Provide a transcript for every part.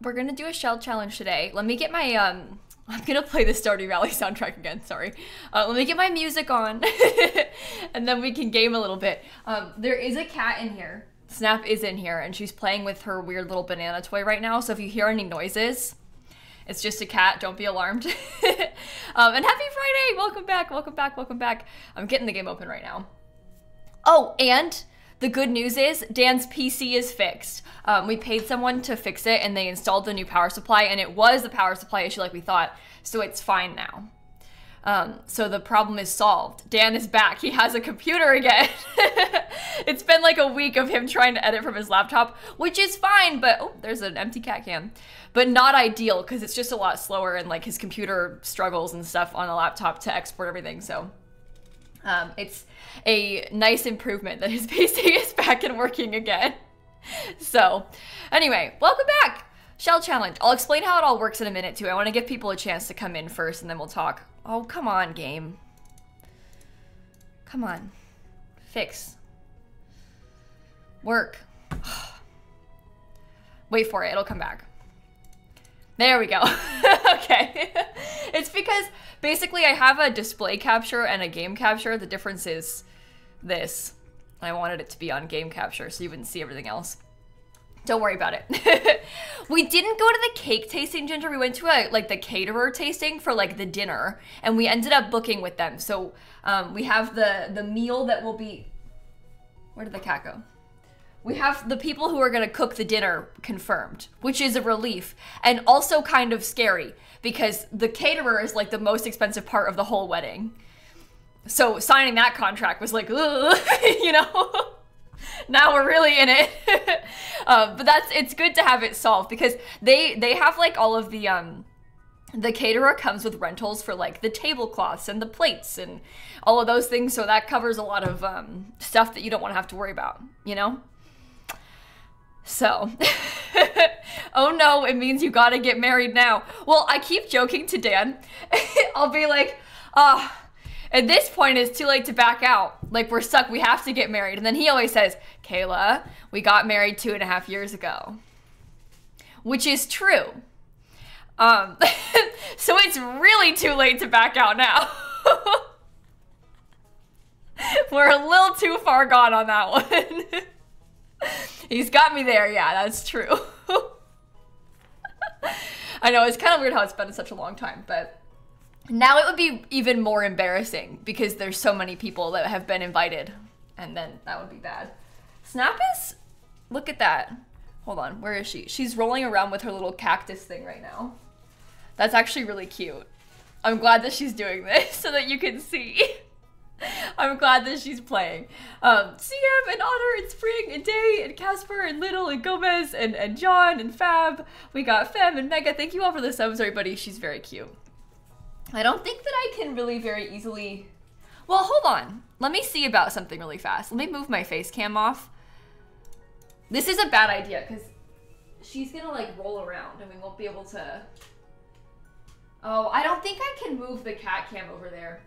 we're gonna do a shell challenge today. Let me get my um. I'm gonna play the Stardew Valley soundtrack again. Sorry. Uh, let me get my music on, and then we can game a little bit. Um, there is a cat in here. Snap is in here, and she's playing with her weird little banana toy right now. So if you hear any noises, it's just a cat. Don't be alarmed. um, and happy Friday! Welcome back. Welcome back. Welcome back. I'm getting the game open right now. Oh, and the good news is Dan's PC is fixed. Um, we paid someone to fix it and they installed the new power supply and it was the power supply issue like we thought. So it's fine now. Um, so the problem is solved. Dan is back. He has a computer again. it's been like a week of him trying to edit from his laptop, which is fine, but oh, there's an empty cat can. But not ideal because it's just a lot slower and like his computer struggles and stuff on a laptop to export everything. So um, it's a nice improvement that his PC is back and working again. So, anyway, welcome back! Shell challenge. I'll explain how it all works in a minute too. I want to give people a chance to come in first and then we'll talk. Oh, come on, game. Come on. Fix. Work. Wait for it, it'll come back. There we go. okay. it's because basically I have a display capture and a game capture. The difference is this. I wanted it to be on game capture so you wouldn't see everything else. Don't worry about it. we didn't go to the cake tasting, Ginger. We went to a like the caterer tasting for like the dinner, and we ended up booking with them. So um, we have the the meal that will be. Where did the cat go? We have the people who are going to cook the dinner confirmed, which is a relief and also kind of scary because the caterer is like the most expensive part of the whole wedding. So signing that contract was like, you know. now we're really in it. uh, but that's it's good to have it solved because they they have like all of the um the caterer comes with rentals for like the tablecloths and the plates and all of those things so that covers a lot of um, stuff that you don't want to have to worry about you know so, oh no, it means you gotta get married now. Well, I keep joking to Dan. I'll be like, ah, oh, at this point it's too late to back out. Like we're stuck, we have to get married. And then he always says, Kayla, we got married two and a half years ago. Which is true. Um, so it's really too late to back out now. we're a little too far gone on that one. He's got me there. Yeah, that's true. I know, it's kind of weird how it's been such a long time, but now it would be even more embarrassing because there's so many people that have been invited, and then that would be bad. Snap is, look at that. Hold on, where is she? She's rolling around with her little cactus thing right now. That's actually really cute. I'm glad that she's doing this so that you can see. I'm glad that she's playing. Um, CM and Otter and Spring and Day and Casper and Little and Gomez and, and John and Fab. We got Fem and Mega. Thank you all for the subs, everybody. She's very cute. I don't think that I can really very easily... Well, hold on. Let me see about something really fast. Let me move my face cam off. This is a bad idea because she's gonna like roll around and we won't be able to... Oh, I don't think I can move the cat cam over there.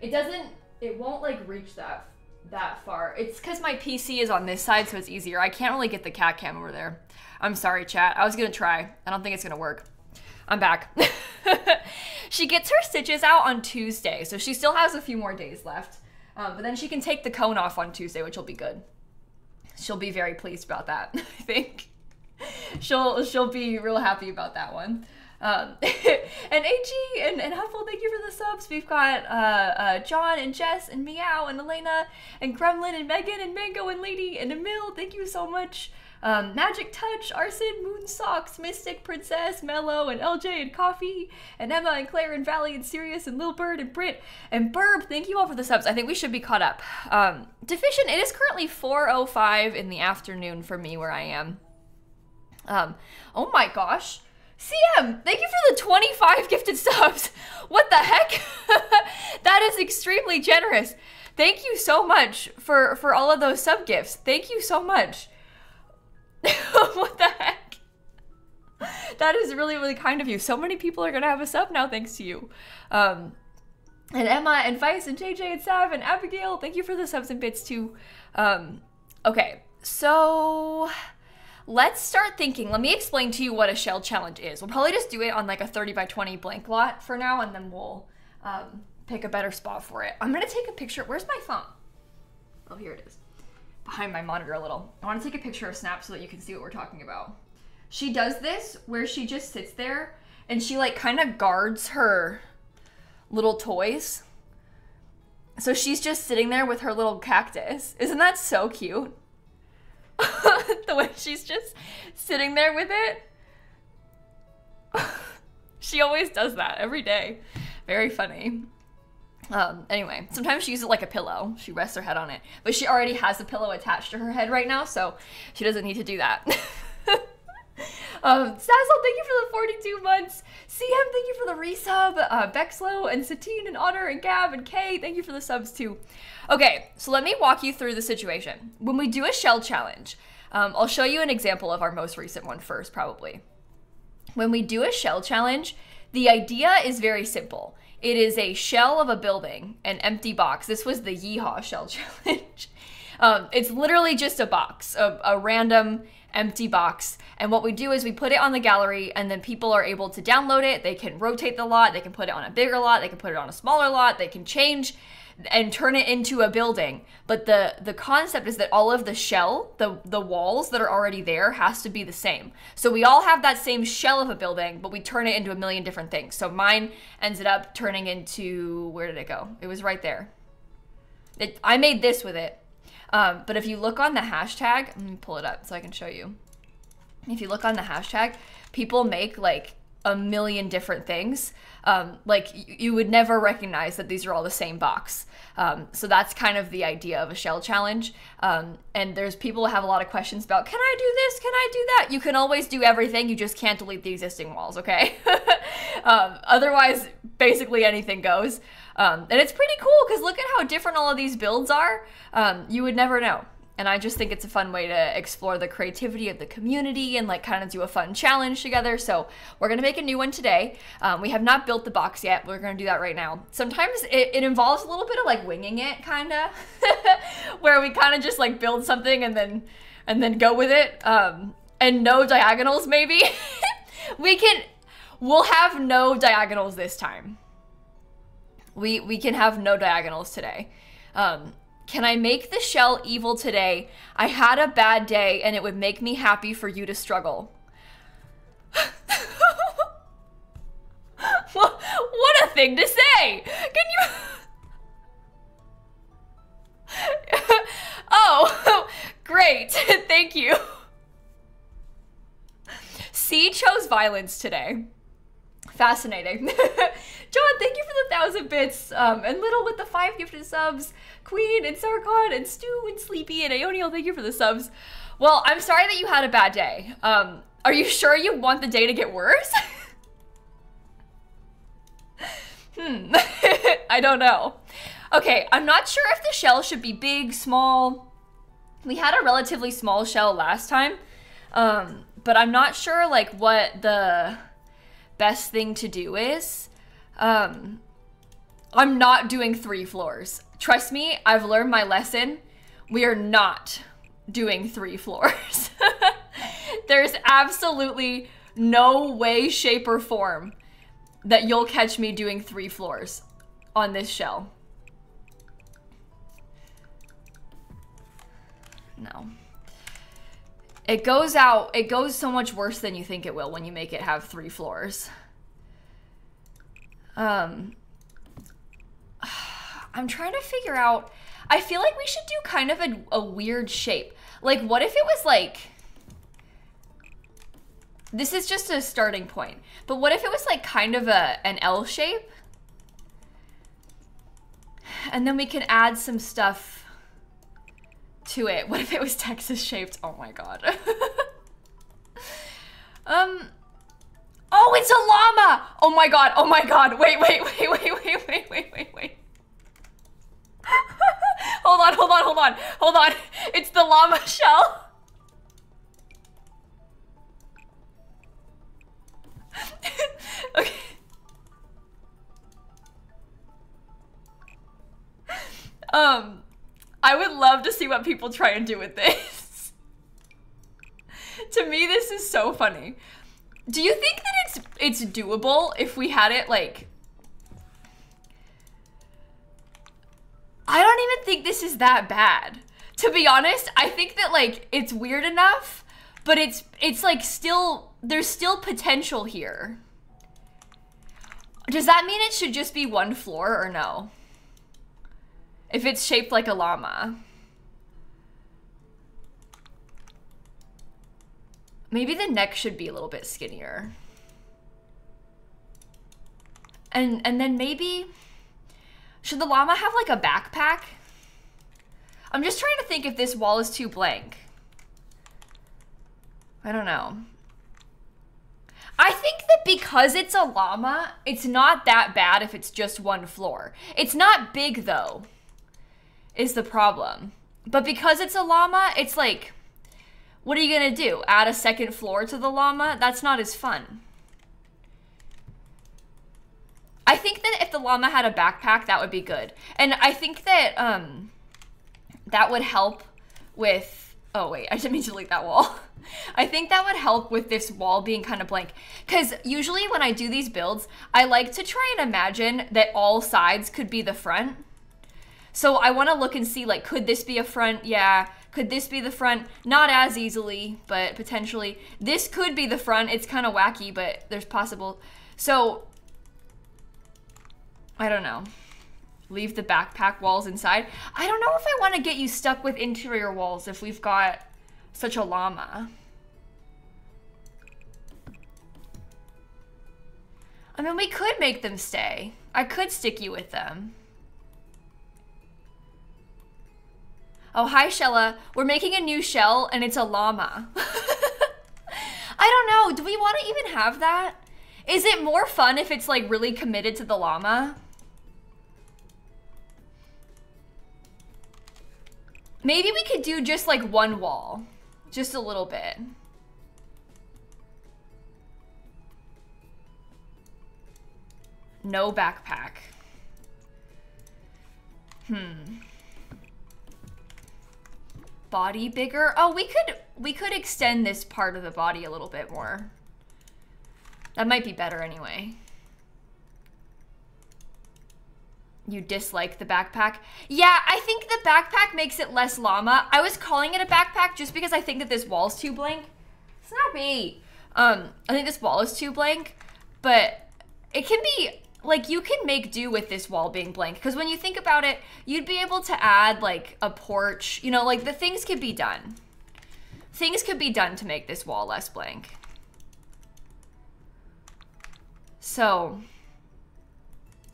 It doesn't it won't like reach that that far. It's because my PC is on this side, so it's easier. I can't really get the cat cam over there. I'm sorry, chat. I was gonna try. I don't think it's gonna work. I'm back. she gets her stitches out on Tuesday, so she still has a few more days left. Um, but then she can take the cone off on Tuesday, which will be good. She'll be very pleased about that, I think. She'll she'll be real happy about that one. Um, and AG and, and Huffle, thank you for the subs. We've got uh, uh, John and Jess and Meow and Elena and Gremlin and Megan and Mango and Lady and Emil. Thank you so much. Um, Magic Touch, Arson, Moon Socks, Mystic, Princess, Mellow, and LJ, and Coffee, and Emma, and Claire, and Valley, and Sirius, and Lil Bird, and Brit, and Burb. Thank you all for the subs. I think we should be caught up. Um, Deficient, it is currently 4.05 in the afternoon for me where I am. Um, oh my gosh. CM, thank you for the 25 gifted subs. What the heck? that is extremely generous. Thank you so much for, for all of those sub gifts. Thank you so much. what the heck? That is really, really kind of you. So many people are going to have a sub now thanks to you. Um, and Emma and Vice and JJ and Sav and Abigail, thank you for the subs and bits too. Um, okay, so let's start thinking. Let me explain to you what a shell challenge is. We'll probably just do it on like a 30 by 20 blank lot for now, and then we'll um, pick a better spot for it. I'm gonna take a picture. Where's my phone? Oh, here it is. Behind my monitor a little. I wanna take a picture of Snap so that you can see what we're talking about. She does this where she just sits there and she like kind of guards her little toys. So she's just sitting there with her little cactus. Isn't that so cute? the way she's just sitting there with it. she always does that every day. Very funny. Um, anyway, sometimes she uses it like a pillow. She rests her head on it. But she already has a pillow attached to her head right now, so she doesn't need to do that. um, thank you for the 42 months. CM, thank you for the resub. Uh, Bexlow and Satine and Otter and Gab and Kay, thank you for the subs too. Okay, so let me walk you through the situation. When we do a shell challenge, um, I'll show you an example of our most recent one first, probably. When we do a shell challenge, the idea is very simple. It is a shell of a building, an empty box. This was the Yeehaw shell challenge. um, it's literally just a box, a, a random empty box. And what we do is we put it on the gallery, and then people are able to download it. They can rotate the lot, they can put it on a bigger lot, they can put it on a smaller lot, they can change and turn it into a building. But the the concept is that all of the shell, the the walls that are already there has to be the same. So we all have that same shell of a building, but we turn it into a million different things. So mine ended up turning into where did it go? It was right there. It, I made this with it. Um, but if you look on the hashtag, let me pull it up so I can show you. If you look on the hashtag, people make like a million different things. Um, like you would never recognize that these are all the same box. Um, so that's kind of the idea of a shell challenge. Um, and there's people who have a lot of questions about, can I do this? Can I do that? You can always do everything. You just can't delete the existing walls, okay? Um, otherwise, basically anything goes. Um, and it's pretty cool because look at how different all of these builds are. Um, you would never know. And I just think it's a fun way to explore the creativity of the community and like kind of do a fun challenge together. So we're gonna make a new one today. Um, we have not built the box yet. We're gonna do that right now. Sometimes it, it involves a little bit of like winging it, kind of, where we kind of just like build something and then and then go with it. Um, and no diagonals, maybe. we can. We'll have no diagonals this time. We we can have no diagonals today. Um, can I make the shell evil today? I had a bad day and it would make me happy for you to struggle. what, a thing to say! Can you. oh, great. Thank you. C chose violence today. Fascinating. John, thank you for the thousand bits. Um, and Little with the five gifted subs. Queen and Sarkon and Stu and Sleepy and Ioniel, thank you for the subs. Well, I'm sorry that you had a bad day. Um, are you sure you want the day to get worse? hmm, I don't know. Okay, I'm not sure if the shell should be big, small. We had a relatively small shell last time, um, but I'm not sure like what the best thing to do is. Um, I'm not doing three floors. Trust me, I've learned my lesson. We are not doing three floors. There's absolutely no way, shape, or form that you'll catch me doing three floors on this shell. No. It goes out, it goes so much worse than you think it will when you make it have three floors. Um, I'm trying to figure out. I feel like we should do kind of a, a weird shape. Like, what if it was like. This is just a starting point. But what if it was like kind of a an L shape? And then we can add some stuff to it. What if it was Texas shaped? Oh my god. um Oh, it's a llama! Oh my god, oh my god. Wait, wait, wait, wait, wait, wait, wait, wait, wait. hold on, hold on, hold on, hold on. It's the llama shell. okay. Um, I would love to see what people try and do with this. to me, this is so funny. Do you think that it's it's doable if we had it like I don't even think this is that bad. To be honest, I think that like it's weird enough, but it's it's like still there's still potential here. Does that mean it should just be one floor or no? If it's shaped like a llama. Maybe the neck should be a little bit skinnier. And and then maybe should the llama have like a backpack? I'm just trying to think if this wall is too blank. I don't know. I think that because it's a llama, it's not that bad if it's just one floor. It's not big though, is the problem. But because it's a llama, it's like, what are you gonna do? Add a second floor to the llama? That's not as fun. I think that if the llama had a backpack, that would be good. And I think that um, that would help with, oh wait, I didn't mean to delete that wall. I think that would help with this wall being kind of blank. Because usually when I do these builds, I like to try and imagine that all sides could be the front. So I want to look and see, like, could this be a front? Yeah. Could this be the front? Not as easily, but potentially. This could be the front. It's kind of wacky, but there's possible. So, I don't know. Leave the backpack walls inside. I don't know if I want to get you stuck with interior walls if we've got such a llama. I mean, we could make them stay. I could stick you with them. Oh, hi, Shella. We're making a new shell, and it's a llama. I don't know. Do we want to even have that? Is it more fun if it's, like, really committed to the llama? Maybe we could do just, like, one wall. Just a little bit. No backpack. Hmm. Body bigger? Oh, we could we could extend this part of the body a little bit more. That might be better anyway. You dislike the backpack? Yeah, I think the backpack makes it less llama. I was calling it a backpack just because I think that this wall's too blank. Snappy. Um, I think this wall is too blank, but it can be like you can make do with this wall being blank because when you think about it, you'd be able to add like a porch. You know, like the things could be done. Things could be done to make this wall less blank. So,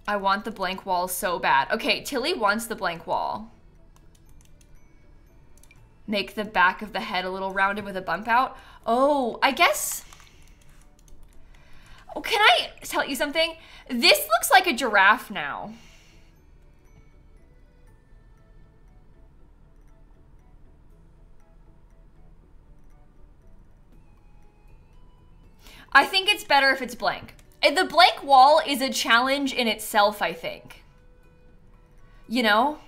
I want the blank wall so bad. Okay, Tilly wants the blank wall. Make the back of the head a little rounded with a bump out. Oh, I guess... Oh, can I tell you something? This looks like a giraffe now. I think it's better if it's blank. Eh, the blank wall is a challenge in itself, I think. You know?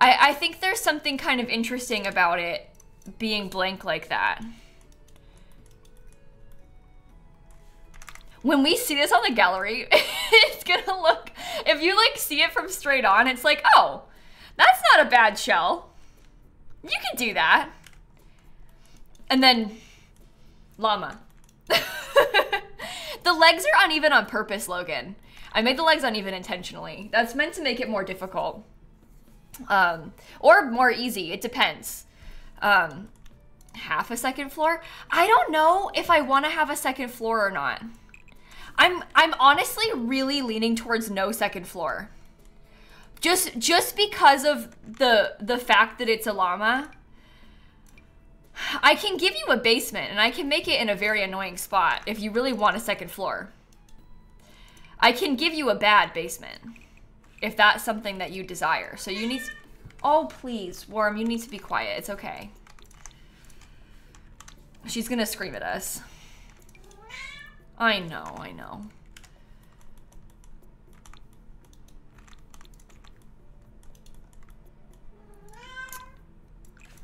I, I think there's something kind of interesting about it being blank like that. When we see this on the gallery, it's gonna look, if you like see it from straight on, it's like, oh, that's not a bad shell. You can do that. And then, llama. the legs are uneven on purpose, Logan. I made the legs uneven intentionally. That's meant to make it more difficult. Um, or more easy, it depends. Um, half a second floor? I don't know if I want to have a second floor or not. I'm I'm honestly really leaning towards no second floor. Just just because of the the fact that it's a llama I can give you a basement and I can make it in a very annoying spot if you really want a second floor. I can give you a bad basement if that's something that you desire. So you need, to, oh please, Worm, you need to be quiet. It's okay. She's gonna scream at us. I know, I know.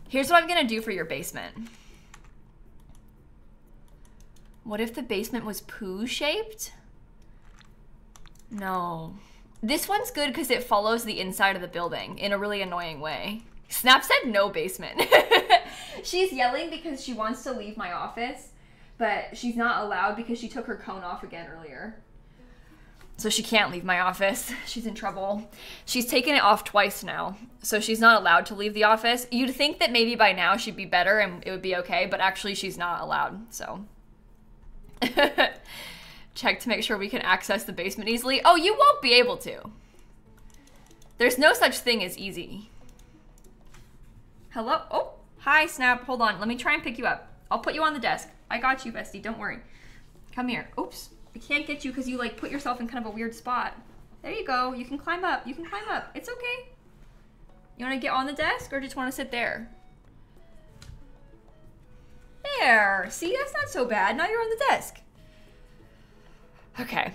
Here's what I'm gonna do for your basement. What if the basement was poo shaped? No. This one's good because it follows the inside of the building in a really annoying way. Snap said no basement. she's yelling because she wants to leave my office, but she's not allowed because she took her cone off again earlier. So she can't leave my office. She's in trouble. She's taken it off twice now, so she's not allowed to leave the office. You'd think that maybe by now she'd be better and it would be okay, but actually she's not allowed, so. Check to make sure we can access the basement easily. Oh, you won't be able to. There's no such thing as easy. Hello? Oh, hi, Snap. Hold on. Let me try and pick you up. I'll put you on the desk. I got you, bestie. Don't worry. Come here. Oops. I can't get you because you like put yourself in kind of a weird spot. There you go. You can climb up. You can climb up. It's okay. You want to get on the desk or just want to sit there? There. See, that's not so bad. Now you're on the desk. Okay.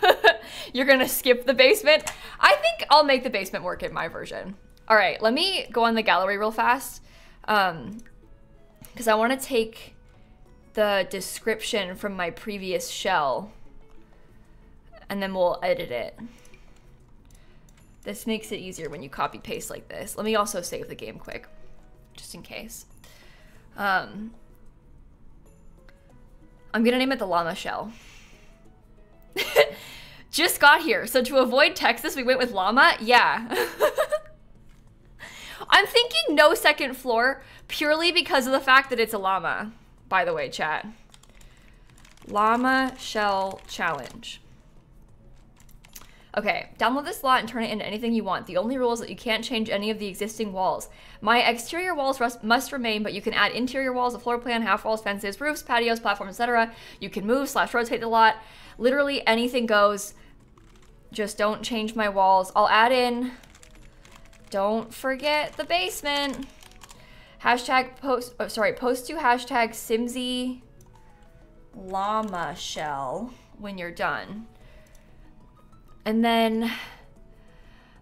you're going to skip the basement? I think I'll make the basement work in my version. All right, let me go on the gallery real fast. Um, because I want to take the description from my previous shell and then we'll edit it. This makes it easier when you copy paste like this. Let me also save the game quick, just in case. Um, I'm gonna name it the llama shell. just got here, so to avoid Texas, we went with llama? Yeah. I'm thinking no second floor purely because of the fact that it's a llama by the way, chat. Llama Shell Challenge. Okay, download this lot and turn it into anything you want. The only rule is that you can't change any of the existing walls. My exterior walls must remain, but you can add interior walls, a floor plan, half walls, fences, roofs, patios, platforms, etc. You can move slash rotate the lot. Literally anything goes. Just don't change my walls. I'll add in. Don't forget the basement. Hashtag post, oh, sorry, post to hashtag Simsie llama shell when you're done. And then,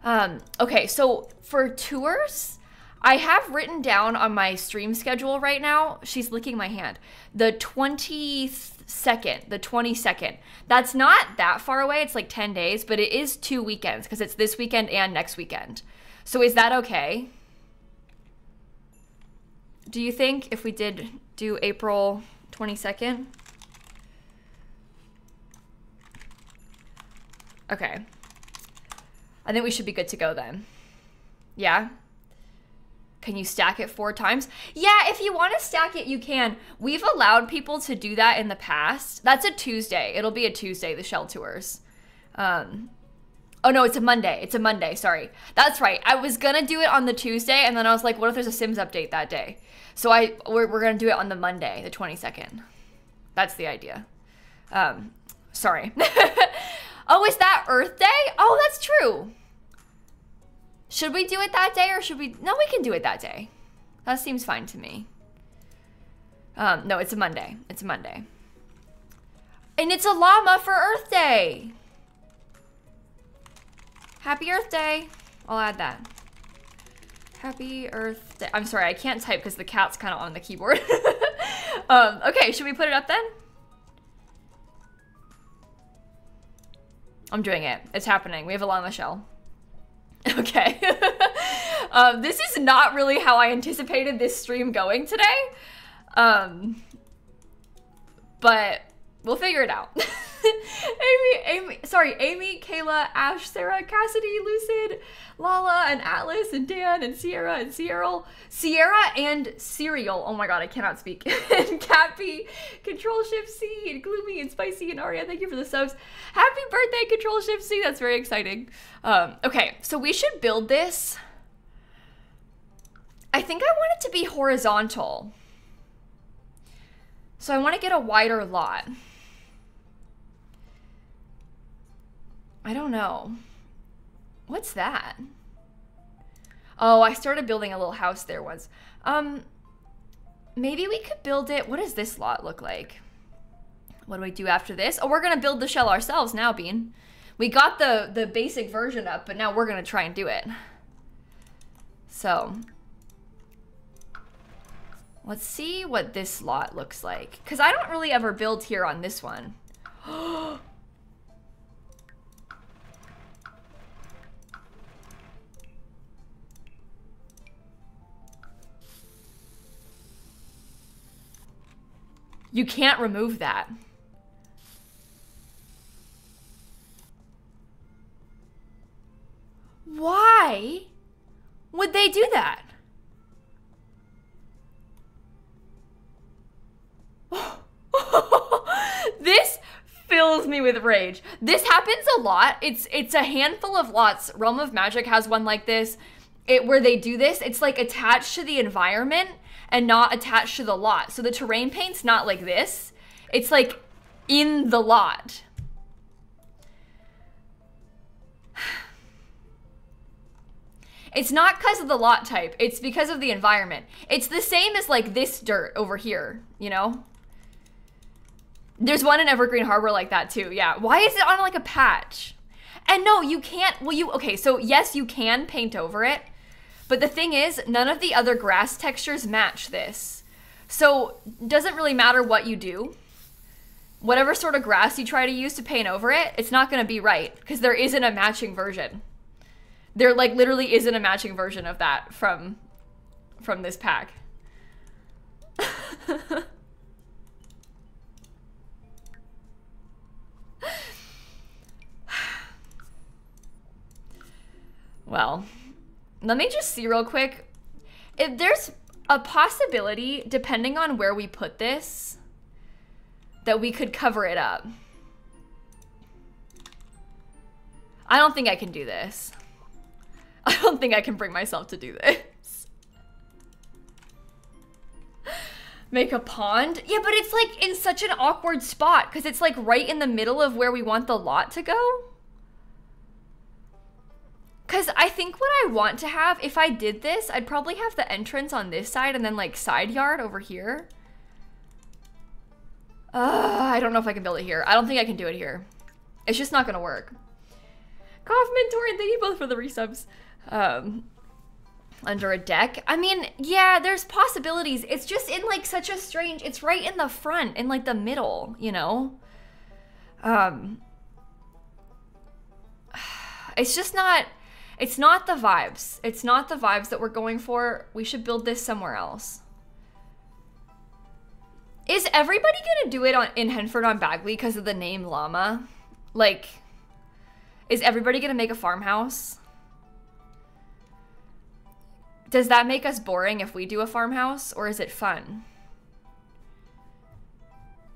um, okay, so for tours, I have written down on my stream schedule right now, she's licking my hand, the 22nd, the 22nd. That's not that far away. It's like 10 days, but it is two weekends because it's this weekend and next weekend. So is that okay? Do you think if we did do April 22nd? Okay. I think we should be good to go then. Yeah? Can you stack it four times? Yeah, if you want to stack it, you can. We've allowed people to do that in the past. That's a Tuesday. It'll be a Tuesday, the shell tours. Um, Oh no, it's a Monday. It's a Monday. Sorry. That's right. I was gonna do it on the Tuesday, and then I was like, what if there's a Sims update that day? So I we're, we're gonna do it on the Monday, the 22nd. That's the idea. Um, sorry. oh, is that Earth Day? Oh, that's true. Should we do it that day or should we? No, we can do it that day. That seems fine to me. Um, no, it's a Monday. It's a Monday. And it's a llama for Earth Day. Happy Earth Day. I'll add that. Happy Earth Day. I'm sorry, I can't type because the cat's kind of on the keyboard. um, okay, should we put it up then? I'm doing it. It's happening. We have a llama shell. Okay. um, this is not really how I anticipated this stream going today. Um, but we'll figure it out. Amy, Amy, sorry, Amy, Kayla, Ash, Sarah, Cassidy, Lucid, Lala, and Atlas, and Dan, and Sierra, and Sierra, Sierra, and Cereal. Oh my god, I cannot speak. and Cappy, Control Shift C, and Gloomy, and Spicy, and Aria. Thank you for the subs. Happy birthday, Control Shift C. That's very exciting. Um, okay, so we should build this. I think I want it to be horizontal. So I want to get a wider lot. I don't know. What's that? Oh, I started building a little house there once. Um, maybe we could build it. What does this lot look like? What do we do after this? Oh, we're gonna build the shell ourselves now, Bean. We got the, the basic version up, but now we're gonna try and do it. So, Let's see what this lot looks like. Because I don't really ever build here on this one. you can't remove that. Why would they do that? this fills me with rage. This happens a lot. It's it's a handful of lots. Realm of Magic has one like this. It where they do this. It's like attached to the environment and not attached to the lot. So the terrain paint's not like this. It's like in the lot. It's not because of the lot type. It's because of the environment. It's the same as like this dirt over here, you know? There's one in Evergreen Harbor like that too. Yeah. Why is it on like a patch? And no, you can't. Well, you okay? So yes, you can paint over it, but the thing is, none of the other grass textures match this. So doesn't really matter what you do. Whatever sort of grass you try to use to paint over it, it's not going to be right because there isn't a matching version. There like literally isn't a matching version of that from from this pack. well, let me just see real quick. If there's a possibility, depending on where we put this, that we could cover it up. I don't think I can do this. I don't think I can bring myself to do this. Make a pond? Yeah, but it's like in such an awkward spot because it's like right in the middle of where we want the lot to go. Because I think what I want to have, if I did this, I'd probably have the entrance on this side and then like side yard over here. Uh, I don't know if I can build it here. I don't think I can do it here. It's just not to work. Kaufman, Torin, thank you both for the resubs. Um, under a deck. I mean, yeah, there's possibilities. It's just in like such a strange, it's right in the front, in like the middle, you know? Um, it's just not it's not the vibes. It's not the vibes that we're going for. We should build this somewhere else. Is everybody gonna do it on in Henford on Bagley because of the name Llama? Like, is everybody gonna make a farmhouse? Does that make us boring if we do a farmhouse, or is it fun?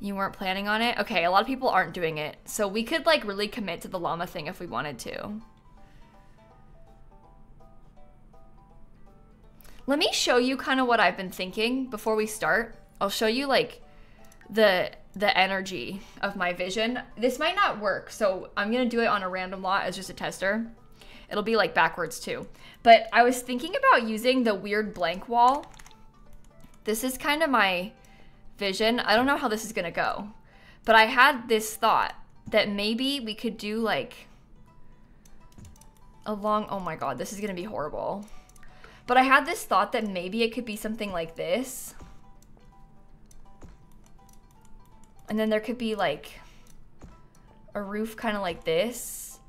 You weren't planning on it? Okay, a lot of people aren't doing it. So we could like really commit to the llama thing if we wanted to. Let me show you kind of what I've been thinking before we start. I'll show you like the the energy of my vision. This might not work, so I'm gonna do it on a random lot as just a tester. It'll be like backwards too. But I was thinking about using the weird blank wall. This is kind of my vision. I don't know how this is gonna go, but I had this thought that maybe we could do like a long, oh my God, this is gonna be horrible. But I had this thought that maybe it could be something like this. And then there could be like a roof kind of like this.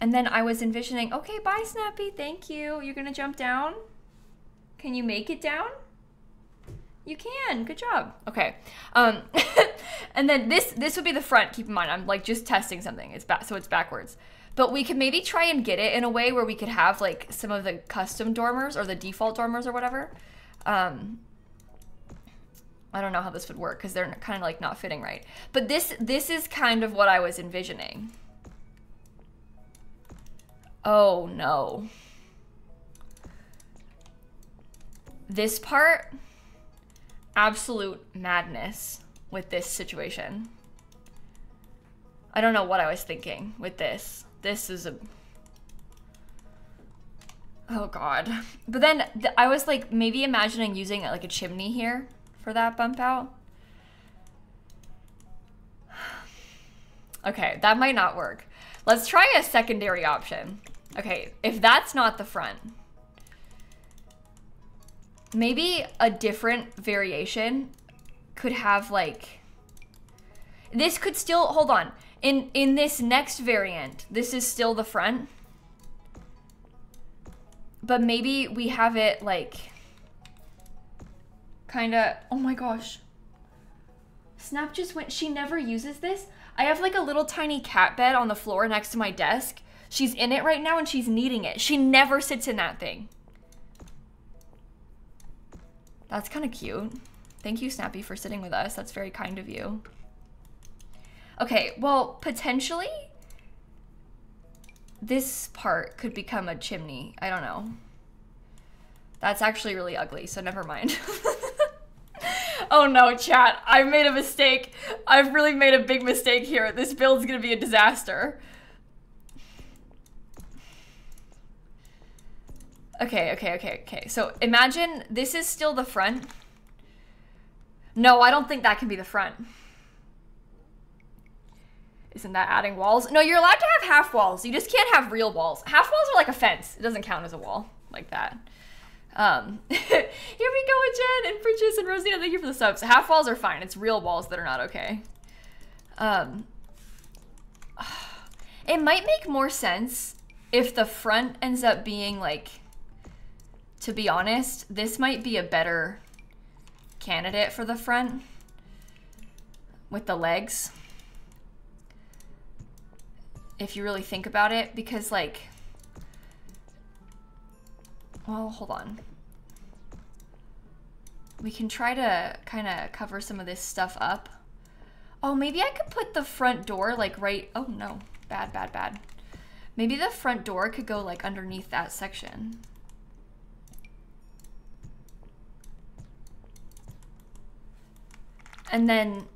And then I was envisioning, okay, bye Snappy, thank you. You're gonna jump down? Can you make it down? You can, good job. Okay, um, and then this this would be the front. Keep in mind, I'm like just testing something. It's back, so it's backwards. But we could maybe try and get it in a way where we could have like some of the custom dormers or the default dormers or whatever. Um, I don't know how this would work because they're kind of like not fitting right. But this this is kind of what I was envisioning. Oh no. This part, absolute madness with this situation. I don't know what I was thinking with this. This is a... Oh god. But then th I was like maybe imagining using like a chimney here for that bump out. Okay, that might not work. Let's try a secondary option. Okay, if that's not the front, maybe a different variation could have like this could still hold on in in this next variant this is still the front. But maybe we have it like kind of oh my gosh. Snap just went she never uses this. I have like a little tiny cat bed on the floor next to my desk. She's in it right now and she's needing it. She never sits in that thing. That's kind of cute. Thank you snappy for sitting with us. That's very kind of you okay well potentially this part could become a chimney. I don't know. That's actually really ugly, so never mind. oh no, chat. I've made a mistake. I've really made a big mistake here. This build's gonna be a disaster. Okay, okay, okay, okay. So imagine this is still the front. No, I don't think that can be the front. Isn't that adding walls? No, you're allowed to have half walls. You just can't have real walls. Half walls are like a fence. It doesn't count as a wall like that. Um, here we go with Jen and Bridges and Rosina. Thank you for the subs. Half walls are fine. It's real walls that are not okay. Um, it might make more sense if the front ends up being like, to be honest, this might be a better candidate for the front with the legs if you really think about it, because like, well, hold on. We can try to kind of cover some of this stuff up. Oh, maybe I could put the front door like right, oh no, bad, bad, bad. Maybe the front door could go like underneath that section. And then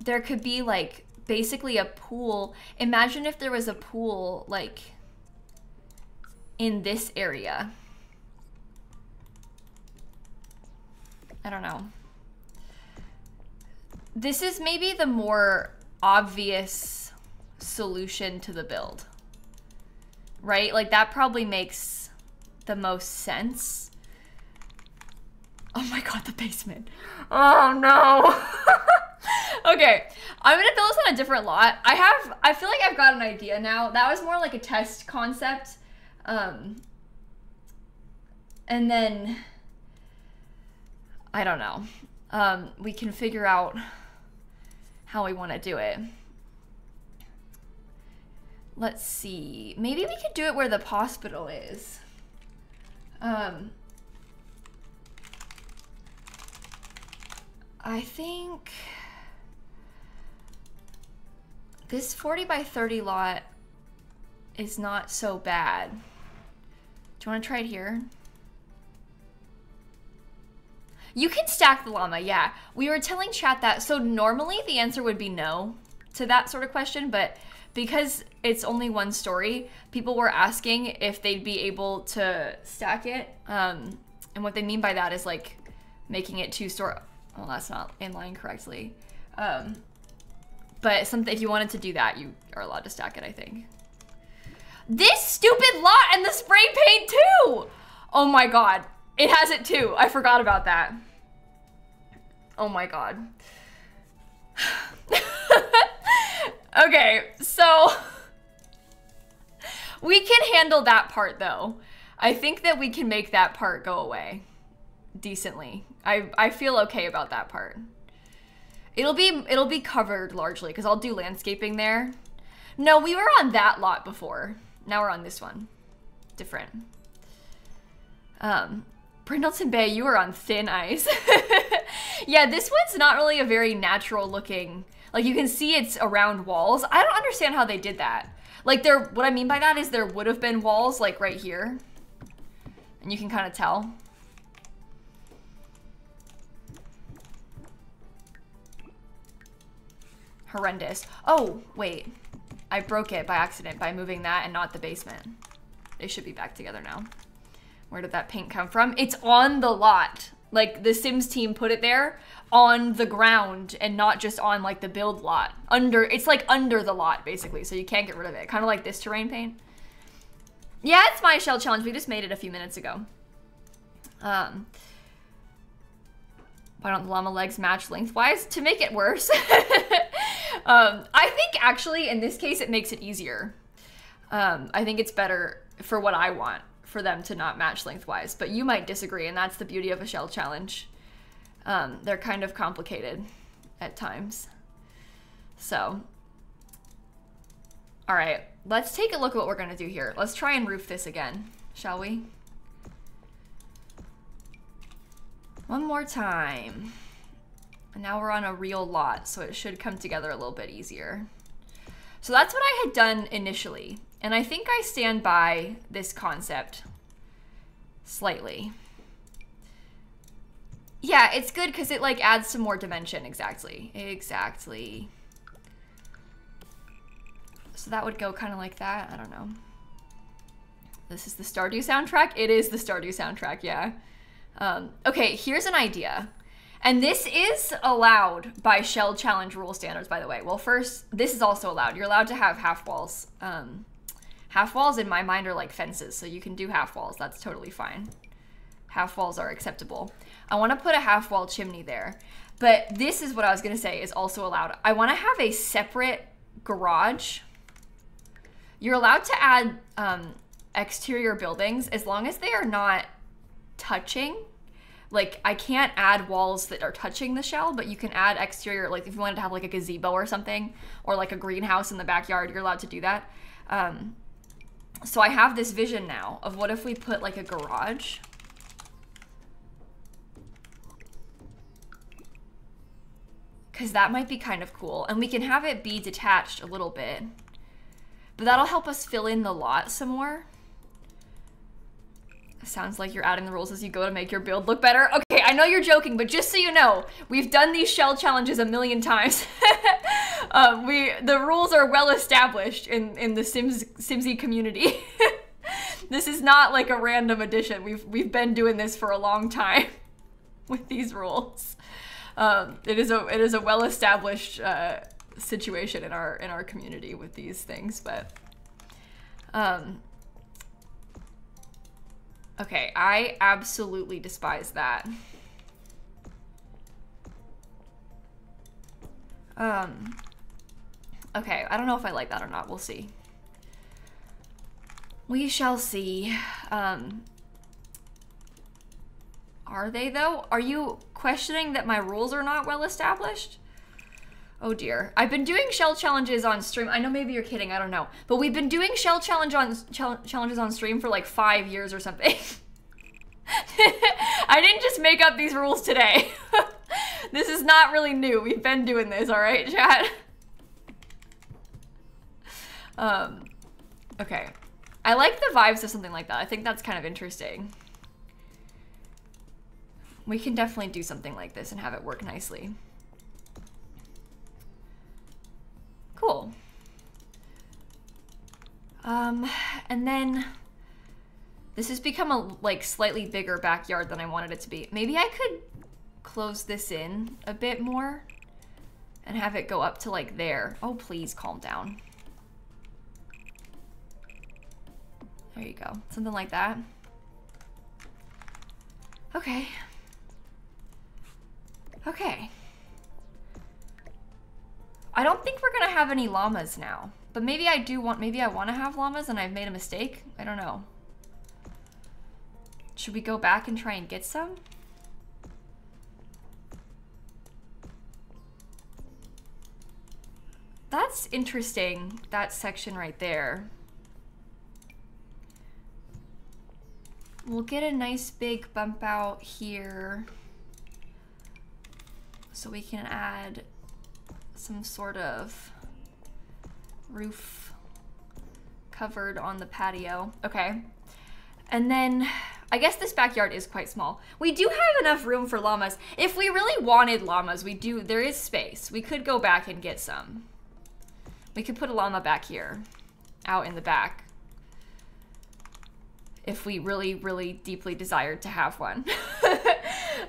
there could be like basically a pool. Imagine if there was a pool like in this area. I don't know. This is maybe the more obvious solution to the build. Right? Like that probably makes the most sense. Oh my god, the basement. Oh no. okay, I'm gonna build this on a different lot. I have, I feel like I've got an idea now. That was more like a test concept. Um, and then, I don't know. Um, we can figure out how we want to do it. Let's see. Maybe we could do it where the hospital is. Um, I think... This 40 by 30 lot is not so bad. Do you want to try it here? You can stack the llama, yeah. We were telling chat that, so normally the answer would be no to that sort of question, but because it's only one story, people were asking if they'd be able to stack it. Um, and what they mean by that is like making it two story. Well, that's not in line correctly. Um, but something if you wanted to do that, you are allowed to stack it, I think. This stupid lot and the spray paint too! Oh my god. It has it too. I forgot about that. Oh my god. okay, so we can handle that part though. I think that we can make that part go away decently. I, I feel okay about that part. It'll be it'll be covered largely because I'll do landscaping there. No, we were on that lot before. Now we're on this one. Different. Um, Brindleton Bay, you are on thin ice. yeah, this one's not really a very natural looking. Like you can see it's around walls. I don't understand how they did that. Like there, what I mean by that is there would have been walls like right here. And you can kind of tell. Horrendous. Oh, wait. I broke it by accident by moving that and not the basement. They should be back together now. Where did that paint come from? It's on the lot. Like the Sims team put it there on the ground and not just on like the build lot. Under, it's like under the lot basically, so you can't get rid of it. Kind of like this terrain paint. Yeah, it's my shell challenge. We just made it a few minutes ago. Um, Why don't the llama legs match lengthwise? To make it worse. um, I think actually in this case it makes it easier. Um, I think it's better for what I want for them to not match lengthwise, but you might disagree, and that's the beauty of a shell challenge. Um, they're kind of complicated at times. So, all right, let's take a look at what we're gonna do here. Let's try and roof this again, shall we? One more time. And now we're on a real lot, so it should come together a little bit easier. So that's what I had done initially. And I think I stand by this concept slightly. Yeah, it's good because it like adds some more dimension. Exactly. Exactly. So that would go kind of like that. I don't know. This is the Stardew soundtrack? It is the Stardew soundtrack, yeah. Um, okay, here's an idea. And this is allowed by Shell Challenge rule standards, by the way. Well, first, this is also allowed. You're allowed to have half walls. Um, half walls, in my mind, are like fences, so you can do half walls. That's totally fine. Half walls are acceptable. I want to put a half wall chimney there. But this is what I was going to say is also allowed. I want to have a separate garage. You're allowed to add um, exterior buildings as long as they are not touching. Like I can't add walls that are touching the shell, but you can add exterior, like if you wanted to have like a gazebo or something, or like a greenhouse in the backyard, you're allowed to do that. Um, so I have this vision now of what if we put like a garage. Because that might be kind of cool. And we can have it be detached a little bit. But that'll help us fill in the lot some more. Sounds like you're adding the rules as you go to make your build look better. Okay, I know you're joking, but just so you know, we've done these shell challenges a million times. um, we the rules are well established in in the Sims Simsie community. this is not like a random addition. We've we've been doing this for a long time with these rules. Um, it is a it is a well established uh, situation in our in our community with these things, but. Um, Okay, I absolutely despise that. Um, okay, I don't know if I like that or not. We'll see. We shall see. Um, are they though? Are you questioning that my rules are not well established? Oh dear. I've been doing shell challenges on stream. I know maybe you're kidding, I don't know. But we've been doing shell challenge on challenges on stream for like five years or something. I didn't just make up these rules today. this is not really new. We've been doing this, all right, chat? Um, okay. I like the vibes of something like that. I think that's kind of interesting. We can definitely do something like this and have it work nicely. Cool. Um, and then this has become a like slightly bigger backyard than I wanted it to be. Maybe I could close this in a bit more and have it go up to like there. Oh, please calm down. There you go. Something like that. Okay. Okay. I don't think we're gonna have any llamas now. But maybe I do want, maybe I want to have llamas and I've made a mistake. I don't know. Should we go back and try and get some? That's interesting, that section right there. We'll get a nice big bump out here so we can add some sort of roof covered on the patio. Okay. And then I guess this backyard is quite small. We do have enough room for llamas. If we really wanted llamas, we do, there is space. We could go back and get some. We could put a llama back here, out in the back. If we really, really deeply desired to have one.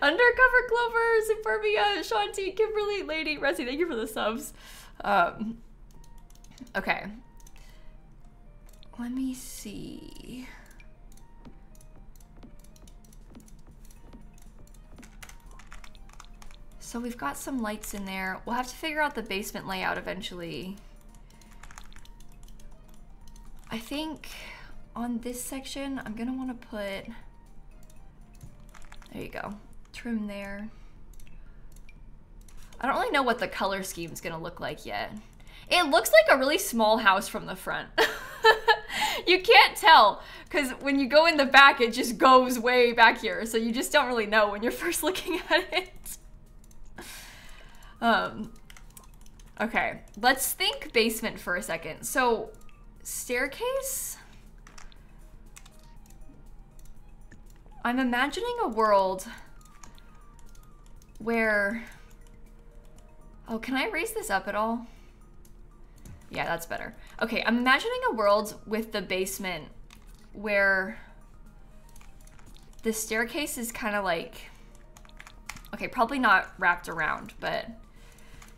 Undercover Clover, Superbia, Shanti, Kimberly, Lady, Resi, thank you for the subs. Um, okay. Let me see. So we've got some lights in there. We'll have to figure out the basement layout eventually. I think on this section, I'm gonna wanna put, there you go, trim there. I don't really know what the color scheme is gonna look like yet. It looks like a really small house from the front. you can't tell because when you go in the back, it just goes way back here. So you just don't really know when you're first looking at it. Um, okay, let's think basement for a second. So staircase? I'm imagining a world where, oh, can I raise this up at all? Yeah, that's better. Okay, I'm imagining a world with the basement where the staircase is kind of like, okay, probably not wrapped around, but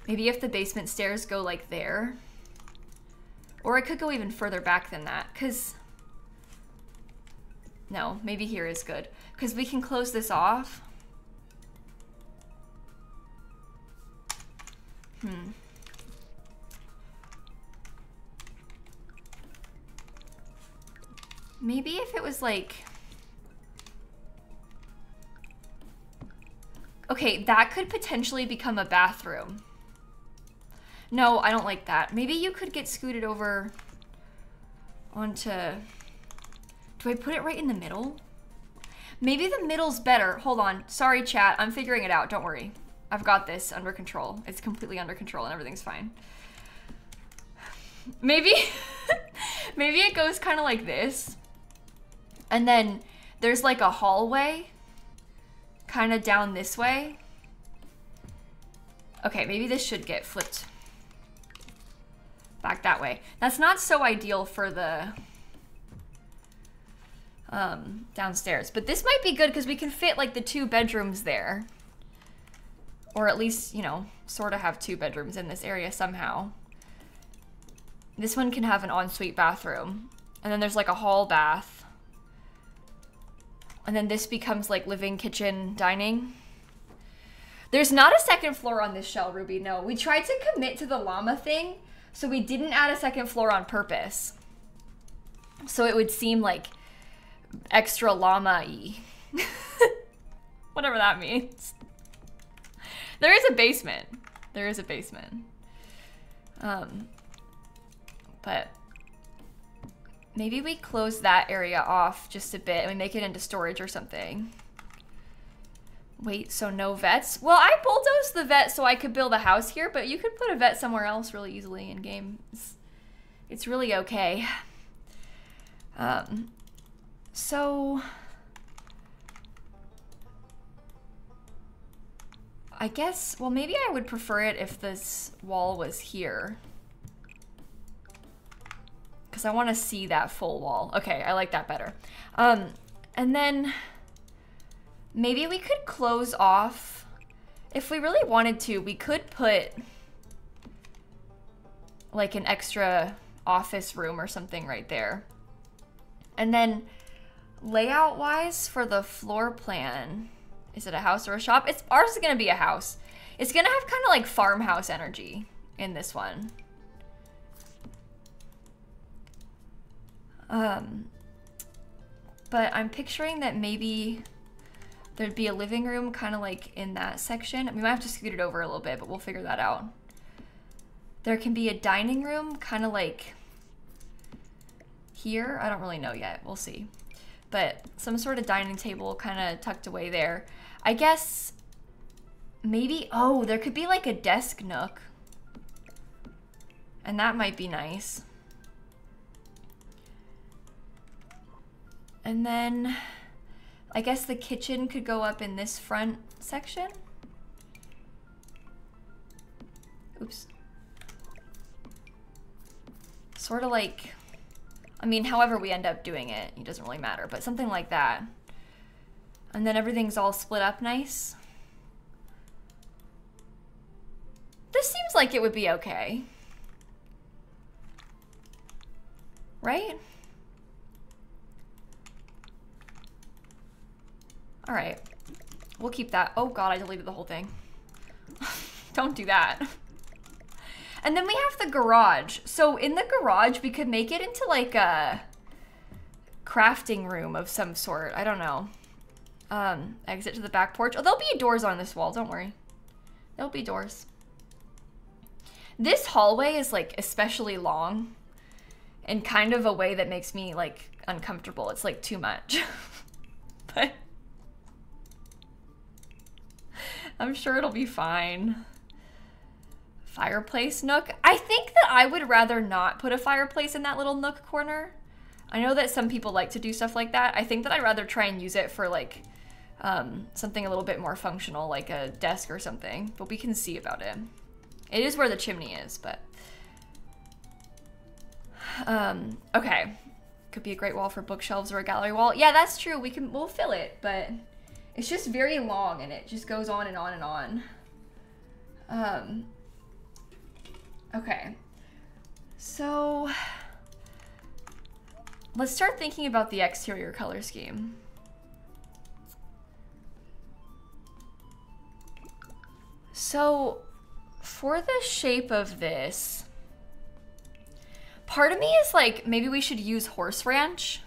maybe if the basement stairs go like there, or it could go even further back than that, because, no, maybe here is good, because we can close this off. Hmm. Maybe if it was like... Okay, that could potentially become a bathroom. No, I don't like that. Maybe you could get scooted over onto... Do I put it right in the middle? Maybe the middle's better. Hold on. Sorry, chat. I'm figuring it out. Don't worry. I've got this under control. It's completely under control and everything's fine. Maybe... maybe it goes kind of like this. And then there's like a hallway kind of down this way. Okay, maybe this should get flipped back that way. That's not so ideal for the um, downstairs, but this might be good because we can fit like the two bedrooms there. Or at least, you know, sort of have two bedrooms in this area somehow. This one can have an ensuite bathroom. And then there's like a hall bath. And then this becomes like living, kitchen, dining. There's not a second floor on this shell, Ruby. No, we tried to commit to the llama thing, so we didn't add a second floor on purpose. So it would seem like extra llama-y. Whatever that means. There is a basement. There is a basement. Um, but Maybe we close that area off just a bit and we make it into storage or something. Wait, so no vets? Well, I bulldozed the vet so I could build a house here, but you could put a vet somewhere else really easily in game. It's, it's really okay. Um, so... I guess, well, maybe I would prefer it if this wall was here because I want to see that full wall. Okay, I like that better. Um, and then maybe we could close off, if we really wanted to, we could put like an extra office room or something right there. And then layout wise for the floor plan, is it a house or a shop? It's ours is gonna be a house. It's gonna have kind of like farmhouse energy in this one. Um, but I'm picturing that maybe there'd be a living room kind of like in that section. We might have to scoot it over a little bit, but we'll figure that out. There can be a dining room kind of like here. I don't really know yet. We'll see. But some sort of dining table kind of tucked away there. I guess maybe, oh, there could be like a desk nook. And that might be nice. And then I guess the kitchen could go up in this front section. Oops. Sort of like, I mean, however we end up doing it, it doesn't really matter, but something like that. And then everything's all split up nice. This seems like it would be okay. Right? All right, we'll keep that. Oh God, I deleted the whole thing. Don't do that. And then we have the garage. So in the garage, we could make it into like a crafting room of some sort. I don't know. Um, exit to the back porch. Oh, there'll be doors on this wall. Don't worry. There'll be doors. This hallway is like especially long in kind of a way that makes me like uncomfortable. It's like too much. but I'm sure it'll be fine fireplace nook. I think that I would rather not put a fireplace in that little nook corner. I know that some people like to do stuff like that. I think that I'd rather try and use it for like um, something a little bit more functional, like a desk or something, but we can see about it. It is where the chimney is, but... Um, okay. Could be a great wall for bookshelves or a gallery wall. Yeah, that's true. We can, we'll fill it, but it's just very long and it just goes on and on and on. Um, Okay. So let's start thinking about the exterior color scheme. So for the shape of this, part of me is like, maybe we should use Horse Ranch.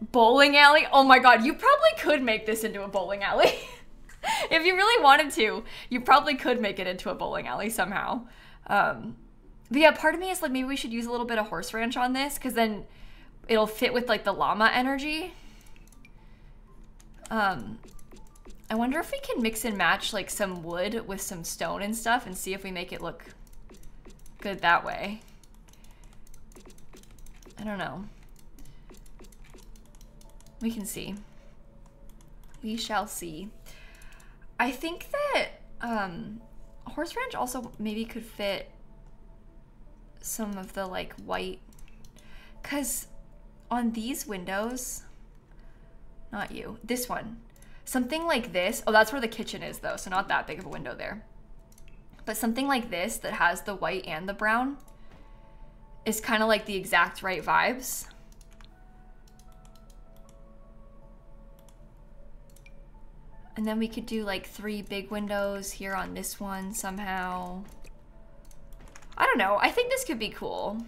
Bowling alley? Oh my god, you probably could make this into a bowling alley. if you really wanted to, you probably could make it into a bowling alley somehow. Um, but yeah, part of me is like maybe we should use a little bit of horse ranch on this because then it'll fit with like the llama energy. Um, I wonder if we can mix and match like some wood with some stone and stuff and see if we make it look good that way. I don't know. We can see. We shall see. I think that um, Horse Ranch also maybe could fit some of the like white, because on these windows, not you, this one, something like this. Oh, that's where the kitchen is though, so not that big of a window there. But something like this that has the white and the brown is kind of like the exact right vibes. And then we could do like three big windows here on this one somehow. I don't know. I think this could be cool.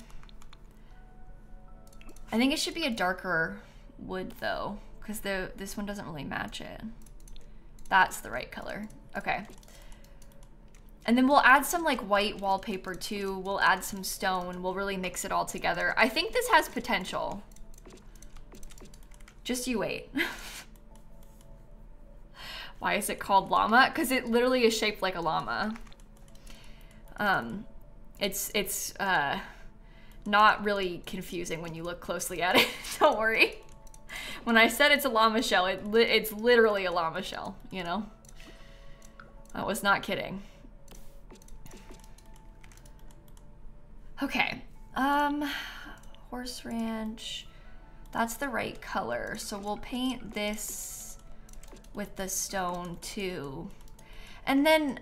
I think it should be a darker wood though, because the this one doesn't really match it. That's the right color. Okay. And then we'll add some like white wallpaper too. We'll add some stone. We'll really mix it all together. I think this has potential. Just you wait. Why is it called llama? Because it literally is shaped like a llama. Um, it's it's uh, not really confusing when you look closely at it. Don't worry. When I said it's a llama shell, it li it's literally a llama shell. You know. I was not kidding. Okay. Um, horse ranch. That's the right color. So we'll paint this with the stone too. And then,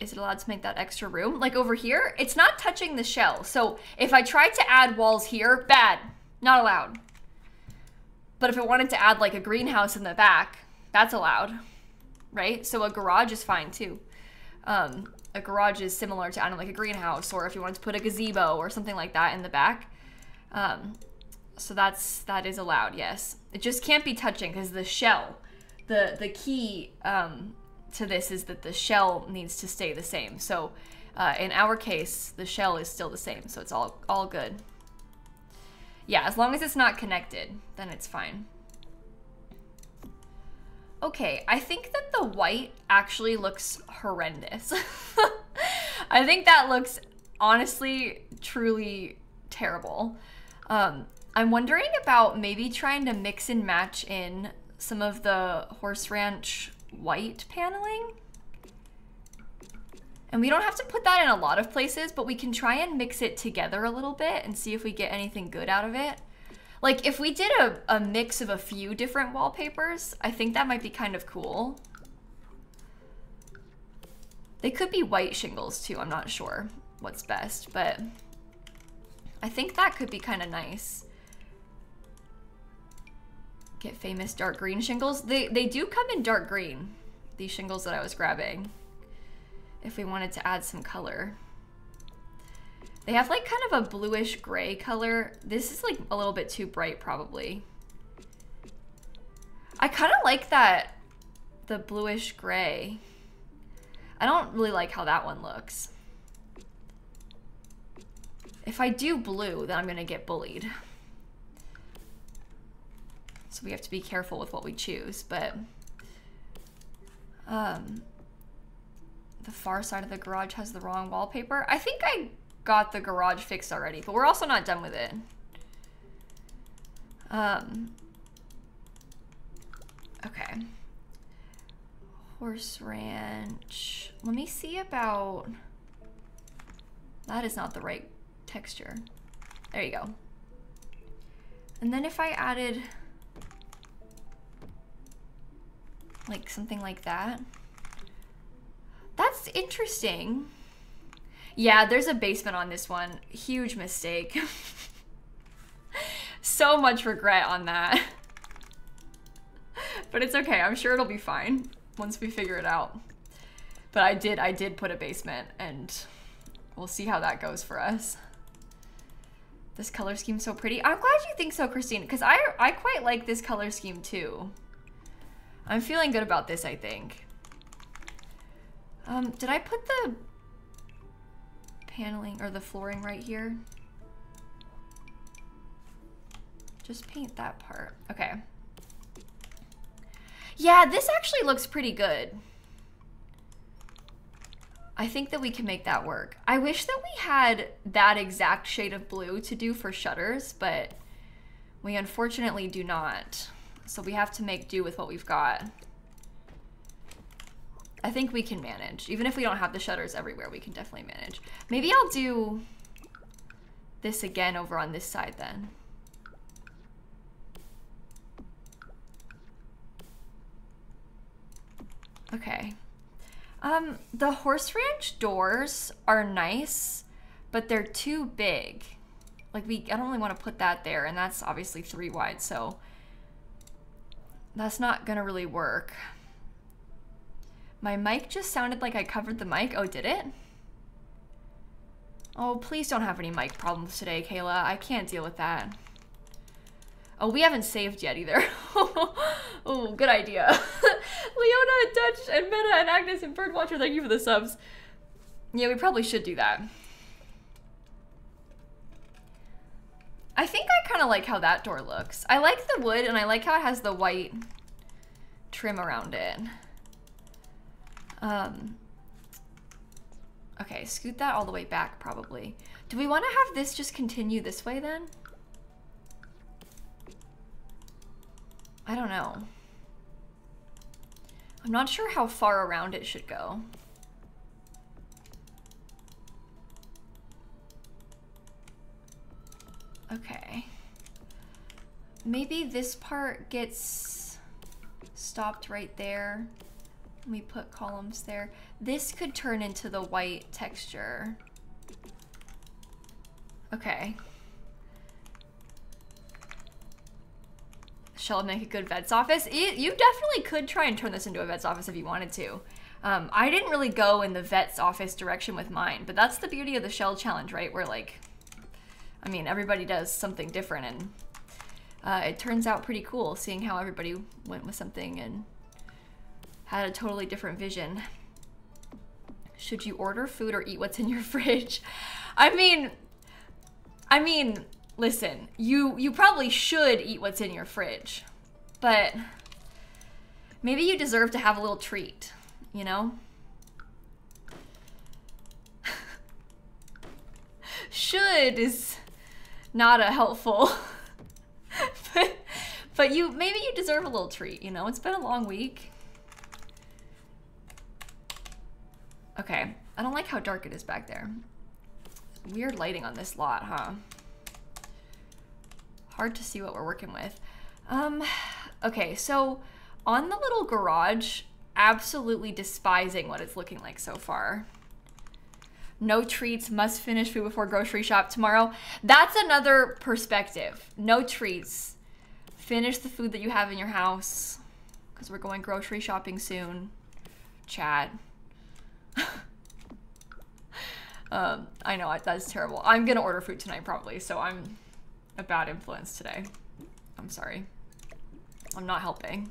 is it allowed to make that extra room? Like over here, it's not touching the shell. So if I try to add walls here, bad, not allowed. But if I wanted to add like a greenhouse in the back, that's allowed, right? So a garage is fine too. Um, a garage is similar to, I don't know, like a greenhouse, or if you wanted to put a gazebo or something like that in the back. Um, so that's that is allowed. Yes, it just can't be touching because the shell, the the key um, to this is that the shell needs to stay the same. So uh, in our case, the shell is still the same, so it's all all good. Yeah, as long as it's not connected, then it's fine. Okay, I think that the white actually looks horrendous. I think that looks honestly, truly terrible. Um, I'm wondering about maybe trying to mix and match in some of the Horse Ranch white paneling. And we don't have to put that in a lot of places, but we can try and mix it together a little bit and see if we get anything good out of it. Like if we did a, a mix of a few different wallpapers, I think that might be kind of cool. They could be white shingles too, I'm not sure what's best, but I think that could be kind of nice Get famous dark green shingles. They, they do come in dark green, these shingles that I was grabbing. If we wanted to add some color. They have like kind of a bluish gray color. This is like a little bit too bright probably. I kind of like that, the bluish gray. I don't really like how that one looks. If I do blue, then I'm gonna get bullied. So we have to be careful with what we choose, but um, the far side of the garage has the wrong wallpaper. I think I got the garage fixed already, but we're also not done with it. Um, okay. Horse Ranch. Let me see about... That is not the right texture. There you go. And then if I added like something like that. That's interesting. Yeah, there's a basement on this one. Huge mistake. so much regret on that. but it's okay. I'm sure it'll be fine once we figure it out. But I did, I did put a basement and we'll see how that goes for us. This color scheme's so pretty. I'm glad you think so, Christine, because I, I quite like this color scheme too. I'm feeling good about this, I think. Um, did I put the paneling or the flooring right here? Just paint that part. Okay. Yeah, this actually looks pretty good. I think that we can make that work. I wish that we had that exact shade of blue to do for shutters, but we unfortunately do not. So we have to make do with what we've got. I think we can manage. Even if we don't have the shutters everywhere, we can definitely manage. Maybe I'll do this again over on this side then. Okay. Um, the horse ranch doors are nice, but they're too big. Like we, I don't really want to put that there, and that's obviously three wide, so that's not gonna really work. My mic just sounded like I covered the mic. Oh, did it? Oh, please don't have any mic problems today, Kayla. I can't deal with that. Oh, we haven't saved yet either. oh, good idea. Leona, Dutch, and Meta, and Agnes, and Birdwatcher, thank you for the subs. Yeah, we probably should do that. I think I kind of like how that door looks. I like the wood and I like how it has the white trim around it. Um, okay, scoot that all the way back probably. Do we want to have this just continue this way then? I don't know. I'm not sure how far around it should go. Okay. Maybe this part gets stopped right there. We put columns there. This could turn into the white texture. Okay. Shall make a good vet's office? It, you definitely could try and turn this into a vet's office if you wanted to. Um, I didn't really go in the vet's office direction with mine, but that's the beauty of the shell challenge, right? Where like I mean, everybody does something different, and uh, it turns out pretty cool seeing how everybody went with something and had a totally different vision. Should you order food or eat what's in your fridge? I mean, I mean, listen, you you probably should eat what's in your fridge, but maybe you deserve to have a little treat, you know? should is not a helpful. but, but you maybe you deserve a little treat, you know? It's been a long week. Okay, I don't like how dark it is back there. Weird lighting on this lot, huh? Hard to see what we're working with. Um, okay, so on the little garage, absolutely despising what it's looking like so far no treats, must finish food before grocery shop tomorrow. That's another perspective. No treats, Finish the food that you have in your house because we're going grocery shopping soon. Chat. Um, I know that's terrible. I'm gonna order food tonight probably, so I'm a bad influence today. I'm sorry. I'm not helping.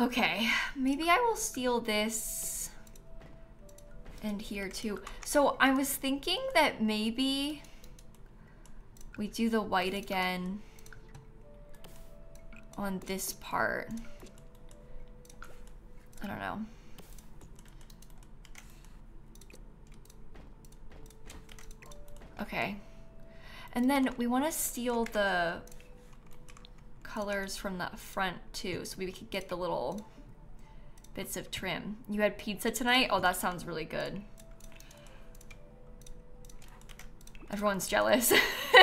Okay, maybe I will steal this and here too. So I was thinking that maybe we do the white again on this part. I don't know. Okay. And then we want to steal the colors from the front too, so we could get the little bits of trim. You had pizza tonight? Oh, that sounds really good. Everyone's jealous.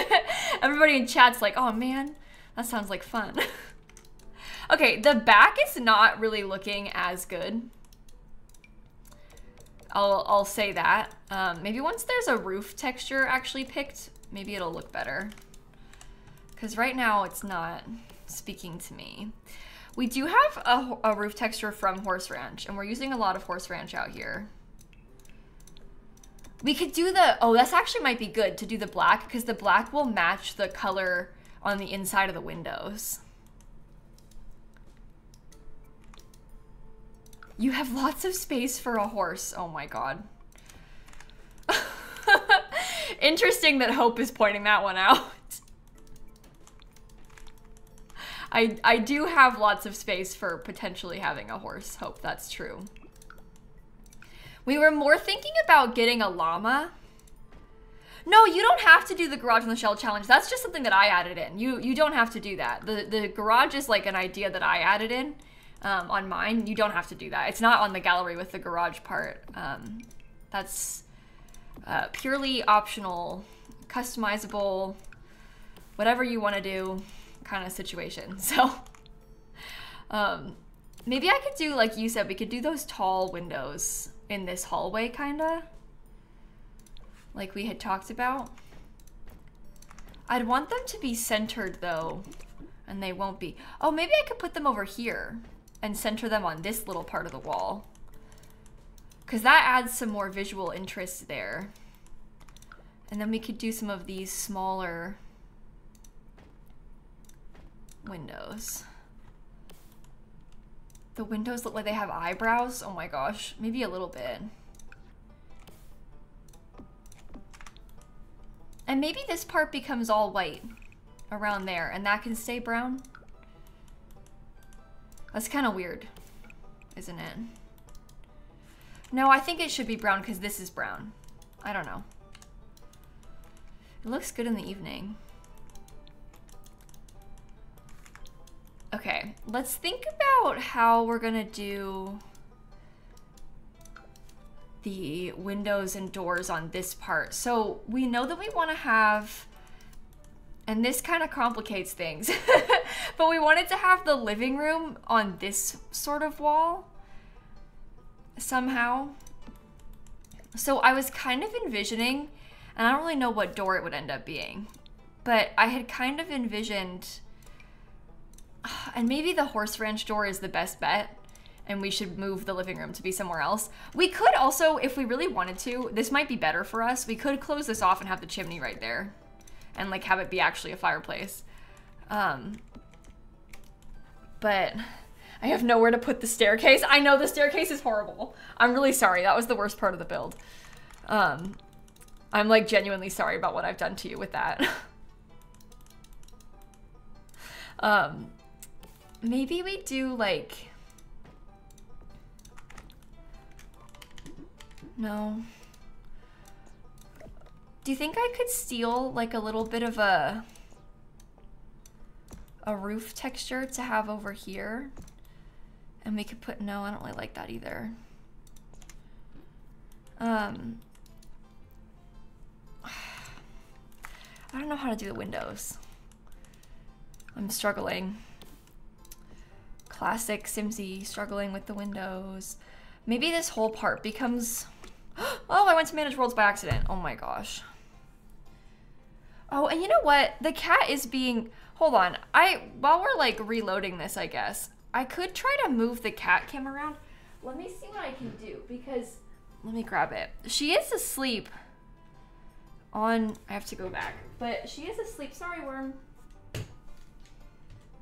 Everybody in chat's like, oh man, that sounds like fun. okay, the back is not really looking as good. I'll, I'll say that. Um, maybe once there's a roof texture actually picked, maybe it'll look better. Because right now it's not speaking to me. We do have a, a roof texture from Horse Ranch, and we're using a lot of Horse Ranch out here. We could do the, oh, that's actually might be good to do the black, because the black will match the color on the inside of the windows. You have lots of space for a horse. Oh my god. Interesting that Hope is pointing that one out. I, I do have lots of space for potentially having a horse. Hope that's true. We were more thinking about getting a llama. No, you don't have to do the garage on the shell challenge. That's just something that I added in. You you don't have to do that. The the garage is like an idea that I added in um, on mine. You don't have to do that. It's not on the gallery with the garage part. Um, that's uh, purely optional, customizable, whatever you want to do kind of situation. So um, maybe I could do, like you said, we could do those tall windows in this hallway, kind of. Like we had talked about. I'd want them to be centered, though, and they won't be. Oh, maybe I could put them over here and center them on this little part of the wall. Because that adds some more visual interest there. And then we could do some of these smaller windows. The windows look like they have eyebrows. Oh my gosh, maybe a little bit. And maybe this part becomes all white around there and that can stay brown. That's kind of weird, isn't it? No, I think it should be brown because this is brown. I don't know. It looks good in the evening. Okay, let's think about how we're gonna do the windows and doors on this part. So we know that we wanna have, and this kind of complicates things, but we wanted to have the living room on this sort of wall somehow. So I was kind of envisioning, and I don't really know what door it would end up being, but I had kind of envisioned and maybe the horse ranch door is the best bet and we should move the living room to be somewhere else. We could also, if we really wanted to, this might be better for us. We could close this off and have the chimney right there and like have it be actually a fireplace. Um, but I have nowhere to put the staircase. I know the staircase is horrible. I'm really sorry. That was the worst part of the build. Um, I'm like genuinely sorry about what I've done to you with that. um, Maybe we do like... No. Do you think I could steal like a little bit of a a roof texture to have over here? And we could put, no, I don't really like that either. Um, I don't know how to do the windows. I'm struggling. Classic Simsie struggling with the windows. Maybe this whole part becomes... Oh, I went to Manage Worlds by accident. Oh my gosh. Oh, and you know what? The cat is being. Hold on. I while we're like reloading this, I guess I could try to move the cat cam around. Let me see what I can do because let me grab it. She is asleep. On I have to go back, but she is asleep. Sorry, worm.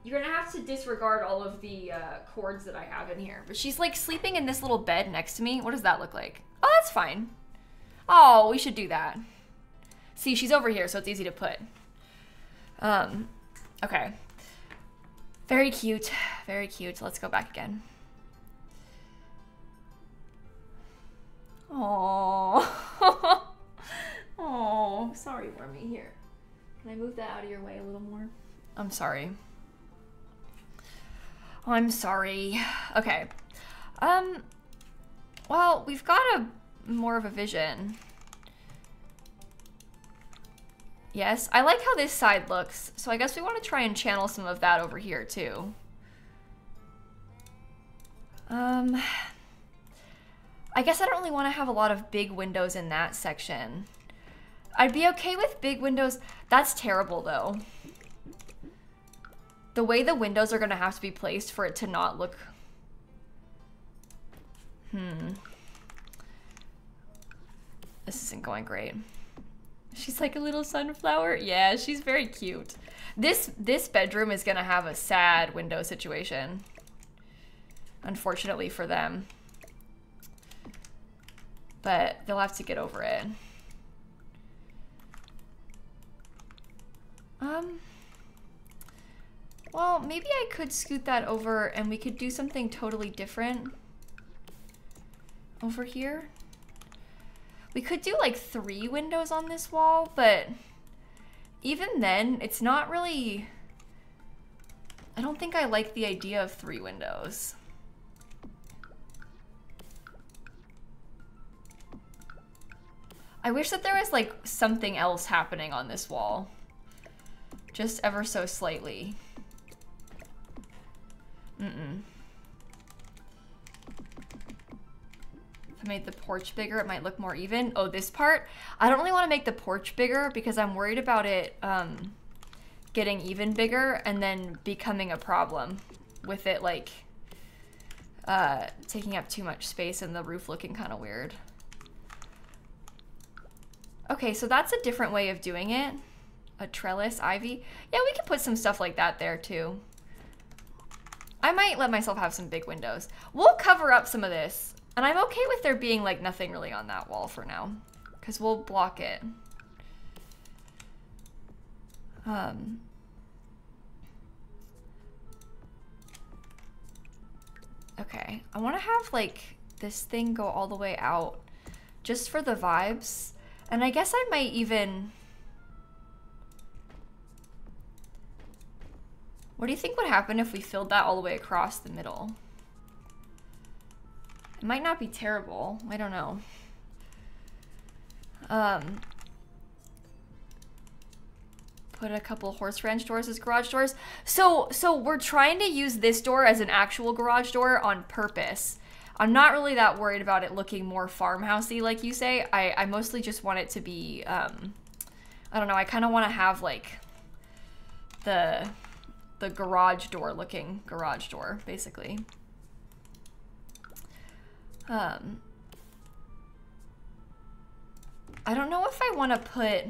You're gonna have to disregard all of the uh, cords that I have in here. But she's like sleeping in this little bed next to me. What does that look like? Oh, that's fine. Oh, we should do that. See, she's over here, so it's easy to put. Um, okay. Very cute. Very cute. Let's go back again. Oh. Oh, sorry, Wormy. Here. Can I move that out of your way a little more? I'm sorry. I'm sorry. Okay. Um, well, we've got a more of a vision. Yes, I like how this side looks, so I guess we want to try and channel some of that over here too. Um, I guess I don't really want to have a lot of big windows in that section. I'd be okay with big windows. That's terrible though. The way the windows are going to have to be placed for it to not look... Hmm. This isn't going great. She's like a little sunflower. Yeah, she's very cute. This this bedroom is gonna have a sad window situation. Unfortunately for them. But they'll have to get over it. Um, well, maybe I could scoot that over and we could do something totally different over here. We could do like three windows on this wall, but even then, it's not really... I don't think I like the idea of three windows. I wish that there was like something else happening on this wall. Just ever so slightly. Mm-mm. If I made the porch bigger, it might look more even. Oh, this part? I don't really want to make the porch bigger because I'm worried about it um, getting even bigger and then becoming a problem with it like uh, taking up too much space and the roof looking kind of weird. Okay, so that's a different way of doing it a trellis ivy. Yeah, we can put some stuff like that there too. I might let myself have some big windows. We'll cover up some of this. And I'm okay with there being like nothing really on that wall for now. Because we'll block it. Um, okay, I want to have like this thing go all the way out just for the vibes. And I guess I might even What do you think would happen if we filled that all the way across the middle? It might not be terrible. I don't know. Um, put a couple horse ranch doors as garage doors. So, so we're trying to use this door as an actual garage door on purpose. I'm not really that worried about it looking more farmhousey, like you say. I, I mostly just want it to be, um, I don't know, I kind of want to have like the the garage door looking garage door, basically. Um, I don't know if I want to put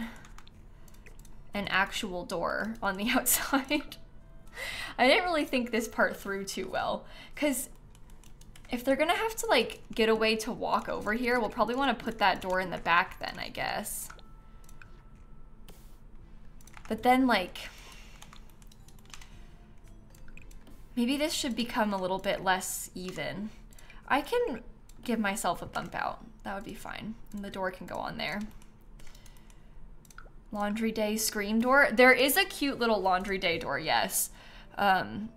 an actual door on the outside. I didn't really think this part through too well because if they're gonna have to like get a way to walk over here, we'll probably want to put that door in the back then, I guess. But then like Maybe this should become a little bit less even. I can give myself a bump out. That would be fine. And the door can go on there. Laundry day screen door. There is a cute little laundry day door, yes. Um,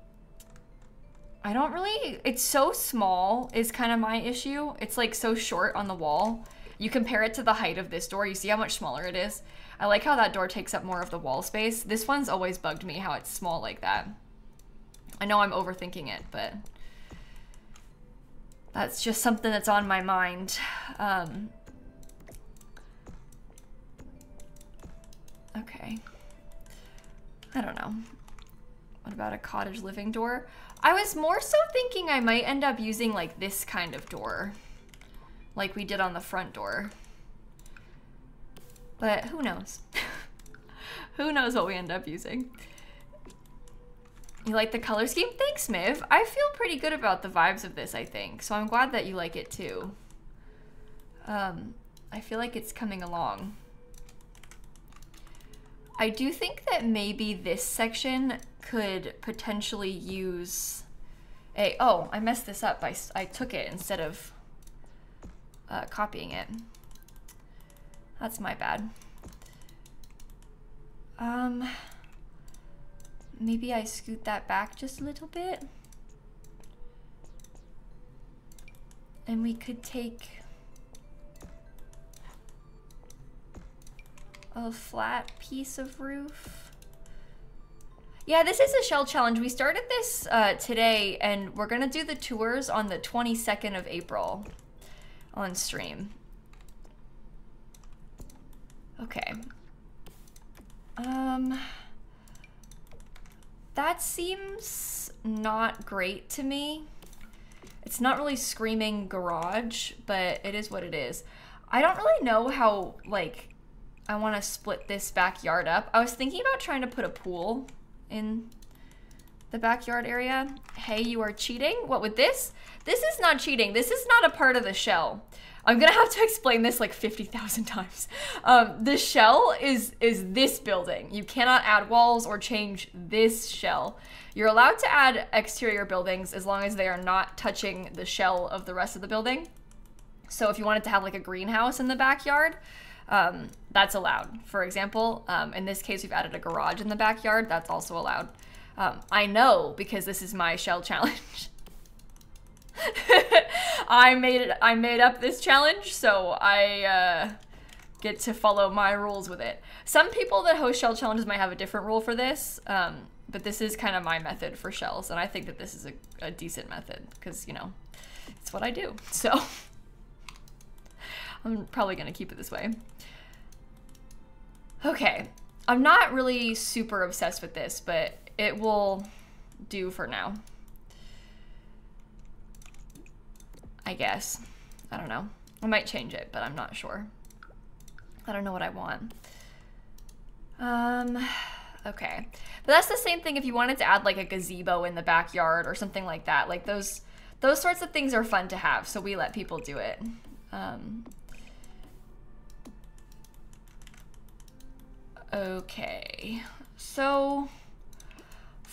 I don't really, it's so small is kind of my issue. It's like so short on the wall. You compare it to the height of this door, you see how much smaller it is. I like how that door takes up more of the wall space. This one's always bugged me how it's small like that. I know I'm overthinking it, but that's just something that's on my mind. Um, okay. I don't know. What about a cottage living door? I was more so thinking I might end up using like this kind of door. Like we did on the front door. But who knows? who knows what we end up using. You like the color scheme? Thanks, Miv. I feel pretty good about the vibes of this, I think. So I'm glad that you like it too. Um, I feel like it's coming along. I do think that maybe this section could potentially use a... Oh, I messed this up. I, I took it instead of uh, copying it. That's my bad. Um, maybe I scoot that back just a little bit. And we could take a flat piece of roof. Yeah, this is a shell challenge. We started this uh, today, and we're gonna do the tours on the 22nd of April on stream. Okay. Um, that seems not great to me. It's not really screaming garage, but it is what it is. I don't really know how, like, I want to split this backyard up. I was thinking about trying to put a pool in the backyard area. Hey, you are cheating? What with this? This is not cheating. This is not a part of the shell. I'm gonna have to explain this like 50,000 times. Um, the shell is is this building. You cannot add walls or change this shell. You're allowed to add exterior buildings as long as they are not touching the shell of the rest of the building. So if you wanted to have like a greenhouse in the backyard, um, that's allowed. For example, um, in this case, we've added a garage in the backyard. That's also allowed. Um, I know because this is my shell challenge. I made it. I made up this challenge, so I uh, get to follow my rules with it. Some people that host shell challenges might have a different rule for this, um, but this is kind of my method for shells, and I think that this is a, a decent method because you know it's what I do. So I'm probably gonna keep it this way. Okay, I'm not really super obsessed with this, but it will do for now. I guess. I don't know. I might change it, but I'm not sure. I don't know what I want. Um, okay. But that's the same thing if you wanted to add like a gazebo in the backyard or something like that. Like those those sorts of things are fun to have, so we let people do it. Um, okay. So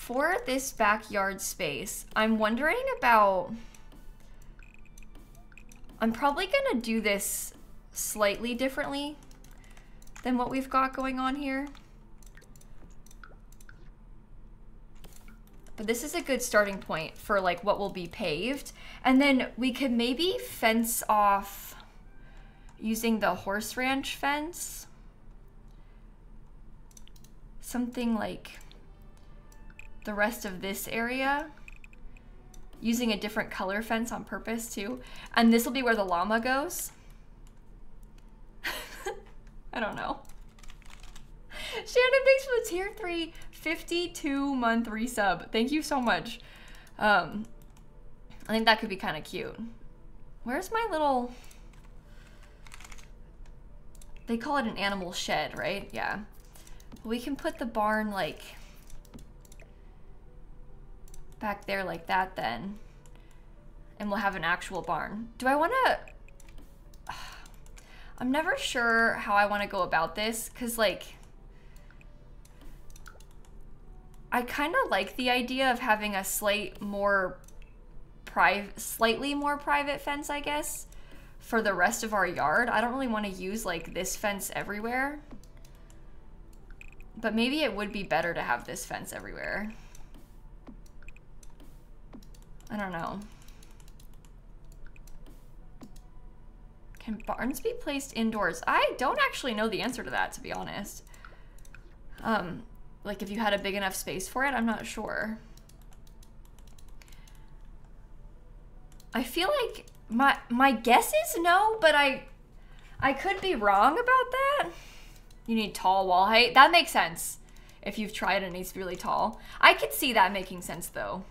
for this backyard space, I'm wondering about I'm probably gonna do this slightly differently than what we've got going on here. But this is a good starting point for like what will be paved. And then we could maybe fence off using the horse ranch fence. Something like the rest of this area using a different color fence on purpose too. And this will be where the llama goes. I don't know. Shannon, thanks for the tier 3 52 month resub. Thank you so much. Um, I think that could be kind of cute. Where's my little... They call it an animal shed, right? Yeah. We can put the barn like back there like that then. And we'll have an actual barn. Do I want to... I'm never sure how I want to go about this because like... I kind of like the idea of having a slight more private, slightly more private fence, I guess, for the rest of our yard. I don't really want to use like this fence everywhere. But maybe it would be better to have this fence everywhere. I don't know. Can barns be placed indoors? I don't actually know the answer to that, to be honest. Um, like if you had a big enough space for it, I'm not sure. I feel like my my guess is no, but I I could be wrong about that. You need tall wall height. That makes sense. if you've tried and it's really tall. I could see that making sense though.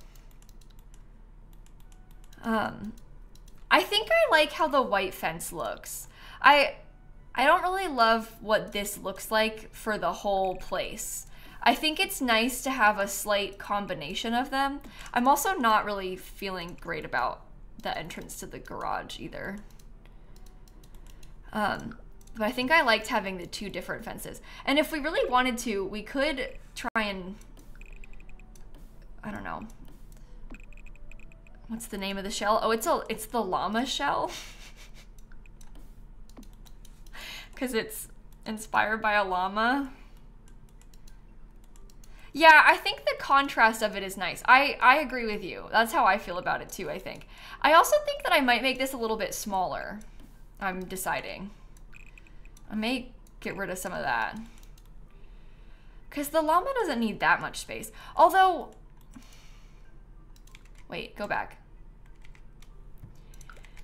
Um, I think I like how the white fence looks. I I don't really love what this looks like for the whole place. I think it's nice to have a slight combination of them. I'm also not really feeling great about the entrance to the garage either. Um, but I think I liked having the two different fences. And if we really wanted to, we could try and, I don't know. What's the name of the shell? Oh, it's a, it's the llama shell. Cause it's inspired by a llama. Yeah, I think the contrast of it is nice. I, I agree with you. That's how I feel about it too, I think. I also think that I might make this a little bit smaller. I'm deciding. I may get rid of some of that. Because the llama doesn't need that much space. Although, wait, go back.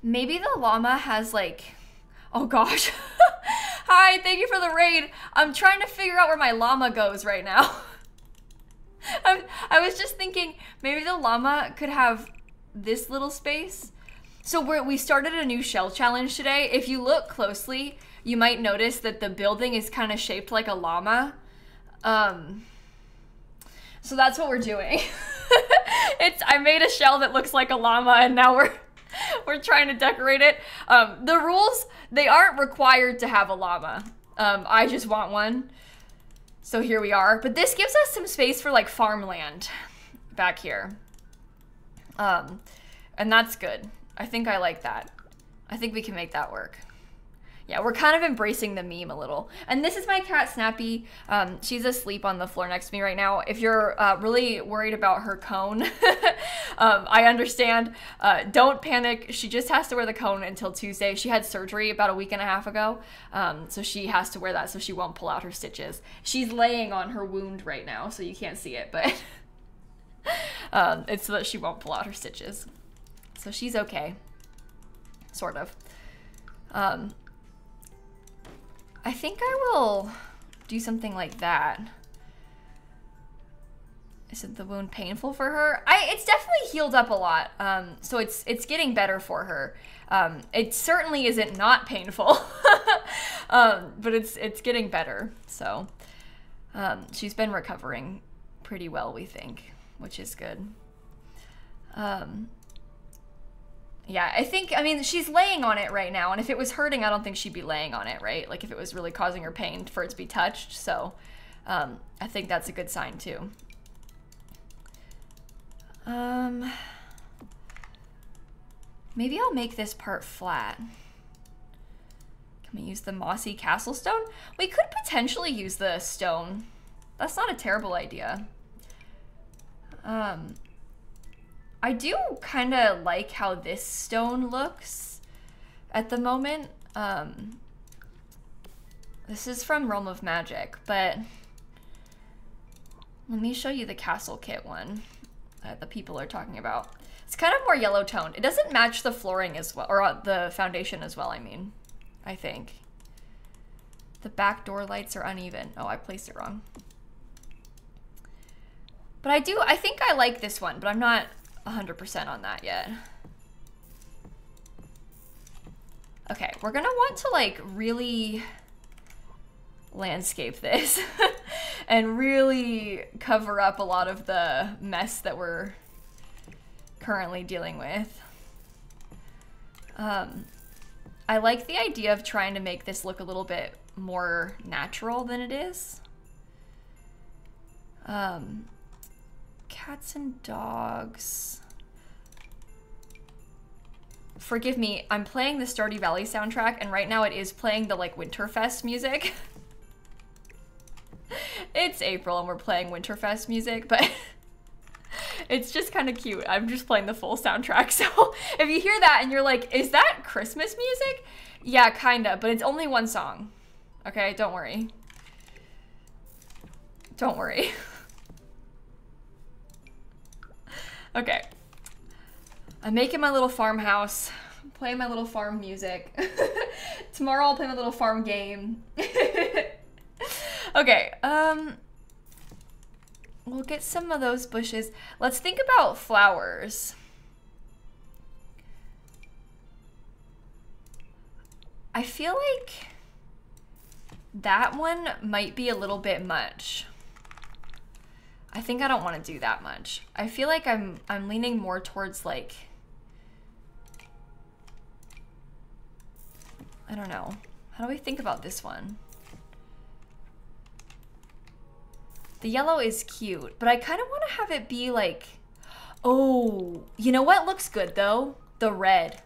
Maybe the llama has like, oh gosh. Hi, thank you for the raid. I'm trying to figure out where my llama goes right now. I'm, I was just thinking maybe the llama could have this little space. So we we started a new shell challenge today. If you look closely, you might notice that the building is kind of shaped like a llama. Um, so that's what we're doing. it's I made a shell that looks like a llama, and now we're we're trying to decorate it. Um, the rules they aren't required to have a llama. Um, I just want one. So here we are. But this gives us some space for like farmland back here. Um, and that's good. I think I like that. I think we can make that work. Yeah, we're kind of embracing the meme a little. And this is my cat, Snappy. Um, she's asleep on the floor next to me right now. If you're uh, really worried about her cone, um, I understand. Uh, don't panic. She just has to wear the cone until Tuesday. She had surgery about a week and a half ago, um, so she has to wear that so she won't pull out her stitches. She's laying on her wound right now, so you can't see it, but um, it's so that she won't pull out her stitches. So she's okay. Sort of. Um, I think I will do something like that. Is it the wound painful for her? I it's definitely healed up a lot. Um, so it's it's getting better for her. Um, it certainly isn't not painful, um, but it's it's getting better. So um, she's been recovering pretty well, we think, which is good. Um, yeah, I think, I mean, she's laying on it right now, and if it was hurting, I don't think she'd be laying on it, right? Like if it was really causing her pain for it to be touched. So um, I think that's a good sign too. Um, maybe I'll make this part flat. Can we use the mossy castle stone? We could potentially use the stone. That's not a terrible idea. Um, I do kind of like how this stone looks at the moment. Um, this is from Realm of Magic, but let me show you the castle kit one that the people are talking about. It's kind of more yellow toned. It doesn't match the flooring as well, or uh, the foundation as well, I mean, I think. The back door lights are uneven. Oh, I placed it wrong. But I do, I think I like this one, but I'm not 100% on that yet. Okay, we're gonna want to like really landscape this and really cover up a lot of the mess that we're currently dealing with. Um, I like the idea of trying to make this look a little bit more natural than it is. Um, Cats and dogs. Forgive me, I'm playing the Stardew Valley soundtrack, and right now it is playing the, like, Winterfest music. it's April, and we're playing Winterfest music, but... it's just kind of cute. I'm just playing the full soundtrack. So if you hear that and you're like, is that Christmas music? Yeah, kinda, but it's only one song. Okay, don't worry. Don't worry. Okay. I'm making my little farmhouse, playing my little farm music. Tomorrow I'll play my little farm game. okay, um, we'll get some of those bushes. Let's think about flowers. I feel like that one might be a little bit much. I think I don't want to do that much. I feel like I'm I'm leaning more towards like I don't know. How do we think about this one? The yellow is cute, but I kind of want to have it be like, oh, you know what looks good though? The red.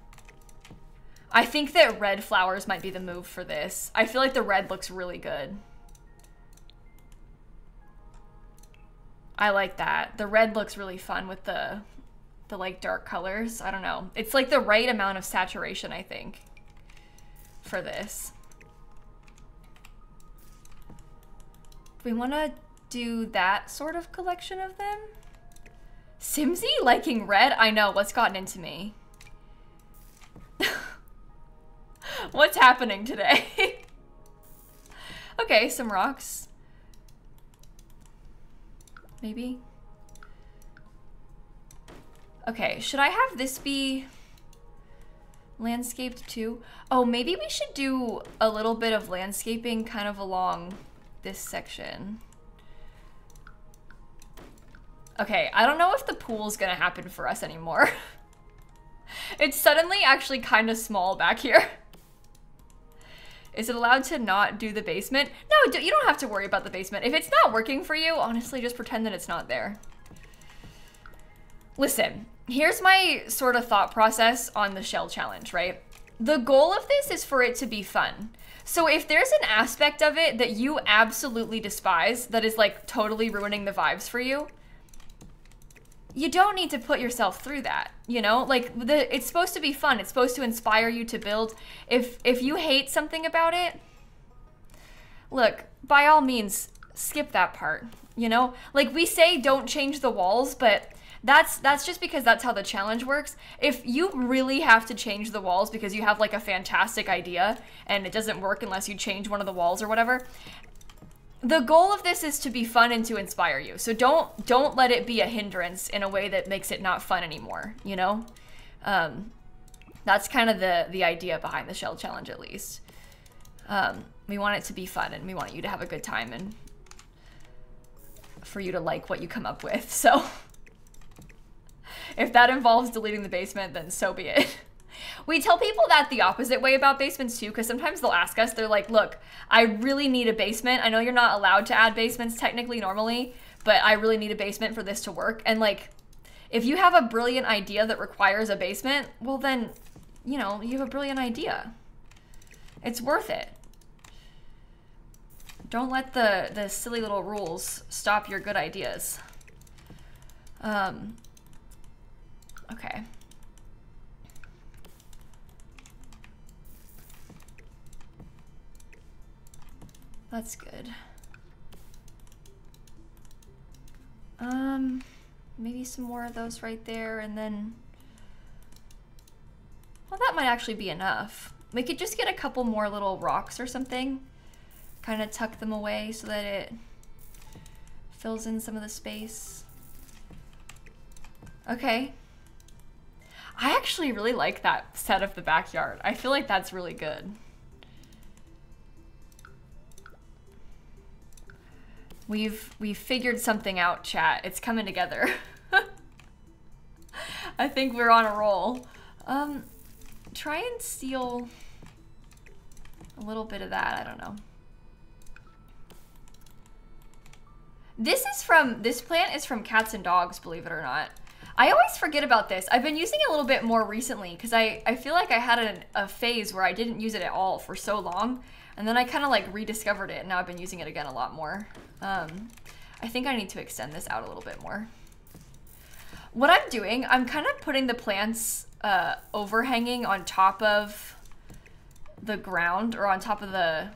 I think that red flowers might be the move for this. I feel like the red looks really good. I like that. The red looks really fun with the the like dark colors. I don't know. It's like the right amount of saturation, I think, for this. We want to do that sort of collection of them. Simsie liking red? I know, what's gotten into me? What's happening today? okay, some rocks. Maybe. Okay, should I have this be landscaped too? Oh, maybe we should do a little bit of landscaping kind of along this section. Okay, I don't know if the pool's gonna happen for us anymore. it's suddenly actually kind of small back here. Is it allowed to not do the basement? No, you don't have to worry about the basement. If it's not working for you, honestly, just pretend that it's not there. Listen, here's my sort of thought process on the shell challenge, right? The goal of this is for it to be fun. So if there's an aspect of it that you absolutely despise that is like totally ruining the vibes for you, you don't need to put yourself through that you know? Like the it's supposed to be fun. It's supposed to inspire you to build. If if you hate something about it look by all means skip that part you know? Like we say don't change the walls but that's that's just because that's how the challenge works. If you really have to change the walls because you have like a fantastic idea and it doesn't work unless you change one of the walls or whatever the goal of this is to be fun and to inspire you. So don't don't let it be a hindrance in a way that makes it not fun anymore. You know, um, that's kind of the the idea behind the shell challenge, at least. Um, we want it to be fun, and we want you to have a good time, and for you to like what you come up with. So if that involves deleting the basement, then so be it. We tell people that the opposite way about basements too, because sometimes they'll ask us, they're like, look, I really need a basement. I know you're not allowed to add basements technically normally, but I really need a basement for this to work. And like, if you have a brilliant idea that requires a basement, well then, you know, you have a brilliant idea. It's worth it. Don't let the, the silly little rules stop your good ideas. Um, okay. That's good. Um, maybe some more of those right there, and then... Well, that might actually be enough. We could just get a couple more little rocks or something. Kind of tuck them away so that it fills in some of the space. Okay. I actually really like that set of the backyard. I feel like that's really good. We've we've figured something out, chat. It's coming together. I think we're on a roll. Um, try and steal a little bit of that. I don't know. This is from, this plant is from Cats and Dogs, believe it or not. I always forget about this. I've been using it a little bit more recently because I, I feel like I had an, a phase where I didn't use it at all for so long. And then I kind of like rediscovered it and now I've been using it again a lot more. Um, I think I need to extend this out a little bit more. What I'm doing, I'm kind of putting the plants uh, overhanging on top of the ground or on top of the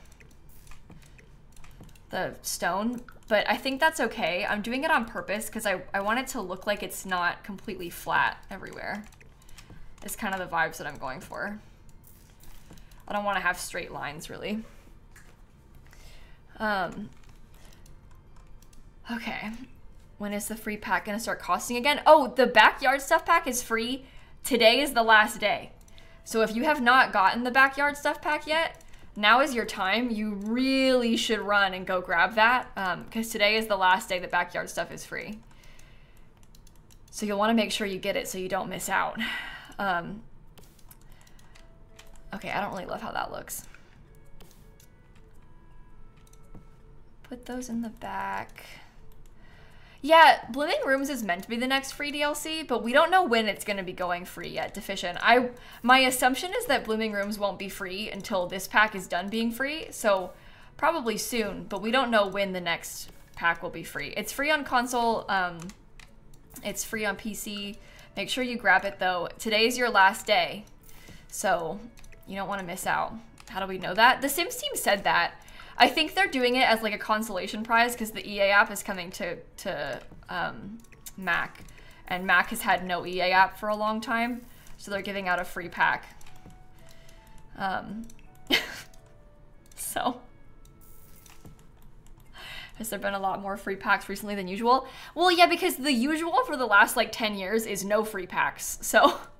the stone, but I think that's okay. I'm doing it on purpose because I, I want it to look like it's not completely flat everywhere. It's kind of the vibes that I'm going for. I don't want to have straight lines, really. Um, okay. When is the free pack gonna start costing again? Oh, the backyard stuff pack is free. Today is the last day. So if you have not gotten the backyard stuff pack yet, now is your time. You really should run and go grab that because um, today is the last day that backyard stuff is free. So you'll want to make sure you get it so you don't miss out. Um, okay, I don't really love how that looks. Put those in the back. Yeah, Blooming Rooms is meant to be the next free DLC, but we don't know when it's going to be going free yet, Deficient. I my assumption is that Blooming Rooms won't be free until this pack is done being free, so probably soon, but we don't know when the next pack will be free. It's free on console, um, it's free on PC. Make sure you grab it though. Today's your last day, so you don't want to miss out. How do we know that? The Sims team said that. I think they're doing it as like a consolation prize because the EA app is coming to to um, Mac, and Mac has had no EA app for a long time, so they're giving out a free pack. Um, so. Has there been a lot more free packs recently than usual? Well, yeah, because the usual for the last like 10 years is no free packs. So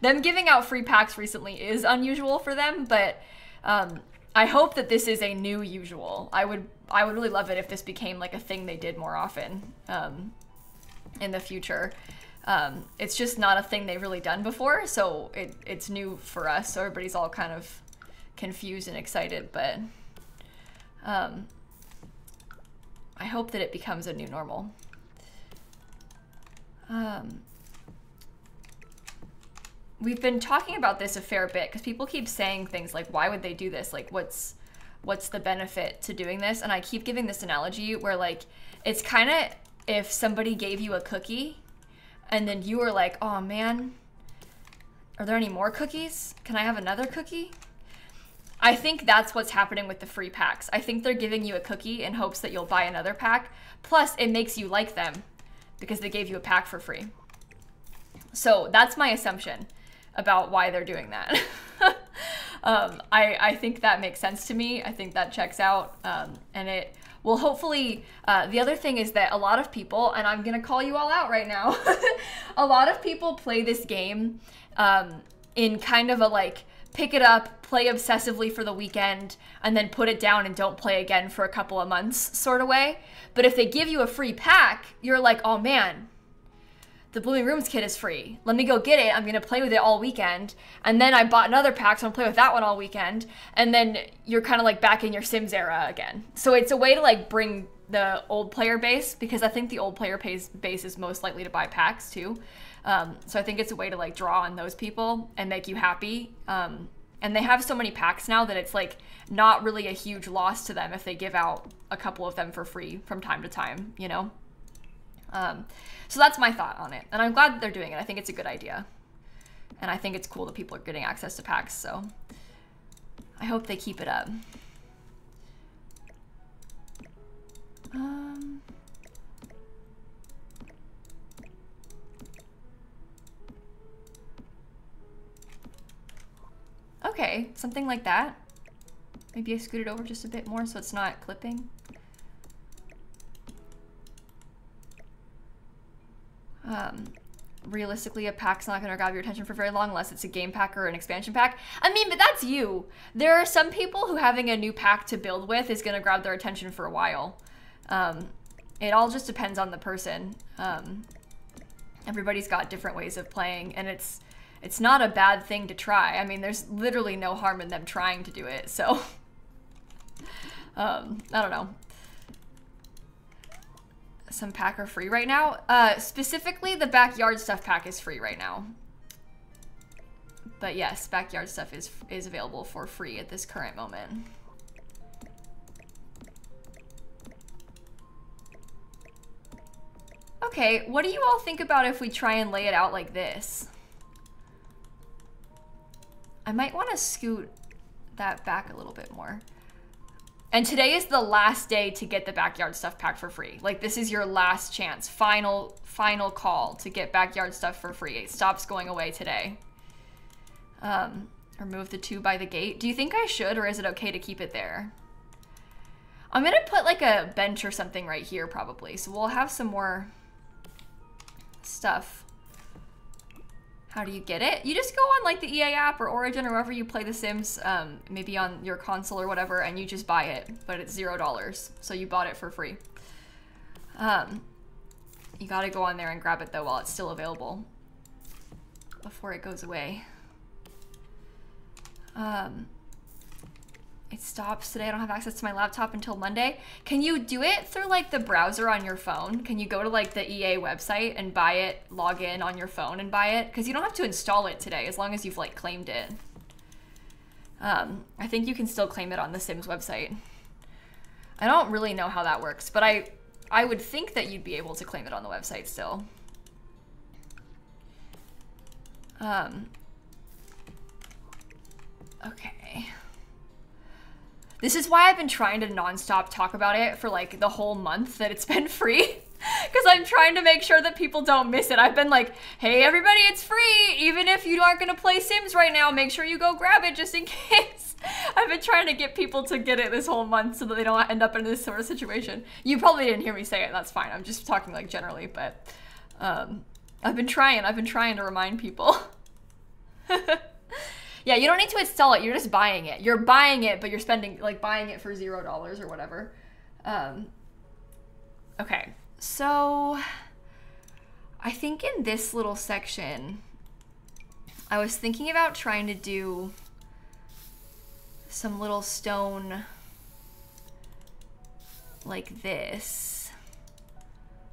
them giving out free packs recently is unusual for them, but um, I hope that this is a new usual. I would I would really love it if this became like a thing they did more often um, in the future. Um, it's just not a thing they've really done before, so it, it's new for us. So everybody's all kind of confused and excited, but um, I hope that it becomes a new normal. Um, we've been talking about this a fair bit because people keep saying things like, why would they do this? Like, what's what's the benefit to doing this? And I keep giving this analogy where like it's kind of if somebody gave you a cookie and then you were like, oh man, are there any more cookies? Can I have another cookie? I think that's what's happening with the free packs. I think they're giving you a cookie in hopes that you'll buy another pack. Plus, it makes you like them because they gave you a pack for free. So that's my assumption about why they're doing that. um, I, I think that makes sense to me. I think that checks out. Um, and it will hopefully, uh, the other thing is that a lot of people, and I'm going to call you all out right now, a lot of people play this game um, in kind of a like, pick it up, play obsessively for the weekend, and then put it down and don't play again for a couple of months sort of way. But if they give you a free pack, you're like, oh man, the Blooming Rooms kit is free. Let me go get it. I'm gonna play with it all weekend. And then I bought another pack, so I'm play with that one all weekend. And then you're kind of like back in your Sims era again. So it's a way to like bring the old player base because I think the old player base is most likely to buy packs too. Um, so I think it's a way to like draw on those people and make you happy. Um, and they have so many packs now that it's like not really a huge loss to them if they give out a couple of them for free from time to time, you know? Um, so that's my thought on it. And I'm glad they're doing it. I think it's a good idea. And I think it's cool that people are getting access to packs. So I hope they keep it up. Um, okay, something like that. Maybe I scoot it over just a bit more so it's not clipping. Um, realistically, a pack's not going to grab your attention for very long unless it's a game pack or an expansion pack. I mean, but that's you. There are some people who having a new pack to build with is going to grab their attention for a while. Um, it all just depends on the person. Um, everybody's got different ways of playing, and it's it's not a bad thing to try. I mean, there's literally no harm in them trying to do it. So, um, I don't know some pack are free right now. Uh, specifically, the backyard stuff pack is free right now. But yes, backyard stuff is is available for free at this current moment. Okay, what do you all think about if we try and lay it out like this? I might want to scoot that back a little bit more. And today is the last day to get the backyard stuff pack for free. Like this is your last chance, final final call to get backyard stuff for free. It stops going away today. Um, remove the two by the gate. Do you think I should or is it okay to keep it there? I'm gonna put like a bench or something right here probably. So we'll have some more stuff. How do you get it? You just go on like the EA app or Origin or wherever you play The Sims, um, maybe on your console or whatever, and you just buy it, but it's zero dollars. So you bought it for free. Um, you gotta go on there and grab it though while it's still available before it goes away. Um, it stops today. I don't have access to my laptop until Monday. Can you do it through like the browser on your phone? Can you go to like the EA website and buy it, log in on your phone and buy it? Because you don't have to install it today as long as you've like claimed it. Um, I think you can still claim it on the Sims website. I don't really know how that works, but I I would think that you'd be able to claim it on the website still. Um, okay. This is why I've been trying to nonstop talk about it for like the whole month that it's been free. Because I'm trying to make sure that people don't miss it. I've been like, hey, everybody, it's free. Even if you aren't going to play Sims right now, make sure you go grab it just in case. I've been trying to get people to get it this whole month so that they don't end up in this sort of situation. You probably didn't hear me say it. That's fine. I'm just talking like generally, but um, I've been trying. I've been trying to remind people. Yeah, you don't need to install it. You're just buying it. You're buying it, but you're spending like buying it for zero dollars or whatever. Um, okay, so I think in this little section, I was thinking about trying to do some little stone like this.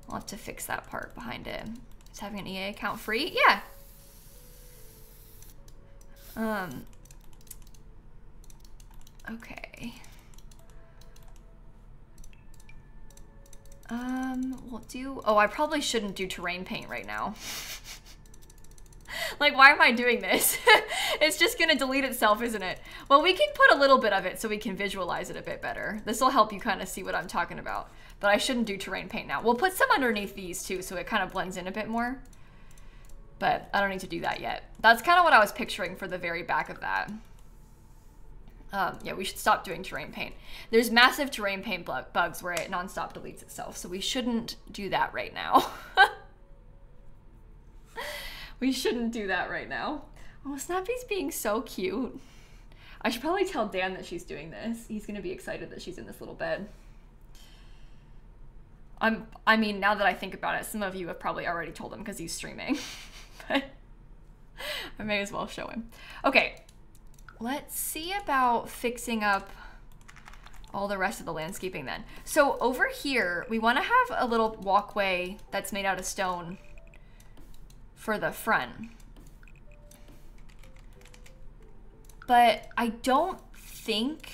I'll have to fix that part behind it. it. Is having an EA account free? Yeah, um. Okay. Um, we'll do, oh, I probably shouldn't do terrain paint right now. like, why am I doing this? it's just gonna delete itself, isn't it? Well, we can put a little bit of it so we can visualize it a bit better. This will help you kind of see what I'm talking about. But I shouldn't do terrain paint now. We'll put some underneath these too so it kind of blends in a bit more but I don't need to do that yet. That's kind of what I was picturing for the very back of that. Um, yeah, we should stop doing terrain paint. There's massive terrain paint bugs where it nonstop deletes itself, so we shouldn't do that right now. we shouldn't do that right now. Oh, Snappy's being so cute. I should probably tell Dan that she's doing this. He's gonna be excited that she's in this little bed. I'm, I mean, now that I think about it, some of you have probably already told him because he's streaming. I may as well show him. Okay, let's see about fixing up all the rest of the landscaping then. So over here, we want to have a little walkway that's made out of stone for the front. But I don't think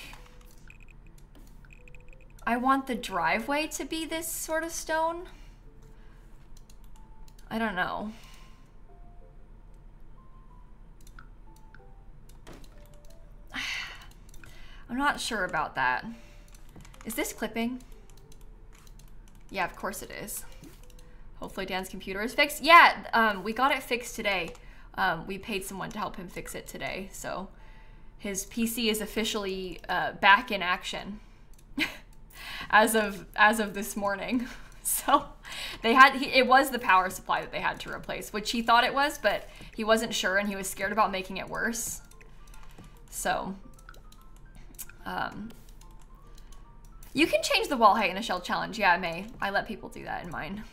I want the driveway to be this sort of stone. I don't know. I'm not sure about that. Is this clipping? Yeah, of course it is. Hopefully Dan's computer is fixed. Yeah, um, we got it fixed today. Um, we paid someone to help him fix it today. So his PC is officially uh, back in action as of as of this morning. So they had he, it was the power supply that they had to replace, which he thought it was, but he wasn't sure and he was scared about making it worse. So um, you can change the wall height in a shell challenge. Yeah, I may. I let people do that in mine.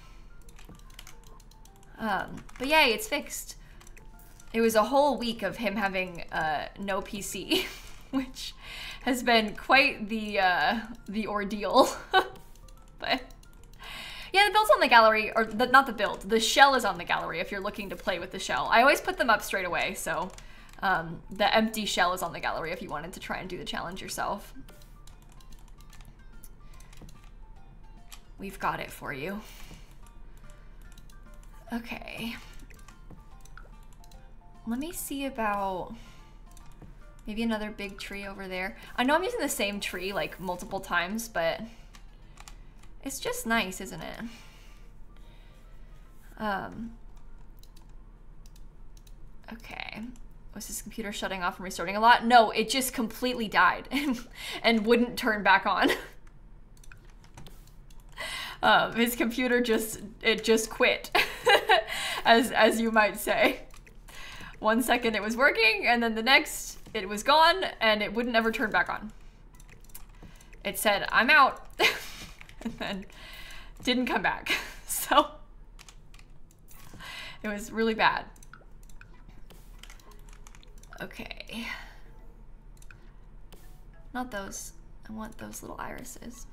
Um, but yay, it's fixed. It was a whole week of him having uh, no PC, which has been quite the uh, the ordeal. but yeah, the build's on the gallery, or the, not the build. The shell is on the gallery if you're looking to play with the shell. I always put them up straight away, so um, the empty shell is on the gallery if you wanted to try and do the challenge yourself. We've got it for you. Okay. Let me see about maybe another big tree over there. I know I'm using the same tree like multiple times, but it's just nice, isn't it? Um, okay was his computer shutting off and restarting a lot? No, it just completely died and, and wouldn't turn back on. um, his computer just, it just quit. as as you might say. One second it was working, and then the next it was gone, and it wouldn't ever turn back on. It said, I'm out, and then didn't come back. So it was really bad. Okay. Not those. I want those little irises.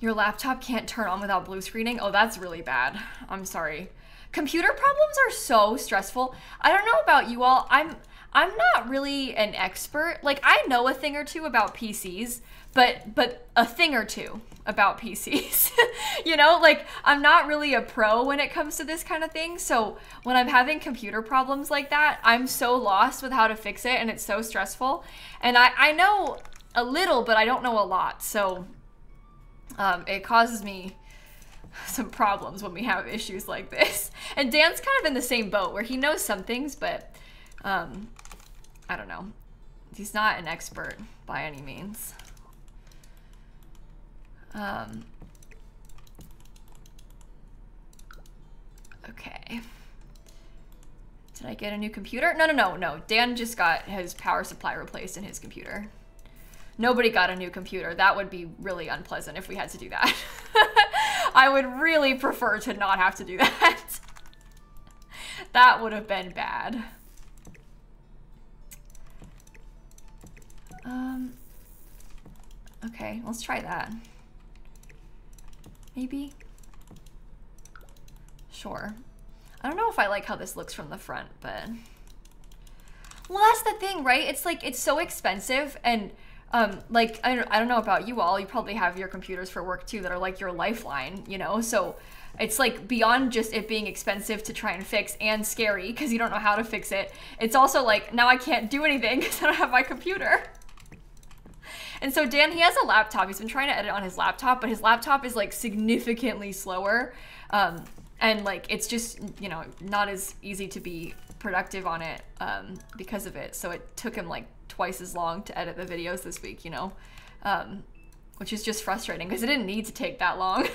Your laptop can't turn on without blue screening? Oh, that's really bad. I'm sorry. Computer problems are so stressful. I don't know about you all. I'm I'm not really an expert. Like I know a thing or two about PCs, but but a thing or two about PCs. you know, like I'm not really a pro when it comes to this kind of thing. So when I'm having computer problems like that, I'm so lost with how to fix it and it's so stressful. And I, I know a little, but I don't know a lot. So um, it causes me some problems when we have issues like this. And Dan's kind of in the same boat where he knows some things, but um, I don't know. He's not an expert by any means. Um, okay. Did I get a new computer? No, no, no, no. Dan just got his power supply replaced in his computer. Nobody got a new computer. That would be really unpleasant if we had to do that. I would really prefer to not have to do that. that would have been bad. Um, okay, let's try that. Maybe? Sure. I don't know if I like how this looks from the front, but... Well, that's the thing, right? It's like, it's so expensive and um, like I I don't know about you all you probably have your computers for work too that are like your lifeline you know so it's like beyond just it being expensive to try and fix and scary because you don't know how to fix it it's also like now i can't do anything because i don't have my computer and so dan he has a laptop he's been trying to edit on his laptop but his laptop is like significantly slower um, and like it's just you know not as easy to be productive on it um, because of it so it took him like twice as long to edit the videos this week, you know? Um, which is just frustrating because it didn't need to take that long.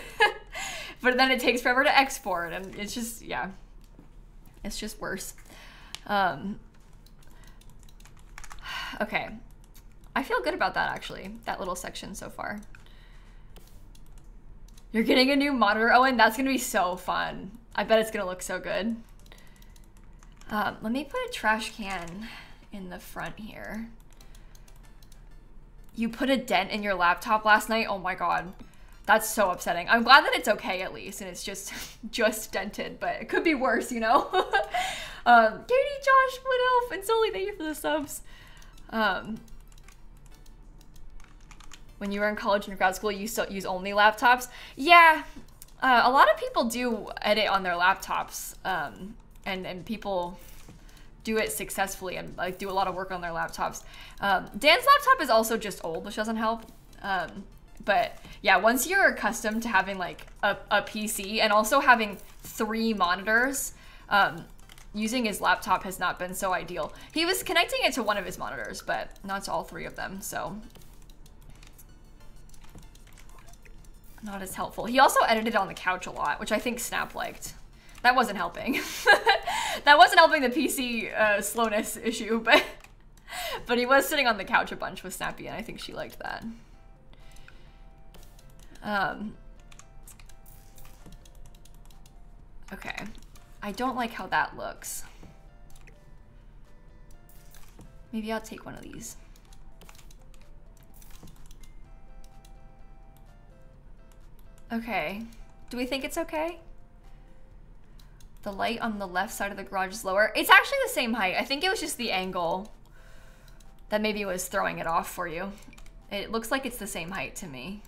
but then it takes forever to export and it's just, yeah, it's just worse. Um, okay. I feel good about that actually, that little section so far. You're getting a new monitor, Owen? That's gonna be so fun. I bet it's gonna look so good. Um, let me put a trash can in the front here. You put a dent in your laptop last night? Oh my god. That's so upsetting. I'm glad that it's okay at least and it's just just dented, but it could be worse, you know? um, Katie, Josh, Wood Elf, and Sully, thank you for the subs. Um, when you were in college and grad school, you still use only laptops? Yeah, uh, a lot of people do edit on their laptops, um, and, and people do it successfully and like do a lot of work on their laptops. Um, Dan's laptop is also just old, which doesn't help. Um, but yeah, once you're accustomed to having like a, a PC and also having three monitors, um, using his laptop has not been so ideal. He was connecting it to one of his monitors, but not to all three of them, so. Not as helpful. He also edited on the couch a lot, which I think Snap liked. That wasn't helping. that wasn't helping the PC uh, slowness issue, but but he was sitting on the couch a bunch with Snappy, and I think she liked that. Um. Okay. I don't like how that looks. Maybe I'll take one of these. Okay. Do we think it's okay? The light on the left side of the garage is lower. It's actually the same height. I think it was just the angle that maybe was throwing it off for you. It looks like it's the same height to me.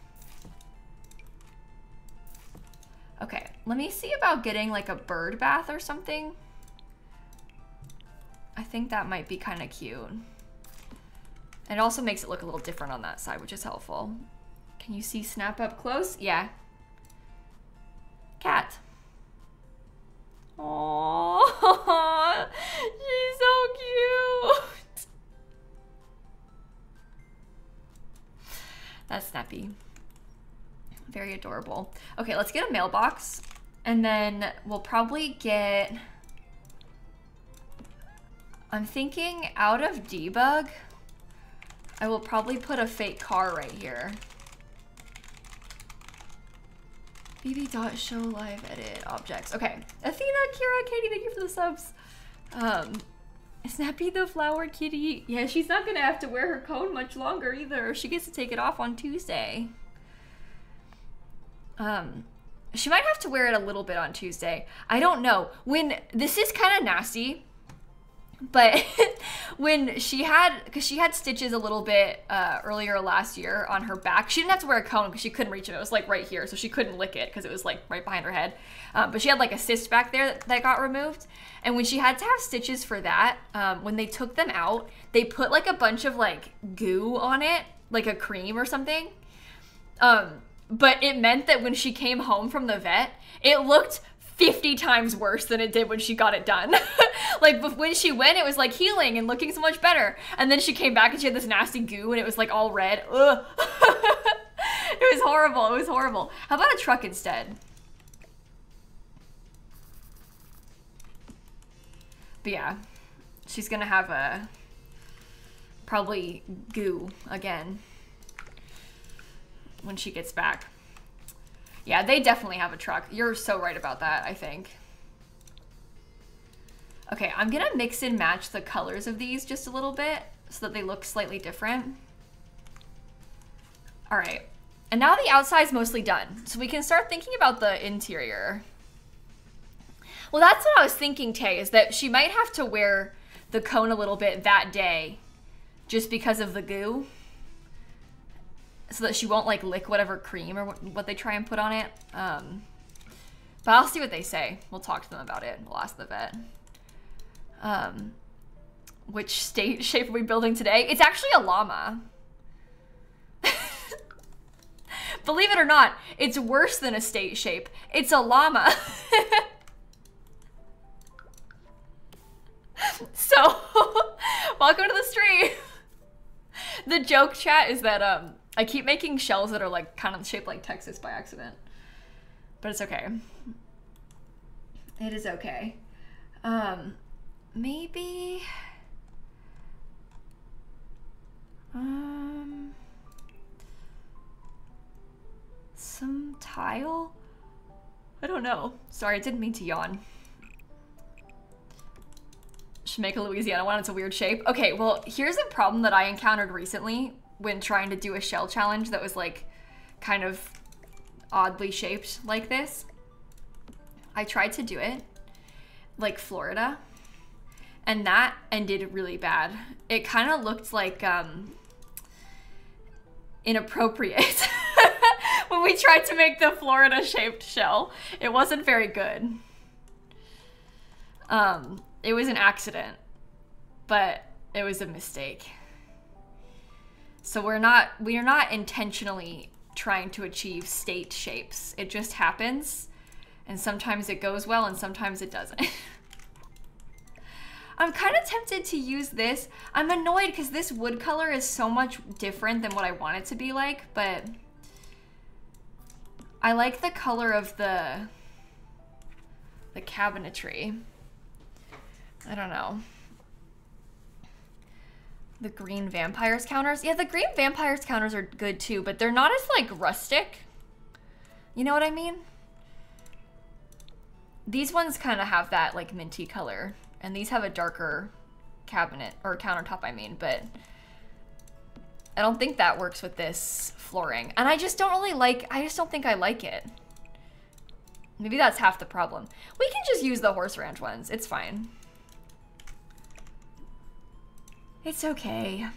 Okay, let me see about getting like a bird bath or something. I think that might be kind of cute. And it also makes it look a little different on that side, which is helpful. Can you see Snap up close? Yeah. Cat. Oh, she's so cute. That's snappy. Very adorable. Okay, let's get a mailbox And then we'll probably get... I'm thinking out of debug, I will probably put a fake car right here. BB dot show live edit objects. Okay. Athena, Kira, Katie, thank you for the subs. Um, Snappy the flower kitty. Yeah, she's not gonna have to wear her cone much longer either. She gets to take it off on Tuesday. Um, she might have to wear it a little bit on Tuesday. I don't know. When this is kind of nasty but when she had because she had stitches a little bit uh, earlier last year on her back she didn't have to wear a cone because she couldn't reach it. It was like right here so she couldn't lick it because it was like right behind her head. Um, but she had like a cyst back there that, that, got removed. And when she had to have stitches for that um, when they took them out they put like a bunch of like goo on it like a cream or something. Um, but it meant that when she came home from the vet it looked 50 times worse than it did when she got it done. like when she went, it was like healing and looking so much better. And then she came back and she had this nasty goo and it was like all red. Ugh. it was horrible. It was horrible. How about a truck instead? But yeah, she's gonna have a probably goo again when she gets back. Yeah, they definitely have a truck. You're so right about that, I think. Okay, I'm gonna mix and match the colors of these just a little bit so that they look slightly different. All right, and now the outside's mostly done. So we can start thinking about the interior. Well, that's what I was thinking, Tay, is that she might have to wear the cone a little bit that day just because of the goo so that she won't like lick whatever cream or what they try and put on it. Um, but I'll see what they say. We'll talk to them about it. We'll ask the vet. Um, which state shape are we building today? It's actually a llama. Believe it or not, it's worse than a state shape. It's a llama. so, welcome to the stream. the joke chat is that um I keep making shells that are like kind of shaped like Texas by accident. But it's okay. It is okay. Um, maybe... Um... Some tile? I don't know. Sorry, I didn't mean to yawn. Jamaica, Louisiana one, it's a weird shape. Okay, well, here's a problem that I encountered recently when trying to do a shell challenge that was like kind of oddly shaped like this. I tried to do it like Florida and that ended really bad. It kind of looked like um, inappropriate when we tried to make the Florida shaped shell. It wasn't very good. Um, it was an accident, but it was a mistake. So we're not we are not intentionally trying to achieve state shapes. It just happens. And sometimes it goes well and sometimes it doesn't. I'm kind of tempted to use this. I'm annoyed because this wood color is so much different than what I want it to be like, but I like the color of the the cabinetry. I don't know. The green vampires counters. Yeah, the green vampires counters are good too, but they're not as like rustic. You know what I mean? These ones kind of have that like minty color, and these have a darker cabinet or countertop, I mean, but I don't think that works with this flooring. And I just don't really like, I just don't think I like it. Maybe that's half the problem. We can just use the horse ranch ones. It's fine. It's okay.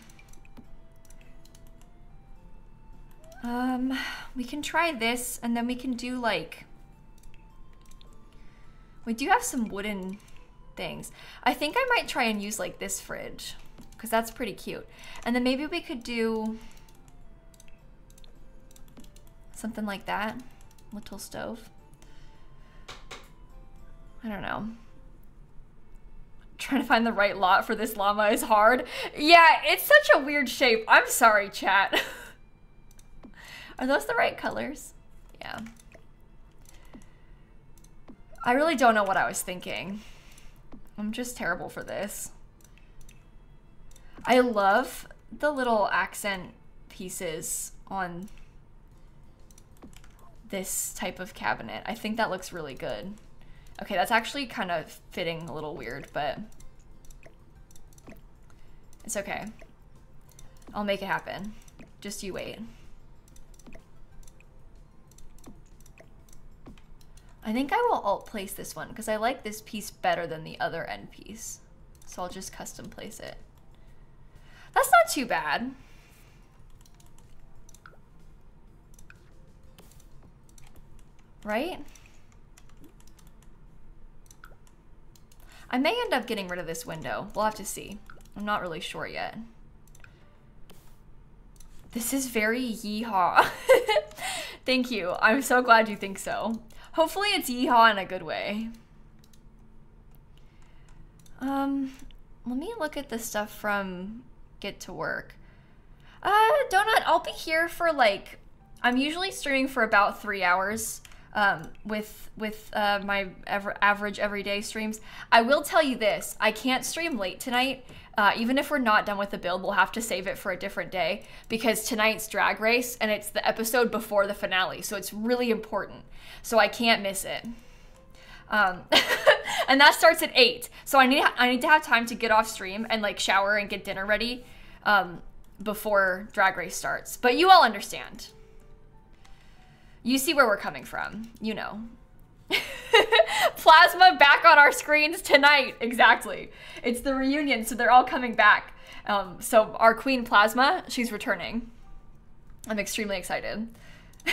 Um, we can try this and then we can do like, we do have some wooden things. I think I might try and use like this fridge because that's pretty cute. And then maybe we could do something like that, little stove. I don't know. Trying to find the right lot for this llama is hard. Yeah, it's such a weird shape. I'm sorry, chat. Are those the right colors? Yeah. I really don't know what I was thinking. I'm just terrible for this. I love the little accent pieces on this type of cabinet. I think that looks really good. Okay, that's actually kind of fitting a little weird, but it's okay. I'll make it happen. Just you wait. I think I will alt place this one because I like this piece better than the other end piece. So I'll just custom place it. That's not too bad. Right? I may end up getting rid of this window. We'll have to see. I'm not really sure yet. This is very yeehaw. Thank you. I'm so glad you think so. Hopefully it's yeehaw in a good way. Um, let me look at the stuff from Get to Work. Uh, Donut, I'll be here for like, I'm usually streaming for about three hours um, with with uh, my ever, average everyday streams. I will tell you this: I can't stream late tonight. Uh, even if we're not done with the build, we'll have to save it for a different day because tonight's drag race and it's the episode before the finale, so it's really important. So I can't miss it. Um, and that starts at eight. So I need I need to have time to get off stream and like shower and get dinner ready um, before drag race starts. But you all understand. You see where we're coming from. You know. Plasma back on our screens tonight. Exactly. It's the reunion, so they're all coming back. Um, so our queen Plasma, she's returning. I'm extremely excited.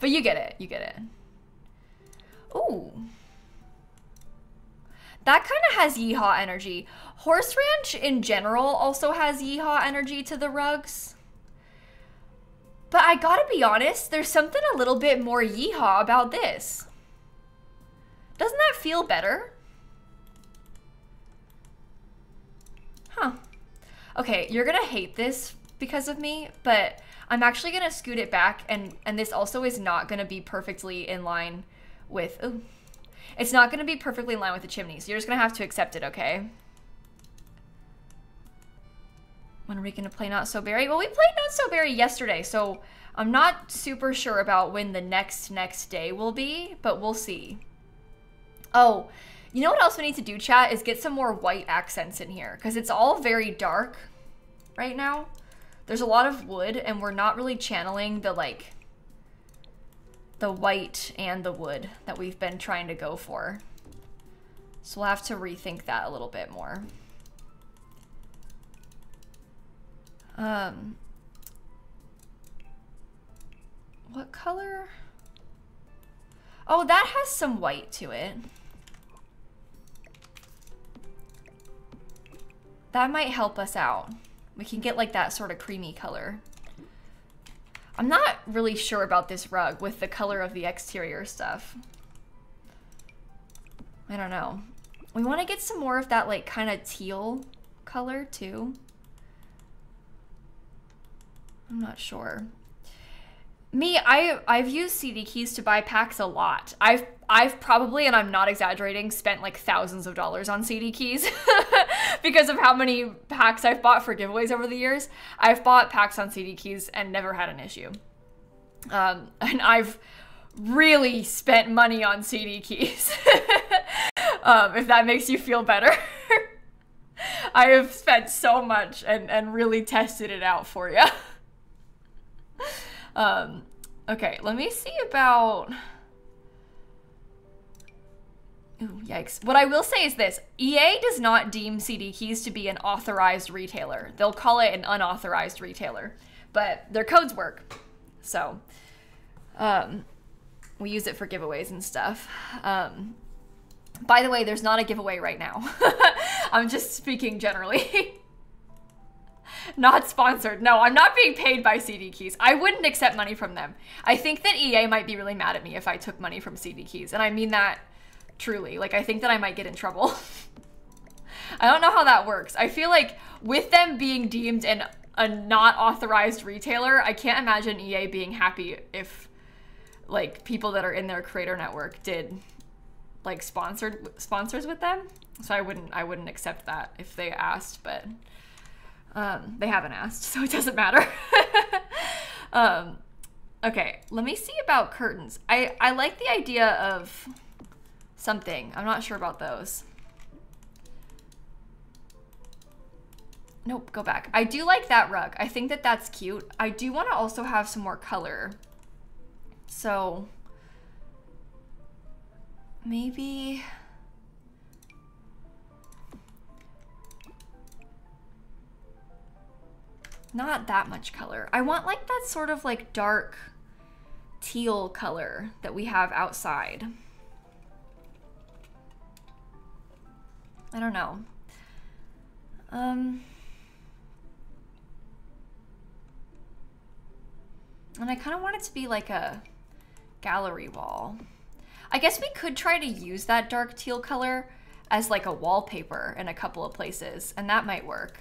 but you get it. You get it. Ooh. That kind of has yeehaw energy. Horse Ranch in general also has yeehaw energy to the rugs. But I gotta be honest, there's something a little bit more yeehaw about this. Doesn't that feel better? Huh. Okay, you're gonna hate this because of me, but I'm actually gonna scoot it back and, and this also is not gonna be perfectly in line with, ooh, it's not gonna be perfectly in line with the chimney, so you're just gonna have to accept it, okay? When are we gonna play Not So Berry? Well, we played Not So Berry yesterday, so I'm not super sure about when the next next day will be, but we'll see. Oh, you know what else we need to do, chat, is get some more white accents in here, because it's all very dark right now. There's a lot of wood, and we're not really channeling the, like, the white and the wood that we've been trying to go for. So we'll have to rethink that a little bit more. Um, what color? Oh, that has some white to it. That might help us out. We can get like that sort of creamy color. I'm not really sure about this rug with the color of the exterior stuff. I don't know. We want to get some more of that like kind of teal color too. I'm not sure. Me, I I've used CD keys to buy packs a lot. I've I've probably, and I'm not exaggerating, spent like thousands of dollars on CD keys because of how many packs I've bought for giveaways over the years. I've bought packs on CD keys and never had an issue. Um, and I've really spent money on CD keys. um, if that makes you feel better. I have spent so much and, and really tested it out for you. Um, okay, let me see about... Ooh, yikes. What I will say is this. EA does not deem CD keys to be an authorized retailer. They'll call it an unauthorized retailer. But their codes work. So, um, we use it for giveaways and stuff. Um, by the way, there's not a giveaway right now. I'm just speaking generally. not sponsored. No, I'm not being paid by CD Keys. I wouldn't accept money from them. I think that EA might be really mad at me if I took money from CD Keys. And I mean that truly. Like, I think that I might get in trouble. I don't know how that works. I feel like with them being deemed an, a not authorized retailer, I can't imagine EA being happy if like people that are in their creator network did like sponsored sponsors with them. So I wouldn't I wouldn't accept that if they asked, but um, they haven't asked, so it doesn't matter. um, okay, let me see about curtains. I I like the idea of something. I'm not sure about those. Nope, go back. I do like that rug. I think that that's cute. I do want to also have some more color. So maybe not that much color. I want like that sort of like dark teal color that we have outside. I don't know. Um, and I kind of want it to be like a gallery wall. I guess we could try to use that dark teal color as like a wallpaper in a couple of places, and that might work.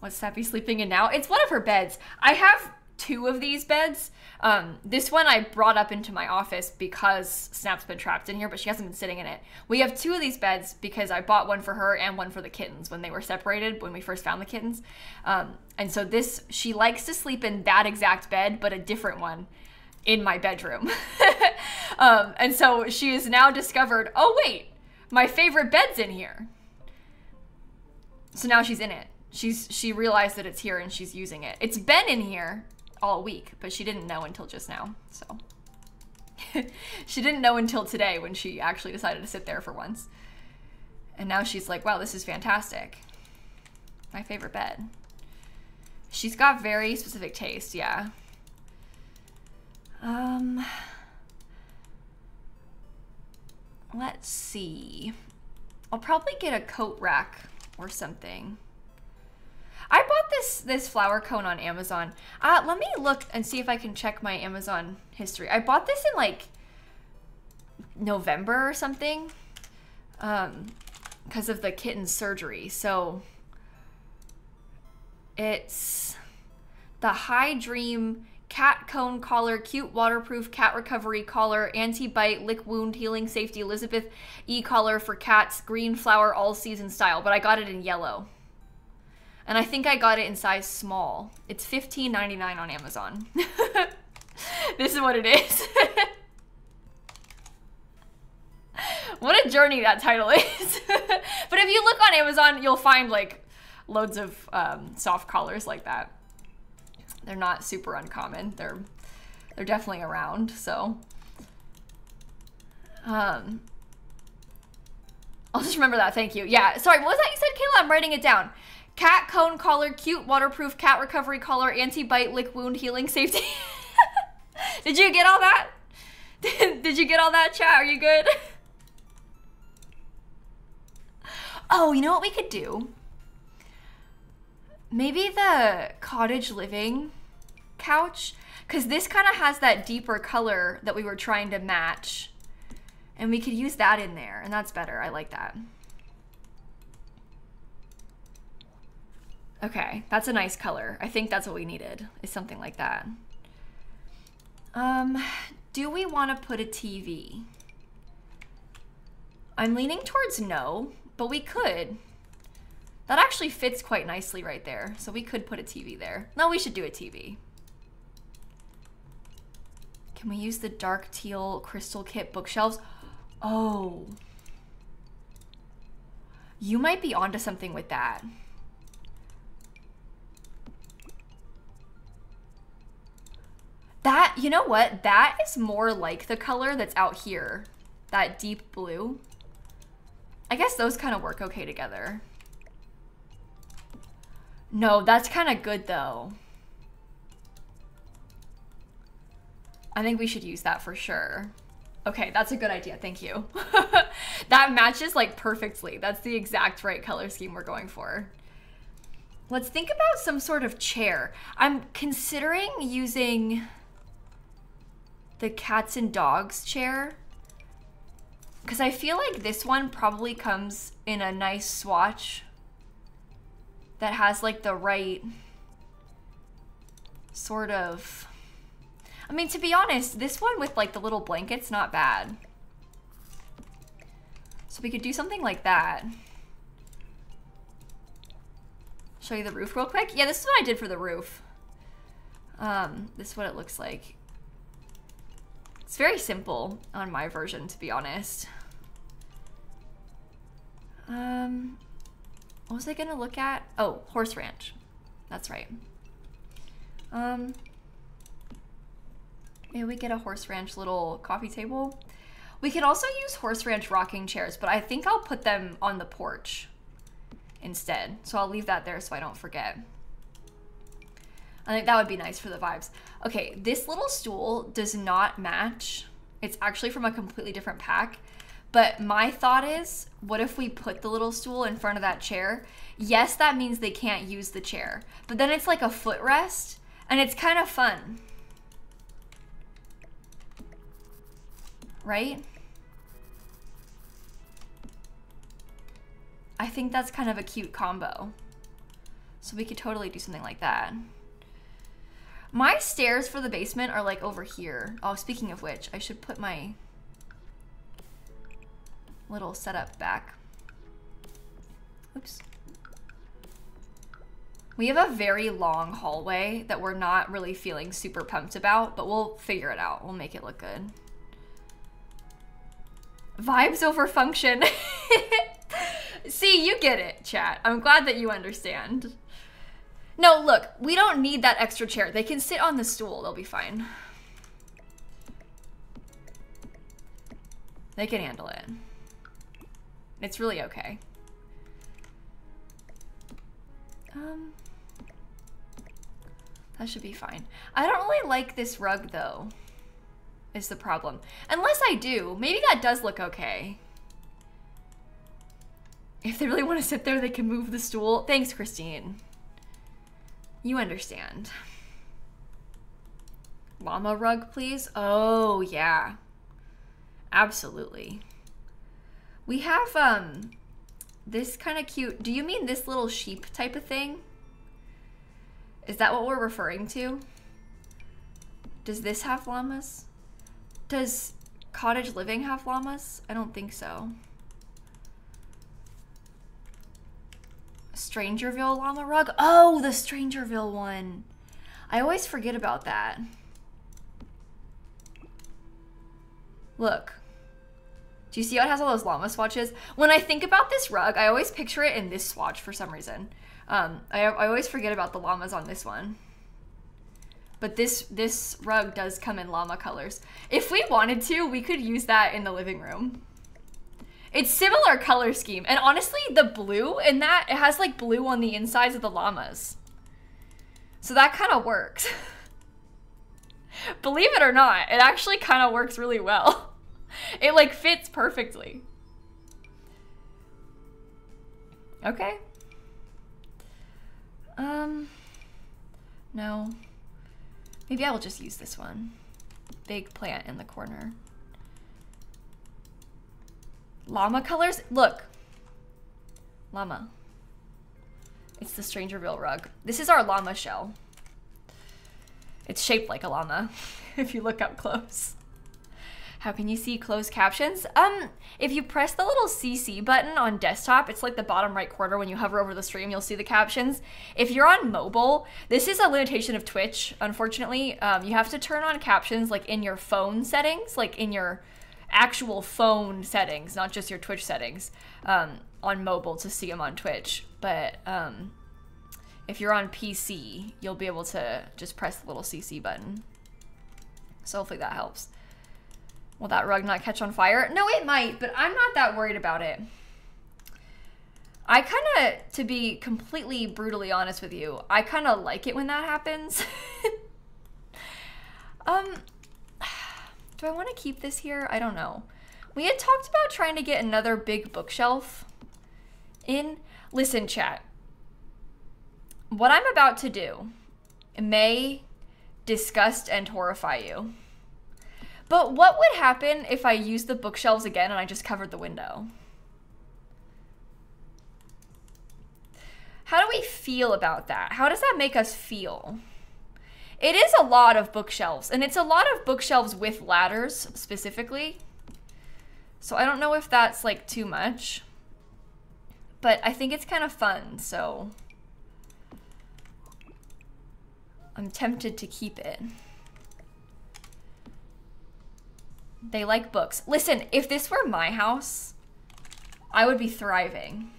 What's Sappy sleeping in now? It's one of her beds. I have two of these beds. Um, this one I brought up into my office because Snap's been trapped in here, but she hasn't been sitting in it. We have two of these beds because I bought one for her and one for the kittens when they were separated when we first found the kittens. Um, and so this, she likes to sleep in that exact bed, but a different one in my bedroom. um, and so she has now discovered, oh wait, my favorite bed's in here. So now she's in it. She's she realized that it's here and she's using it. It's been in here all week, but she didn't know until just now. So she didn't know until today when she actually decided to sit there for once. And now she's like, wow, this is fantastic. My favorite bed. She's got very specific taste, yeah. Um, let's see. I'll probably get a coat rack or something. I bought this this flower cone on Amazon. Uh, let me look and see if I can check my Amazon history. I bought this in like November or something um, because of the kitten surgery. So it's the High Dream cat cone collar, cute waterproof cat recovery collar, anti-bite, lick wound healing safety Elizabeth E collar for cats, green flower all season style, but I got it in yellow. And I think I got it in size small. It's $15.99 on Amazon. this is what it is. what a journey that title is. but if you look on Amazon, you'll find like loads of um, soft collars like that. They're not super uncommon. They're they're definitely around. So, um, I'll just remember that. Thank you. Yeah. Sorry. What was that you said, Kayla? I'm writing it down. Cat cone collar, cute waterproof cat recovery collar, anti-bite, lick wound healing safety. Did you get all that? Did you get all that, chat? Are you good? Oh, you know what we could do? Maybe the cottage living couch because this kind of has that deeper color that we were trying to match and we could use that in there and that's better. I like that. Okay, that's a nice color. I think that's what we needed, is something like that. Um, do we want to put a TV? I'm leaning towards no, but we could. That actually fits quite nicely right there. So we could put a TV there. No, we should do a TV. Can we use the dark teal crystal kit bookshelves? Oh. You might be onto something with that. That, you know what? That is more like the color that's out here. That deep blue. I guess those kind of work okay together. No, that's kind of good though. I think we should use that for sure. Okay, that's a good idea. Thank you. that matches like perfectly. That's the exact right color scheme we're going for. Let's think about some sort of chair. I'm considering using the cats and dogs chair because I feel like this one probably comes in a nice swatch that has like the right sort of I mean, to be honest, this one with like the little blankets, not bad. So we could do something like that. Show you the roof real quick. Yeah, this is what I did for the roof. Um, this is what it looks like. It's very simple on my version, to be honest. Um, what was I gonna look at? Oh, horse ranch. That's right. Um, maybe we get a horse ranch little coffee table. We could also use horse ranch rocking chairs, but I think I'll put them on the porch instead. So I'll leave that there so I don't forget. I think that would be nice for the vibes. Okay, this little stool does not match. It's actually from a completely different pack. But my thought is, what if we put the little stool in front of that chair? Yes, that means they can't use the chair. But then it's like a footrest, and it's kind of fun. Right? I think that's kind of a cute combo. So we could totally do something like that. My stairs for the basement are like over here. Oh, speaking of which, I should put my little setup back. Oops. We have a very long hallway that we're not really feeling super pumped about, but we'll figure it out. We'll make it look good. Vibes over function. See, you get it, chat. I'm glad that you understand. No, look, we don't need that extra chair. They can sit on the stool. They'll be fine. They can handle it. It's really okay. Um, that should be fine. I don't really like this rug though, is the problem. Unless I do. Maybe that does look okay. If they really want to sit there, they can move the stool. Thanks, Christine. You understand. Llama rug, please? Oh, yeah. Absolutely. We have um this kind of cute. Do you mean this little sheep type of thing? Is that what we're referring to? Does this have llamas? Does cottage living have llamas? I don't think so. Strangerville llama rug? Oh, the Strangerville one. I always forget about that. Look. Do you see how it has all those llama swatches? When I think about this rug, I always picture it in this swatch for some reason. Um, I, I always forget about the llamas on this one. But this this rug does come in llama colors. If we wanted to, we could use that in the living room. It's similar color scheme. And honestly, the blue in that, it has like blue on the insides of the llamas. So that kind of works. Believe it or not, it actually kind of works really well. It like fits perfectly. Okay. Um, no. Maybe I will just use this one. Big plant in the corner. Llama colors? Look. Llama. It's the Strangerville rug. This is our llama shell. It's shaped like a llama, if you look up close. How can you see closed captions? Um, if you press the little CC button on desktop, it's like the bottom right corner when you hover over the stream, you'll see the captions. If you're on mobile, this is a limitation of Twitch, unfortunately. Um, you have to turn on captions like in your phone settings, like in your actual phone settings, not just your Twitch settings, um, on mobile to see them on Twitch. But um, if you're on PC, you'll be able to just press the little CC button. So hopefully that helps. Will that rug not catch on fire? No, it might, but I'm not that worried about it. I kind of, to be completely brutally honest with you, I kind of like it when that happens. um, do I want to keep this here? I don't know. We had talked about trying to get another big bookshelf in. Listen, chat. What I'm about to do may disgust and horrify you. But what would happen if I used the bookshelves again and I just covered the window? How do we feel about that? How does that make us feel? It is a lot of bookshelves, and it's a lot of bookshelves with ladders specifically. So I don't know if that's like too much. But I think it's kind of fun, so I'm tempted to keep it. They like books. Listen, if this were my house, I would be thriving.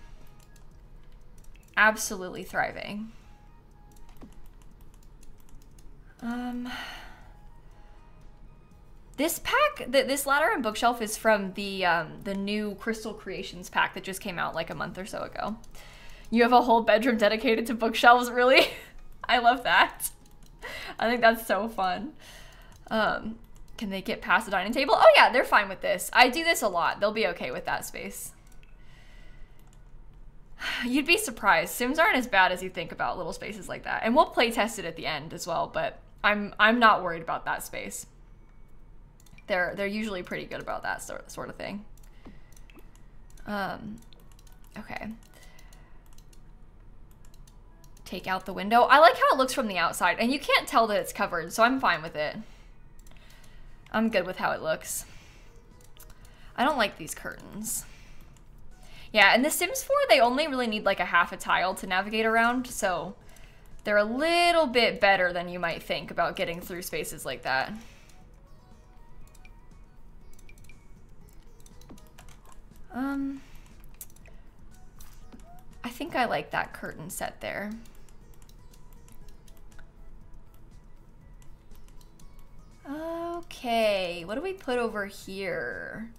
Absolutely thriving. Um, this pack, th this ladder and bookshelf is from the um, the new Crystal Creations pack that just came out like a month or so ago. You have a whole bedroom dedicated to bookshelves, really? I love that. I think that's so fun. Um, can they get past the dining table? Oh yeah, they're fine with this. I do this a lot. They'll be okay with that space. You'd be surprised. Sims aren't as bad as you think about little spaces like that. And we'll play test it at the end as well, but I'm I'm not worried about that space. They're they're usually pretty good about that sort sort of thing. Um okay. Take out the window. I like how it looks from the outside and you can't tell that it's covered, so I'm fine with it. I'm good with how it looks. I don't like these curtains. Yeah, in The Sims 4, they only really need like a half a tile to navigate around, so they're a little bit better than you might think about getting through spaces like that. Um, I think I like that curtain set there. Okay, what do we put over here?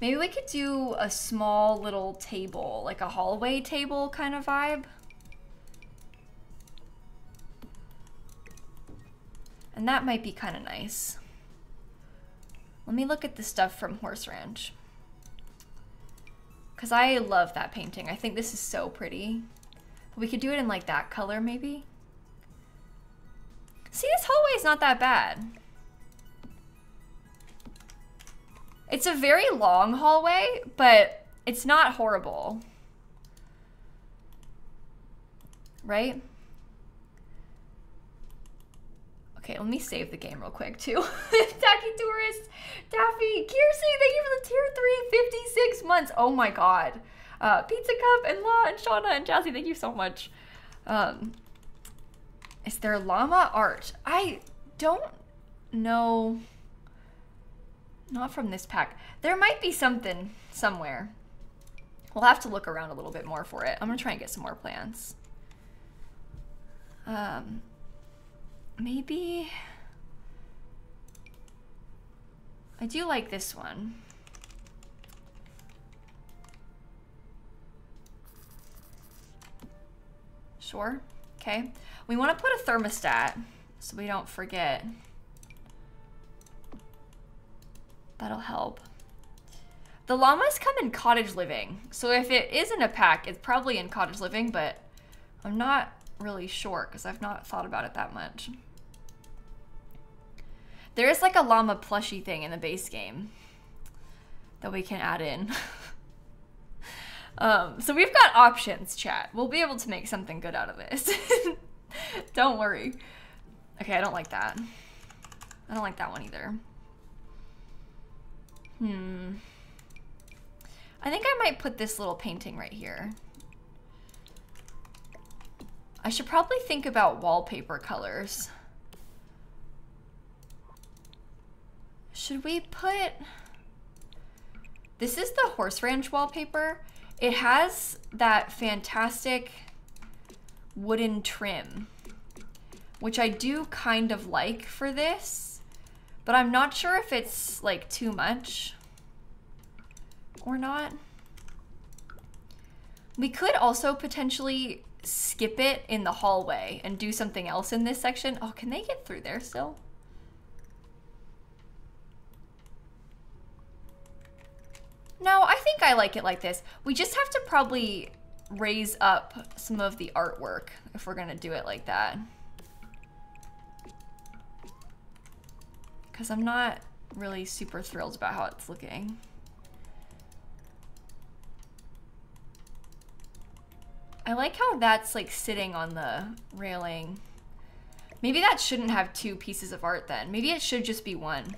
Maybe we could do a small little table, like a hallway table kind of vibe. And that might be kind of nice. Let me look at the stuff from Horse Ranch. Because I love that painting. I think this is so pretty. We could do it in like that color maybe. See, this hallway is not that bad. It's a very long hallway, but it's not horrible. Right? Okay, let me save the game real quick too. Tacky Tourist, Daffy, Kiersey, thank you for the tier 3, 56 months. Oh my god. Uh, Pizza Cup and Law and Shauna and Jazzy, thank you so much. Um, is there llama art? I don't know. Not from this pack. There might be something somewhere. We'll have to look around a little bit more for it. I'm gonna try and get some more plants. Um, maybe... I do like this one. Sure, okay. We wanna put a thermostat so we don't forget. That'll help. The llamas come in cottage living. So if it isn't a pack, it's probably in cottage living, but I'm not really sure because I've not thought about it that much. There is like a llama plushie thing in the base game that we can add in. um, so we've got options, chat. We'll be able to make something good out of this. don't worry. Okay, I don't like that. I don't like that one either. Hmm. I think I might put this little painting right here. I should probably think about wallpaper colors. Should we put... This is the Horse Ranch wallpaper. It has that fantastic wooden trim, which I do kind of like for this. But I'm not sure if it's like too much or not. We could also potentially skip it in the hallway and do something else in this section. Oh, can they get through there still? No, I think I like it like this. We just have to probably raise up some of the artwork if we're gonna do it like that. because I'm not really super thrilled about how it's looking. I like how that's like sitting on the railing. Maybe that shouldn't have two pieces of art then. Maybe it should just be one.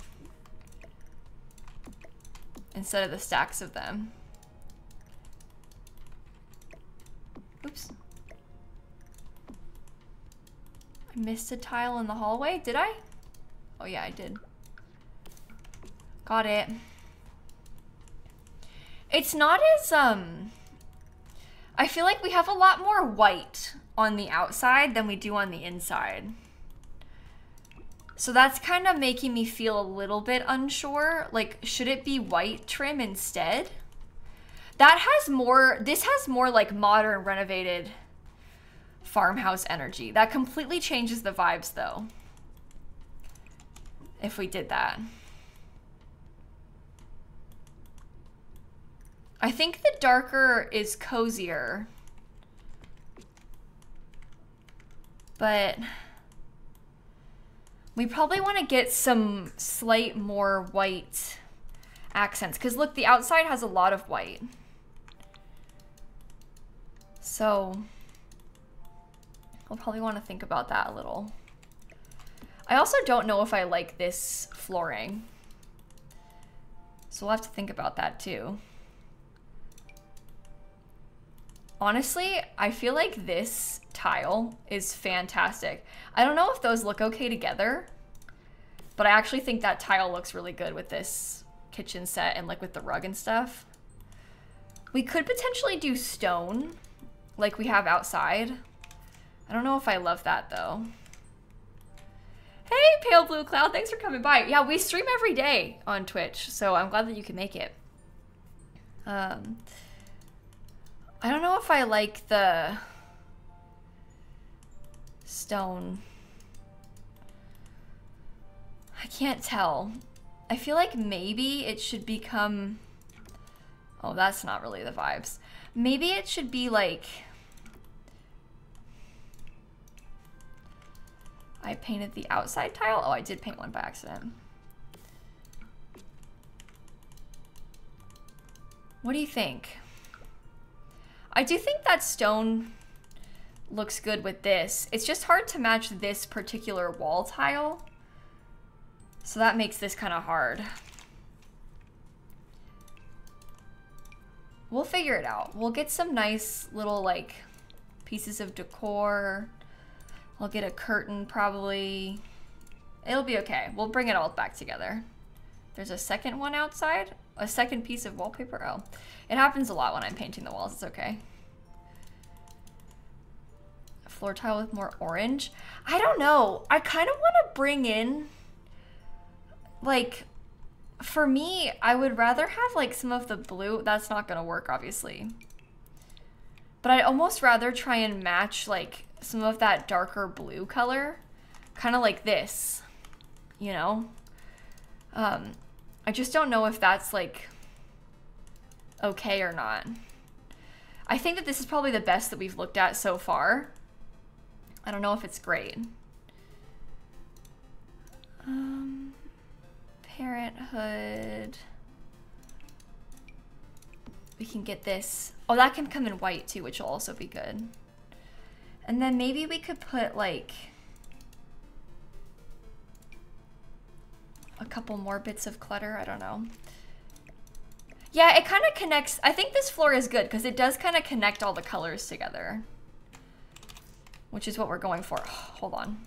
Instead of the stacks of them. Oops. I missed a tile in the hallway, did I? Oh yeah, I did. Got it. It's not as, um... I feel like we have a lot more white on the outside than we do on the inside. So that's kind of making me feel a little bit unsure. Like, should it be white trim instead? That has more, this has more like modern renovated farmhouse energy. That completely changes the vibes though. If we did that. I think the darker is cozier. But we probably want to get some slight more white accents. Because look, the outside has a lot of white. So I'll probably want to think about that a little. I also don't know if I like this flooring. So we'll have to think about that too. Honestly, I feel like this tile is fantastic. I don't know if those look okay together, but I actually think that tile looks really good with this kitchen set and like with the rug and stuff. We could potentially do stone like we have outside. I don't know if I love that though. Hey, Pale Blue Cloud, thanks for coming by. Yeah, we stream every day on Twitch, so I'm glad that you can make it. Um, I don't know if I like the stone. I can't tell. I feel like maybe it should become... Oh, that's not really the vibes. Maybe it should be like... I painted the outside tile? Oh, I did paint one by accident. What do you think? I do think that stone looks good with this. It's just hard to match this particular wall tile. So that makes this kind of hard. We'll figure it out. We'll get some nice little like pieces of decor. I'll get a curtain probably. It'll be okay. We'll bring it all back together. There's a second one outside. A second piece of wallpaper. Oh, it happens a lot when I'm painting the walls. It's okay. A floor tile with more orange. I don't know. I kind of want to bring in, like, for me, I would rather have, like, some of the blue. That's not going to work, obviously. But I'd almost rather try and match, like, some of that darker blue color. Kind of like this, you know? Um, I just don't know if that's like okay or not. I think that this is probably the best that we've looked at so far. I don't know if it's great. Um, parenthood. We can get this. Oh, that can come in white too, which will also be good. And then maybe we could put like a couple more bits of clutter. I don't know. Yeah, it kind of connects. I think this floor is good because it does kind of connect all the colors together. Which is what we're going for. Hold on.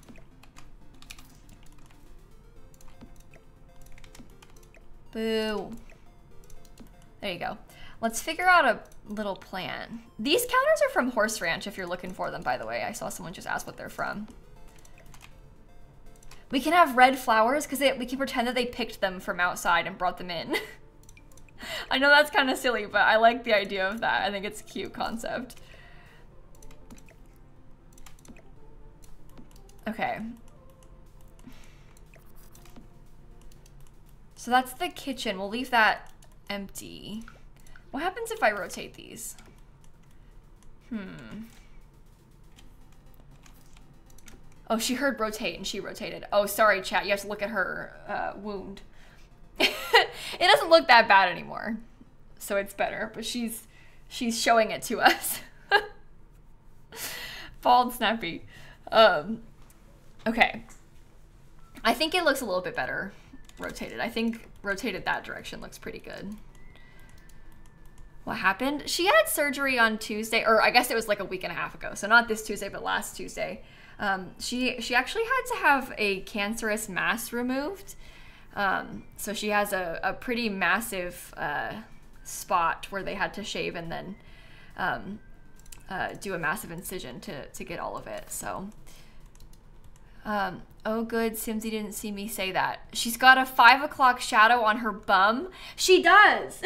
Boo. There you go. Let's figure out a little plan. These counters are from Horse Ranch if you're looking for them, by the way. I saw someone just ask what they're from. We can have red flowers because we can pretend that they picked them from outside and brought them in. I know that's kind of silly, but I like the idea of that. I think it's a cute concept. Okay. So that's the kitchen. We'll leave that empty. What happens if I rotate these? Hmm. Oh, she heard rotate and she rotated. Oh, sorry, chat. You have to look at her uh, wound. it doesn't look that bad anymore, so it's better. But she's she's showing it to us. Bald snappy. Um, Okay. I think it looks a little bit better rotated. I think rotated that direction looks pretty good. What happened? She had surgery on Tuesday, or I guess it was like a week and a half ago. So not this Tuesday, but last Tuesday. Um, she she actually had to have a cancerous mass removed. Um, so she has a, a pretty massive uh, spot where they had to shave and then um, uh, do a massive incision to, to get all of it. So, um, oh, good. Simsie didn't see me say that. She's got a five o'clock shadow on her bum. She does.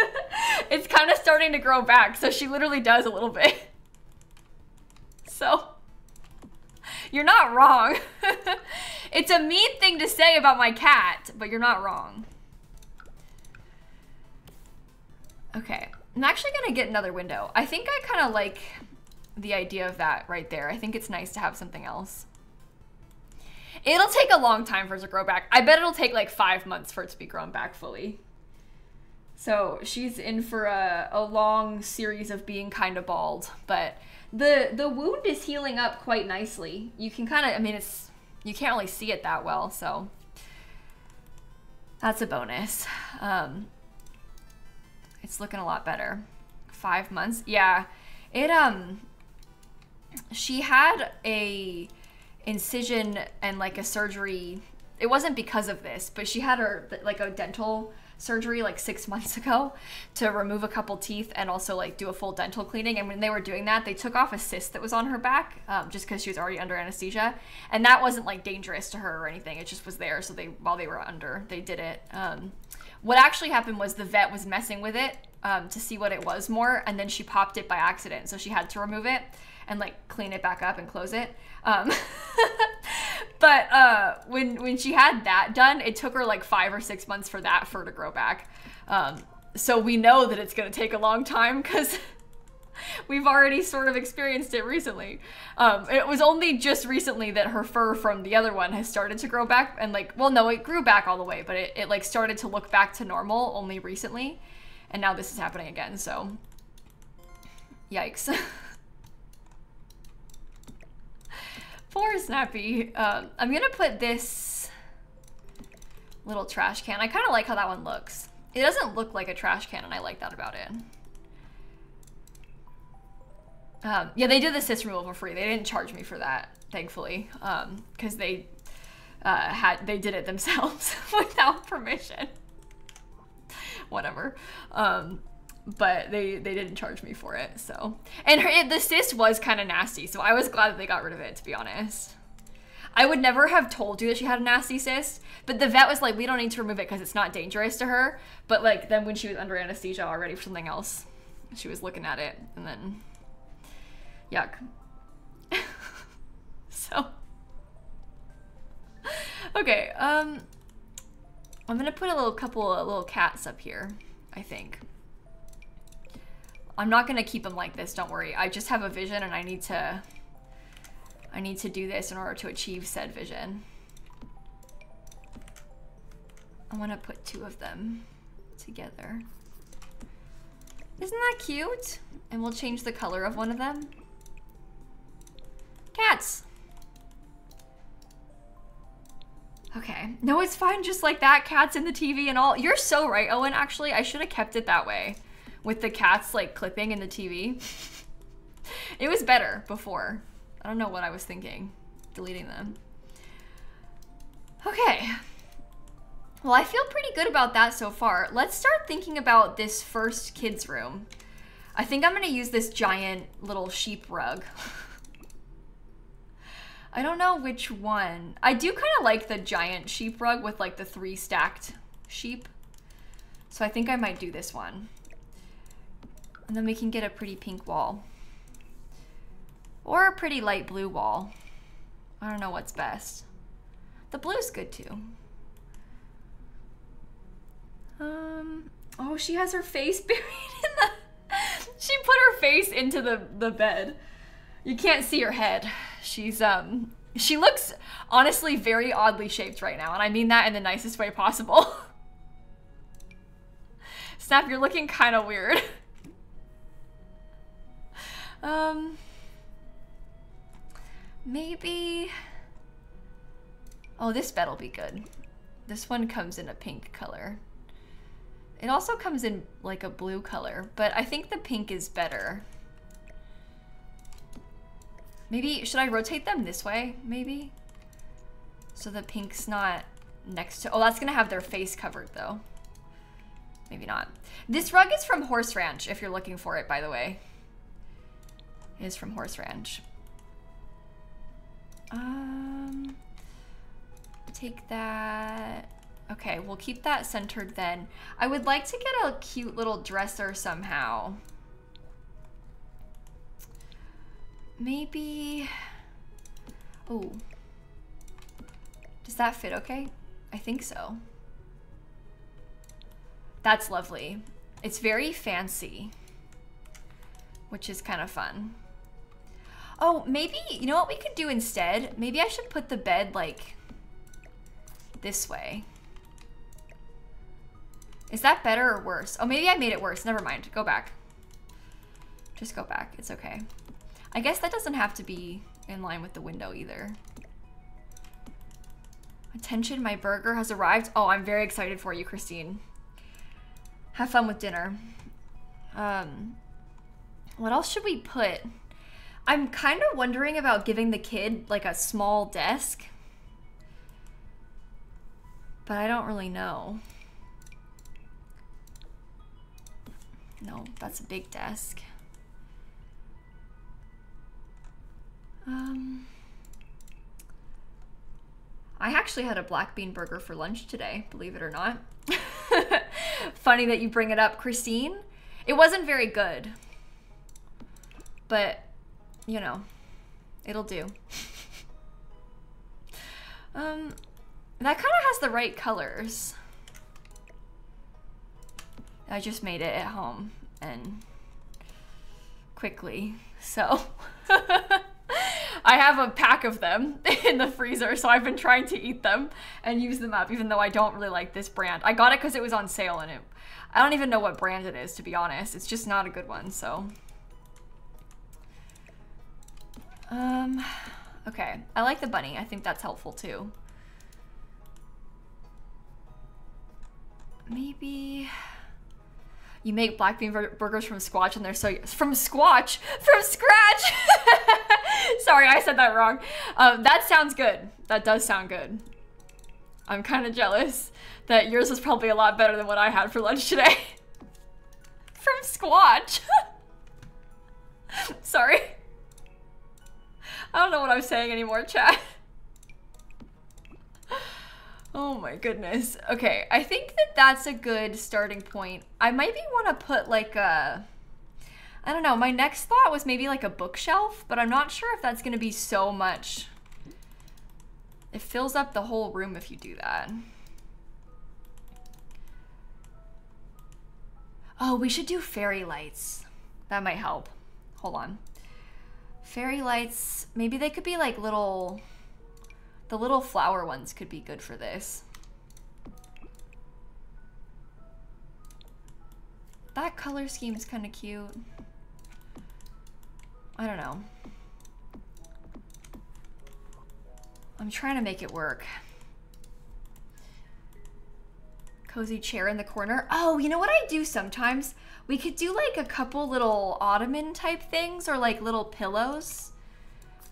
it's kind of starting to grow back. So she literally does a little bit. So, you're not wrong. it's a mean thing to say about my cat, but you're not wrong. Okay. I'm actually gonna get another window. I think I kind of like the idea of that right there. I think it's nice to have something else. It'll take a long time for it to grow back. I bet it'll take like five months for it to be grown back fully. So she's in for a, a long series of being kind of bald, but the the wound is healing up quite nicely. You can kind of, I mean, it's you can't really see it that well, so that's a bonus. Um, it's looking a lot better. Five months. Yeah. It, um, she had a incision and like a surgery. It wasn't because of this, but she had her, like a dental surgery like six months ago to remove a couple teeth and also like do a full dental cleaning. And when they were doing that, they took off a cyst that was on her back um, just because she was already under anesthesia. And that wasn't like dangerous to her or anything. It just was there. So they, while they were under, they did it. Um, what actually happened was the vet was messing with it um, to see what it was more, and then she popped it by accident, so she had to remove it and like clean it back up and close it. Um, but uh, when when she had that done, it took her like five or six months for that fur to grow back. Um, so we know that it's gonna take a long time because. we've already sort of experienced it recently. Um, it was only just recently that her fur from the other one has started to grow back and like, well, no, it grew back all the way, but it, it like started to look back to normal only recently. And now this is happening again, so yikes. Poor Snappy. Um, I'm gonna put this little trash can. I kind of like how that one looks. It doesn't look like a trash can, and I like that about it. Um, yeah, they did the cyst removal for free. They didn't charge me for that, thankfully, because um, they uh, had they did it themselves without permission. Whatever. Um, but they they didn't charge me for it. So and her, it, the cyst was kind of nasty, so I was glad that they got rid of it. To be honest. I would never have told you that she had a nasty cyst, but the vet was like, we don't need to remove it because it's not dangerous to her. But like then when she was under anesthesia already for something else, she was looking at it and then Yuck. so. Okay, um. I'm gonna put a little couple of little cats up here, I think. I'm not gonna keep them like this, don't worry. I just have a vision and I need to I need to do this in order to achieve said vision. I wanna put two of them together. Isn't that cute? And we'll change the color of one of them. Cats. Okay. No, it's fine just like that. Cats in the TV and all. You're so right, Owen. Actually, I should have kept it that way. With the cats, like, clipping in the TV. it was better before. I don't know what I was thinking. Deleting them. Okay. Well, I feel pretty good about that so far. Let's start thinking about this first kid's room. I think I'm to use this giant little sheep rug. I don't know which one. I do kind of like the giant sheep rug with like the three stacked sheep. So I think I might do this one. And then we can get a pretty pink wall. Or a pretty light blue wall. I don't know what's best. The blue's good too. Um, oh, she has her face buried in the... she put her face into the, the bed. You can't see her head. She's um she looks honestly very oddly shaped right now, and I mean that in the nicest way possible. Snap, you're looking kind of weird. um maybe Oh, this bed will be good. This one comes in a pink color. It also comes in like a blue color, but I think the pink is better. Maybe, should I rotate them this way, maybe? So the pink's not next to, oh, that's gonna have their face covered though. Maybe not. This rug is from Horse Ranch, if you're looking for it, by the way. Is from Horse Ranch. Um, take that. Okay, we'll keep that centered then. I would like to get a cute little dresser somehow. Maybe, oh, does that fit okay? I think so. That's lovely. It's very fancy, which is kind of fun. Oh, maybe, you know what we could do instead? Maybe I should put the bed like this way. Is that better or worse? Oh, maybe I made it worse. Never mind. Go back. Just go back. It's okay. I guess that doesn't have to be in line with the window either. Attention, my burger has arrived. Oh, I'm very excited for you, Christine. Have fun with dinner. Um, what else should we put? I'm kind of wondering about giving the kid like a small desk. But I don't really know. No, that's a big desk. Um, I actually had a black bean burger for lunch today, believe it or not. Funny that you bring it up, Christine. It wasn't very good, but you know, it'll do. um, that kind of has the right colors. I just made it at home and quickly, so. I have a pack of them in the freezer, so I've been trying to eat them and use them up, even though I don't really like this brand. I got it because it was on sale and it, I don't even know what brand it is, to be honest. It's just not a good one, so. Um, okay. I like the bunny. I think that's helpful too. Maybe you make black bean burgers from squash and they're so from squash? From scratch! Sorry i said that wrong. Um, that sounds good. That does sound good. I'm kind of jealous that yours was probably a lot better than what i had for lunch today. From squash! Sorry i don't know what i'm saying anymore chat Oh my goodness. Okay, I think that that's a good starting point. I maybe want to put like a... I don't know, my next thought was maybe like a bookshelf, but I'm not sure if that's going to be so much. It fills up the whole room if you do that. Oh, we should do fairy lights. That might help. Hold on. Fairy lights, maybe they could be like little the little flower ones could be good for this. That color scheme is kind of cute. I don't know. I'm trying to make it work. Cozy chair in the corner. Oh, you know what I do sometimes? We could do like a couple little ottoman type things or like little pillows.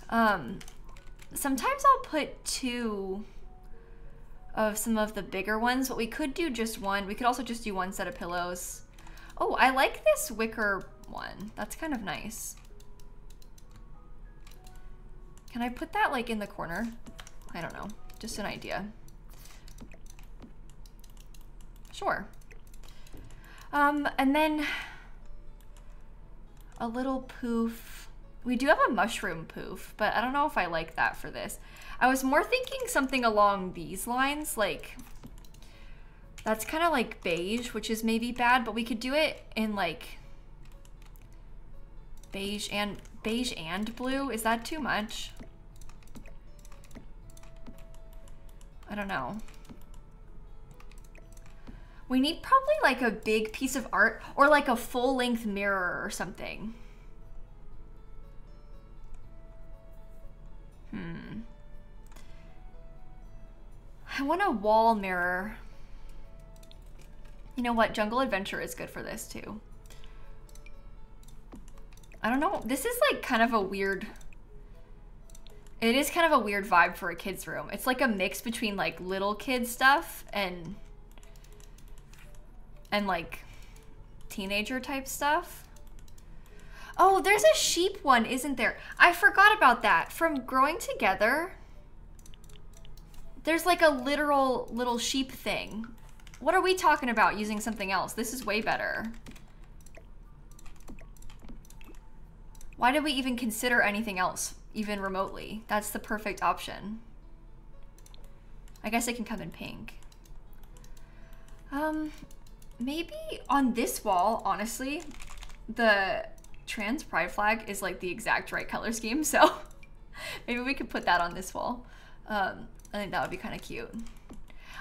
Um, Sometimes I'll put two of some of the bigger ones, but we could do just one. We could also just do one set of pillows. Oh, I like this wicker one. That's kind of nice. Can I put that like in the corner? I don't know, just an idea. Sure. Um, and then a little poof we do have a mushroom poof, but I don't know if I like that for this. I was more thinking something along these lines, like that's kind of like beige, which is maybe bad, but we could do it in like beige and beige and blue. Is that too much? I don't know. We need probably like a big piece of art or like a full length mirror or something. Hmm. I want a wall mirror. You know what? Jungle Adventure is good for this too. I don't know. This is like kind of a weird... It is kind of a weird vibe for a kid's room. It's like a mix between like little kid stuff and... And like teenager type stuff. Oh, there's a sheep one, isn't there? I forgot about that. From Growing Together, there's like a literal little sheep thing. What are we talking about using something else? This is way better. Why did we even consider anything else, even remotely? That's the perfect option. I guess it can come in pink. Um, maybe on this wall, honestly, the trans pride flag is like the exact right color scheme. So maybe we could put that on this wall. Um, I think that would be kind of cute.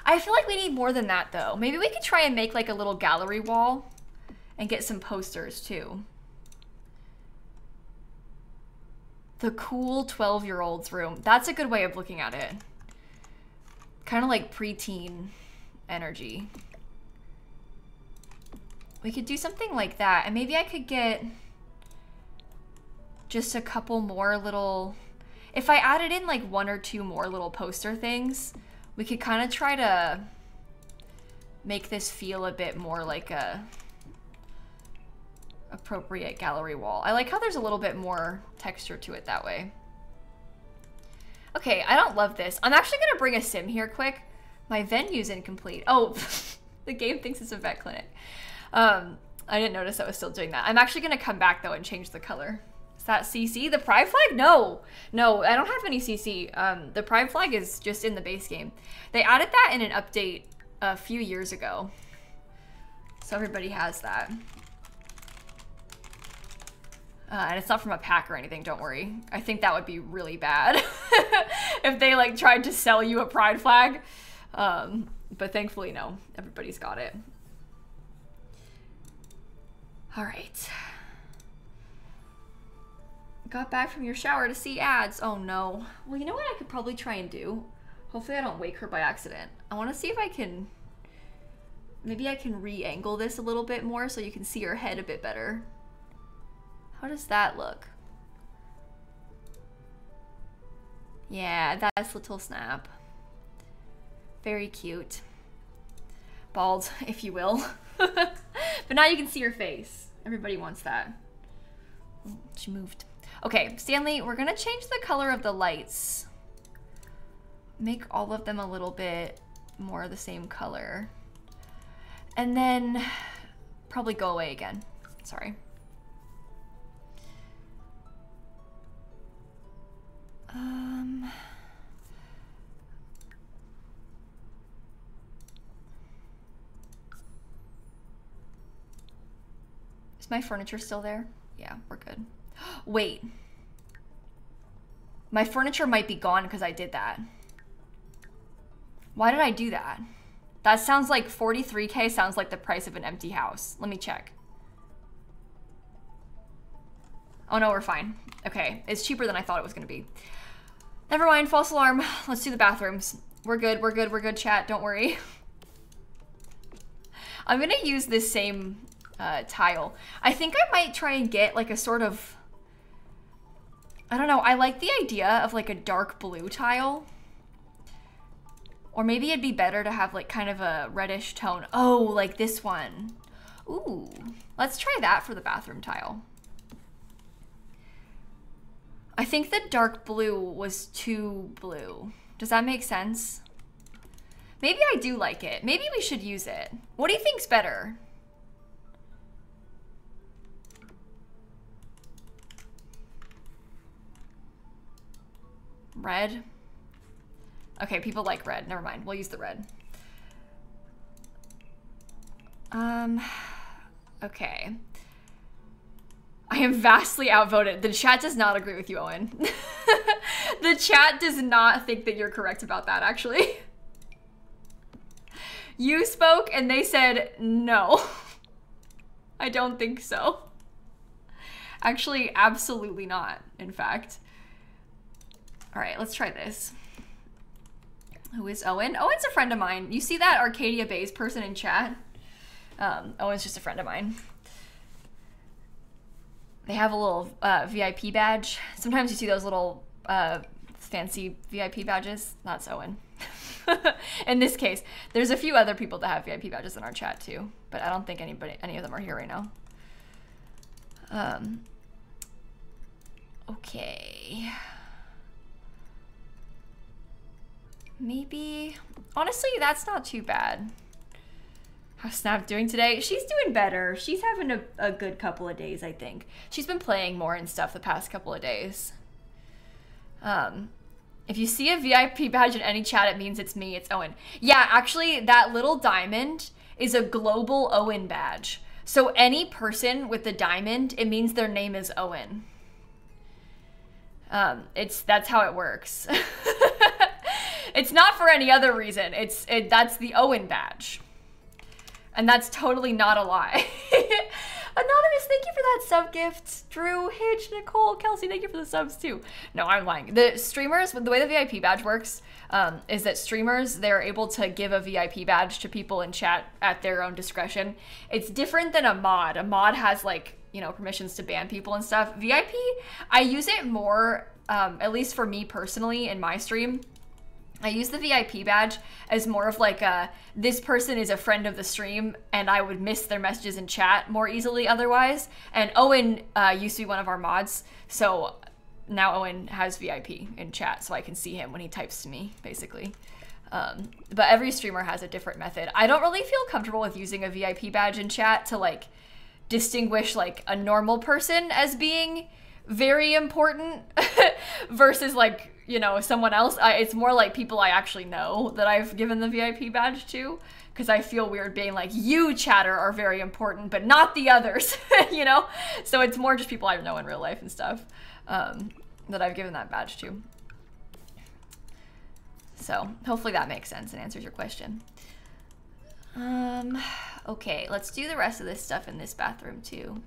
I feel like we need more than that though. Maybe we could try and make like a little gallery wall and get some posters too. The cool 12 year old's room. That's a good way of looking at it. Kind of like preteen energy. We could do something like that. And maybe I could get just a couple more little... If I added in like one or two more little poster things, we could kind of try to make this feel a bit more like a appropriate gallery wall. I like how there's a little bit more texture to it that way. Okay, I don't love this. I'm actually gonna bring a sim here quick. My venue's incomplete. Oh, the game thinks it's a vet clinic. Um, I didn't notice I was still doing that. I'm actually gonna come back though and change the color Is that CC? The pride flag? No. No, I don't have any CC. Um, the pride flag is just in the base game. They added that in an update a few years ago. So everybody has that. Uh, and it's not from a pack or anything, don't worry. I think that would be really bad if they like tried to sell you a pride flag. Um, but thankfully, no, everybody's got it. All right. Got back from your shower to see ads. Oh no. Well, you know what I could probably try and do? Hopefully I don't wake her by accident. I want to see if I can... Maybe I can re-angle this a little bit more so you can see her head a bit better. How does that look? Yeah, that's Little Snap. Very cute. Bald, if you will. but now you can see her face. Everybody wants that. She moved. Okay, Stanley, we're gonna change the color of the lights. Make all of them a little bit more the same color. And then probably go away again. Sorry. Um... Is my furniture still there? Yeah, we're good. Wait. My furniture might be gone because I did that. Why did I do that? That sounds like 43k sounds like the price of an empty house. Let me check. Oh no, we're fine. Okay, it's cheaper than I thought it was gonna be. Never mind, false alarm. Let's do the bathrooms. We're good, we're good, we're good, chat. Don't worry. I'm gonna use this same uh, tile. I think I might try and get like a sort of I don't know. I like the idea of like a dark blue tile. Or maybe it'd be better to have like kind of a reddish tone. Oh, like this one. Ooh, let's try that for the bathroom tile. I think the dark blue was too blue. Does that make sense? Maybe I do like it. Maybe we should use it. What do you think's better? Red. Okay, people like red. Never mind. We'll use the red. Um, okay. I am vastly outvoted. The chat does not agree with you, Owen. the chat does not think that you're correct about that, actually. You spoke and they said no. I don't think so. Actually, absolutely not, in fact. All right, let's try this. Who is Owen? Owen's a friend of mine. You see that Arcadia Bays person in chat? Um, Owen's just a friend of mine. They have a little uh, VIP badge. Sometimes you see those little uh, fancy VIP badges. That's Owen. in this case, there's a few other people that have VIP badges in our chat too, but I don't think anybody, any of them are here right now. Um, okay. Maybe, honestly, that's not too bad. How's Snap doing today? She's doing better. She's having a, a good couple of days, I think. She's been playing more and stuff the past couple of days. Um, if you see a VIP badge in any chat, it means it's me, it's Owen. Yeah, actually, that little diamond is a global Owen badge. So any person with the diamond, it means their name is Owen. Um, it's that's how it works. it's not for any other reason. It's it, that's the Owen badge. And that's totally not a lie. Anonymous, thank you for that sub gift. Drew, Hitch, Nicole, Kelsey, thank you for the subs too. No, I'm lying. The streamers, the way the VIP badge works um, is that streamers, they're able to give a VIP badge to people in chat at their own discretion. It's different than a mod. A mod has like, you know, permissions to ban people and stuff. VIP, I use it more, um, at least for me personally in my stream I use the VIP badge as more of like a this person is a friend of the stream and I would miss their messages in chat more easily otherwise. And Owen uh, used to be one of our mods, so now Owen has VIP in chat so I can see him when he types to me, basically. Um, but every streamer has a different method. I don't really feel comfortable with using a VIP badge in chat to like distinguish like a normal person as being very important versus like you know, someone else. I, it's more like people I actually know that I've given the VIP badge to because I feel weird being like, you chatter are very important, but not the others, you know? So it's more just people I know in real life and stuff um, that I've given that badge to. So hopefully that makes sense and answers your question. Um, okay, let's do the rest of this stuff in this bathroom too.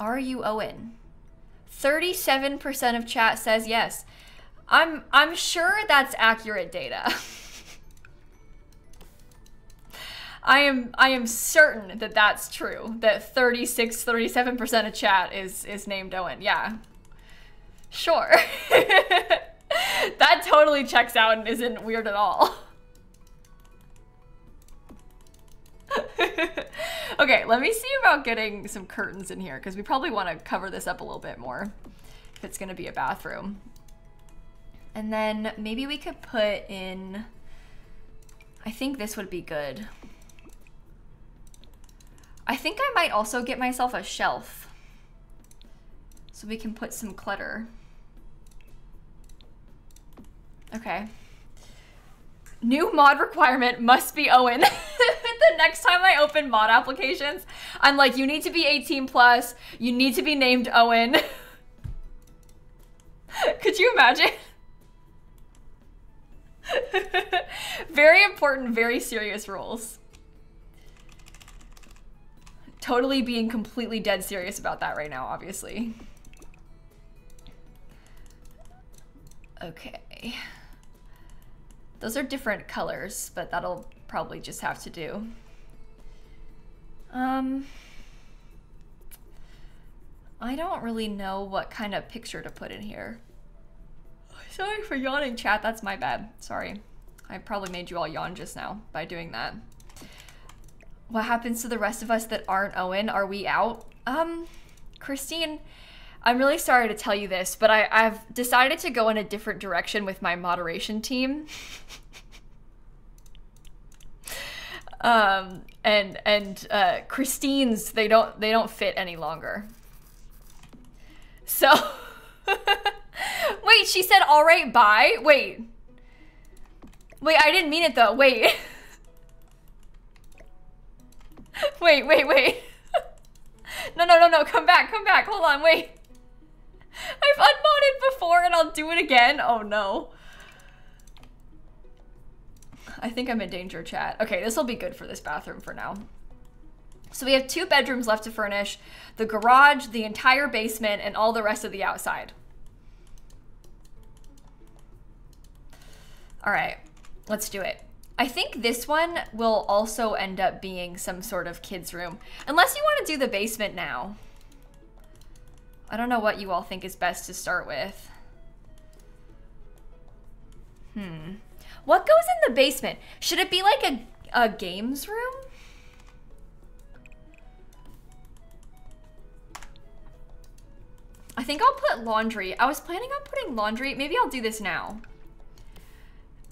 Are you Owen? 37% of chat says yes. I'm I'm sure that's accurate data. I am I am certain that that's true. That 36 37% of chat is is named Owen. Yeah. Sure. that totally checks out and isn't weird at all. okay, let me see about getting some curtains in here because we probably want to cover this up a little bit more if it's going to be a bathroom. And then maybe we could put in, I think this would be good. I think I might also get myself a shelf so we can put some clutter. Okay. New mod requirement must be Owen. the next time I open mod applications, I'm like, you need to be 18 plus. You need to be named Owen. Could you imagine? very important, very serious rules. Totally being completely dead serious about that right now, obviously. Okay. Those are different colors, but that'll probably just have to do. Um, I don't really know what kind of picture to put in here. Sorry for yawning, chat. That's my bad. Sorry. I probably made you all yawn just now by doing that. What happens to the rest of us that aren't Owen? Are we out? Um, Christine, I'm really sorry to tell you this, but I, I've decided to go in a different direction with my moderation team. um, and and uh, Christine's they don't they don't fit any longer. So, wait, she said all right, bye. Wait, wait, I didn't mean it though. Wait, wait, wait, wait. no, no, no, no, come back, come back. Hold on, wait. I've unmodded before and I'll do it again. Oh no. I think I'm in danger, chat. Okay, this will be good for this bathroom for now. So we have two bedrooms left to furnish, the garage, the entire basement, and all the rest of the outside. All right, let's do it. I think this one will also end up being some sort of kids room. Unless you want to do the basement now. I don't know what you all think is best to start with. Hmm. What goes in the basement? Should it be like a, a games room? I think I'll put laundry. I was planning on putting laundry. Maybe I'll do this now.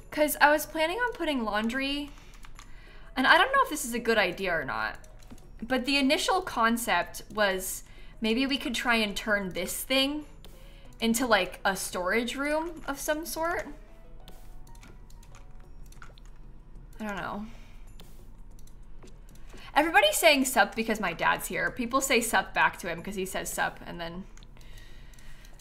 Because I was planning on putting laundry, and I don't know if this is a good idea or not, but the initial concept was maybe we could try and turn this thing into like a storage room of some sort. I don't know. Everybody's saying sup because my dad's here. People say sup back to him because he says sup and then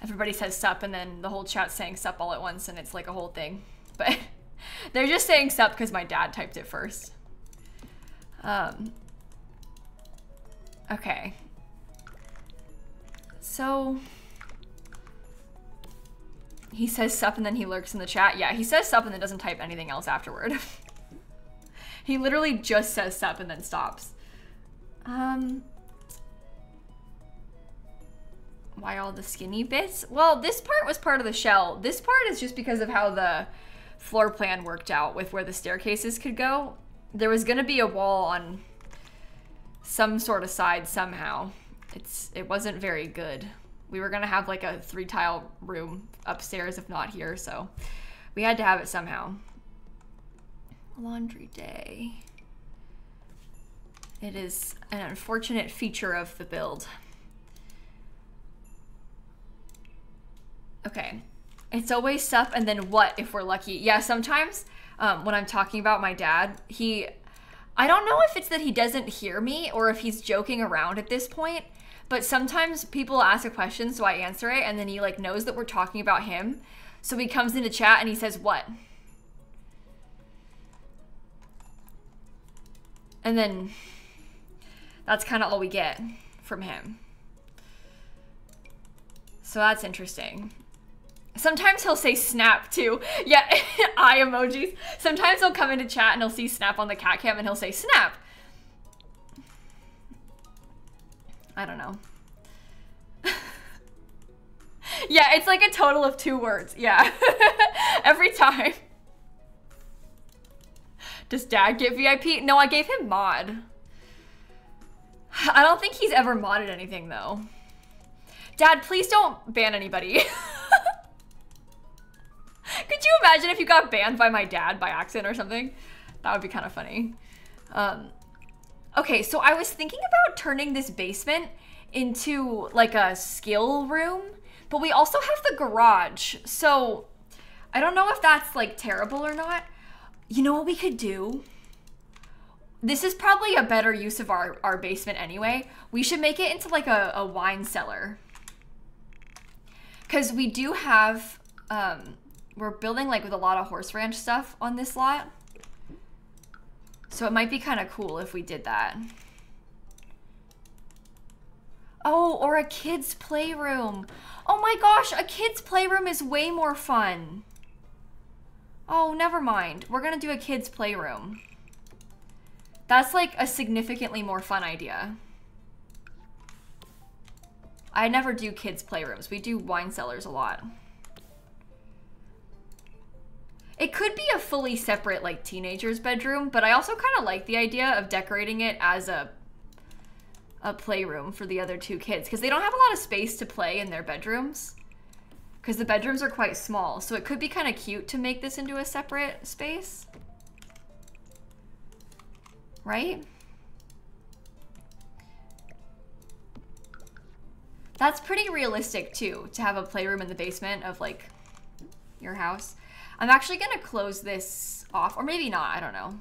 everybody says sup and then the whole chat's saying sup all at once and it's like a whole thing. But they're just saying sup because my dad typed it first. Um, okay. So he says sup and then he lurks in the chat. Yeah, he says sup and then doesn't type anything else afterward. he literally just says sup and then stops. Um, why all the skinny bits? Well, this part was part of the shell. This part is just because of how the floor plan worked out with where the staircases could go. There was to be a wall on some sort of side somehow. It's it wasn't very good. We were to have like a three tile room upstairs if not here, so we had to have it somehow. Laundry day. It is an unfortunate feature of the build. Okay, it's always sup and then what if we're lucky. Yeah, sometimes um, when I'm talking about my dad, he, I don't know if it's that he doesn't hear me or if he's joking around at this point, but sometimes people ask a question, so I answer it, and then he like knows that we're talking about him. So he comes into chat and he says, what? And then that's kind of all we get from him. So that's interesting. Sometimes he'll say snap too. Yeah, eye emojis. Sometimes he'll come into chat and he'll see snap on the cat cam and he'll say snap. I don't know. yeah, it's like a total of two words. Yeah. Every time. Does dad get VIP? No, I gave him mod. I don't think he's ever modded anything though. Dad, please don't ban anybody. Could you imagine if you got banned by my dad by accident or something? That would be kind of funny. Um, okay, so I was thinking about turning this basement into like a skill room, but we also have the garage. So I don't know if that's like terrible or not. You know what we could do? This is probably a better use of our, our basement anyway. We should make it into like a, a wine cellar. Because we do have um, we're building like with a lot of horse ranch stuff on this lot. So it might be kind of cool if we did that. Oh, or a kid's playroom. Oh my gosh, a kid's playroom is way more fun. Oh, never mind. We're gonna do a kid's playroom. That's like a significantly more fun idea. I never do kids' playrooms. We do wine cellars a lot. It could be a fully separate like teenager's bedroom, but I also kind of like the idea of decorating it as a a playroom for the other two kids because they don't have a lot of space to play in their bedrooms because the bedrooms are quite small. So it could be kind of cute to make this into a separate space. Right? That's pretty realistic too, to have a playroom in the basement of like your house. I'm actually gonna close this off, or maybe not, I don't know.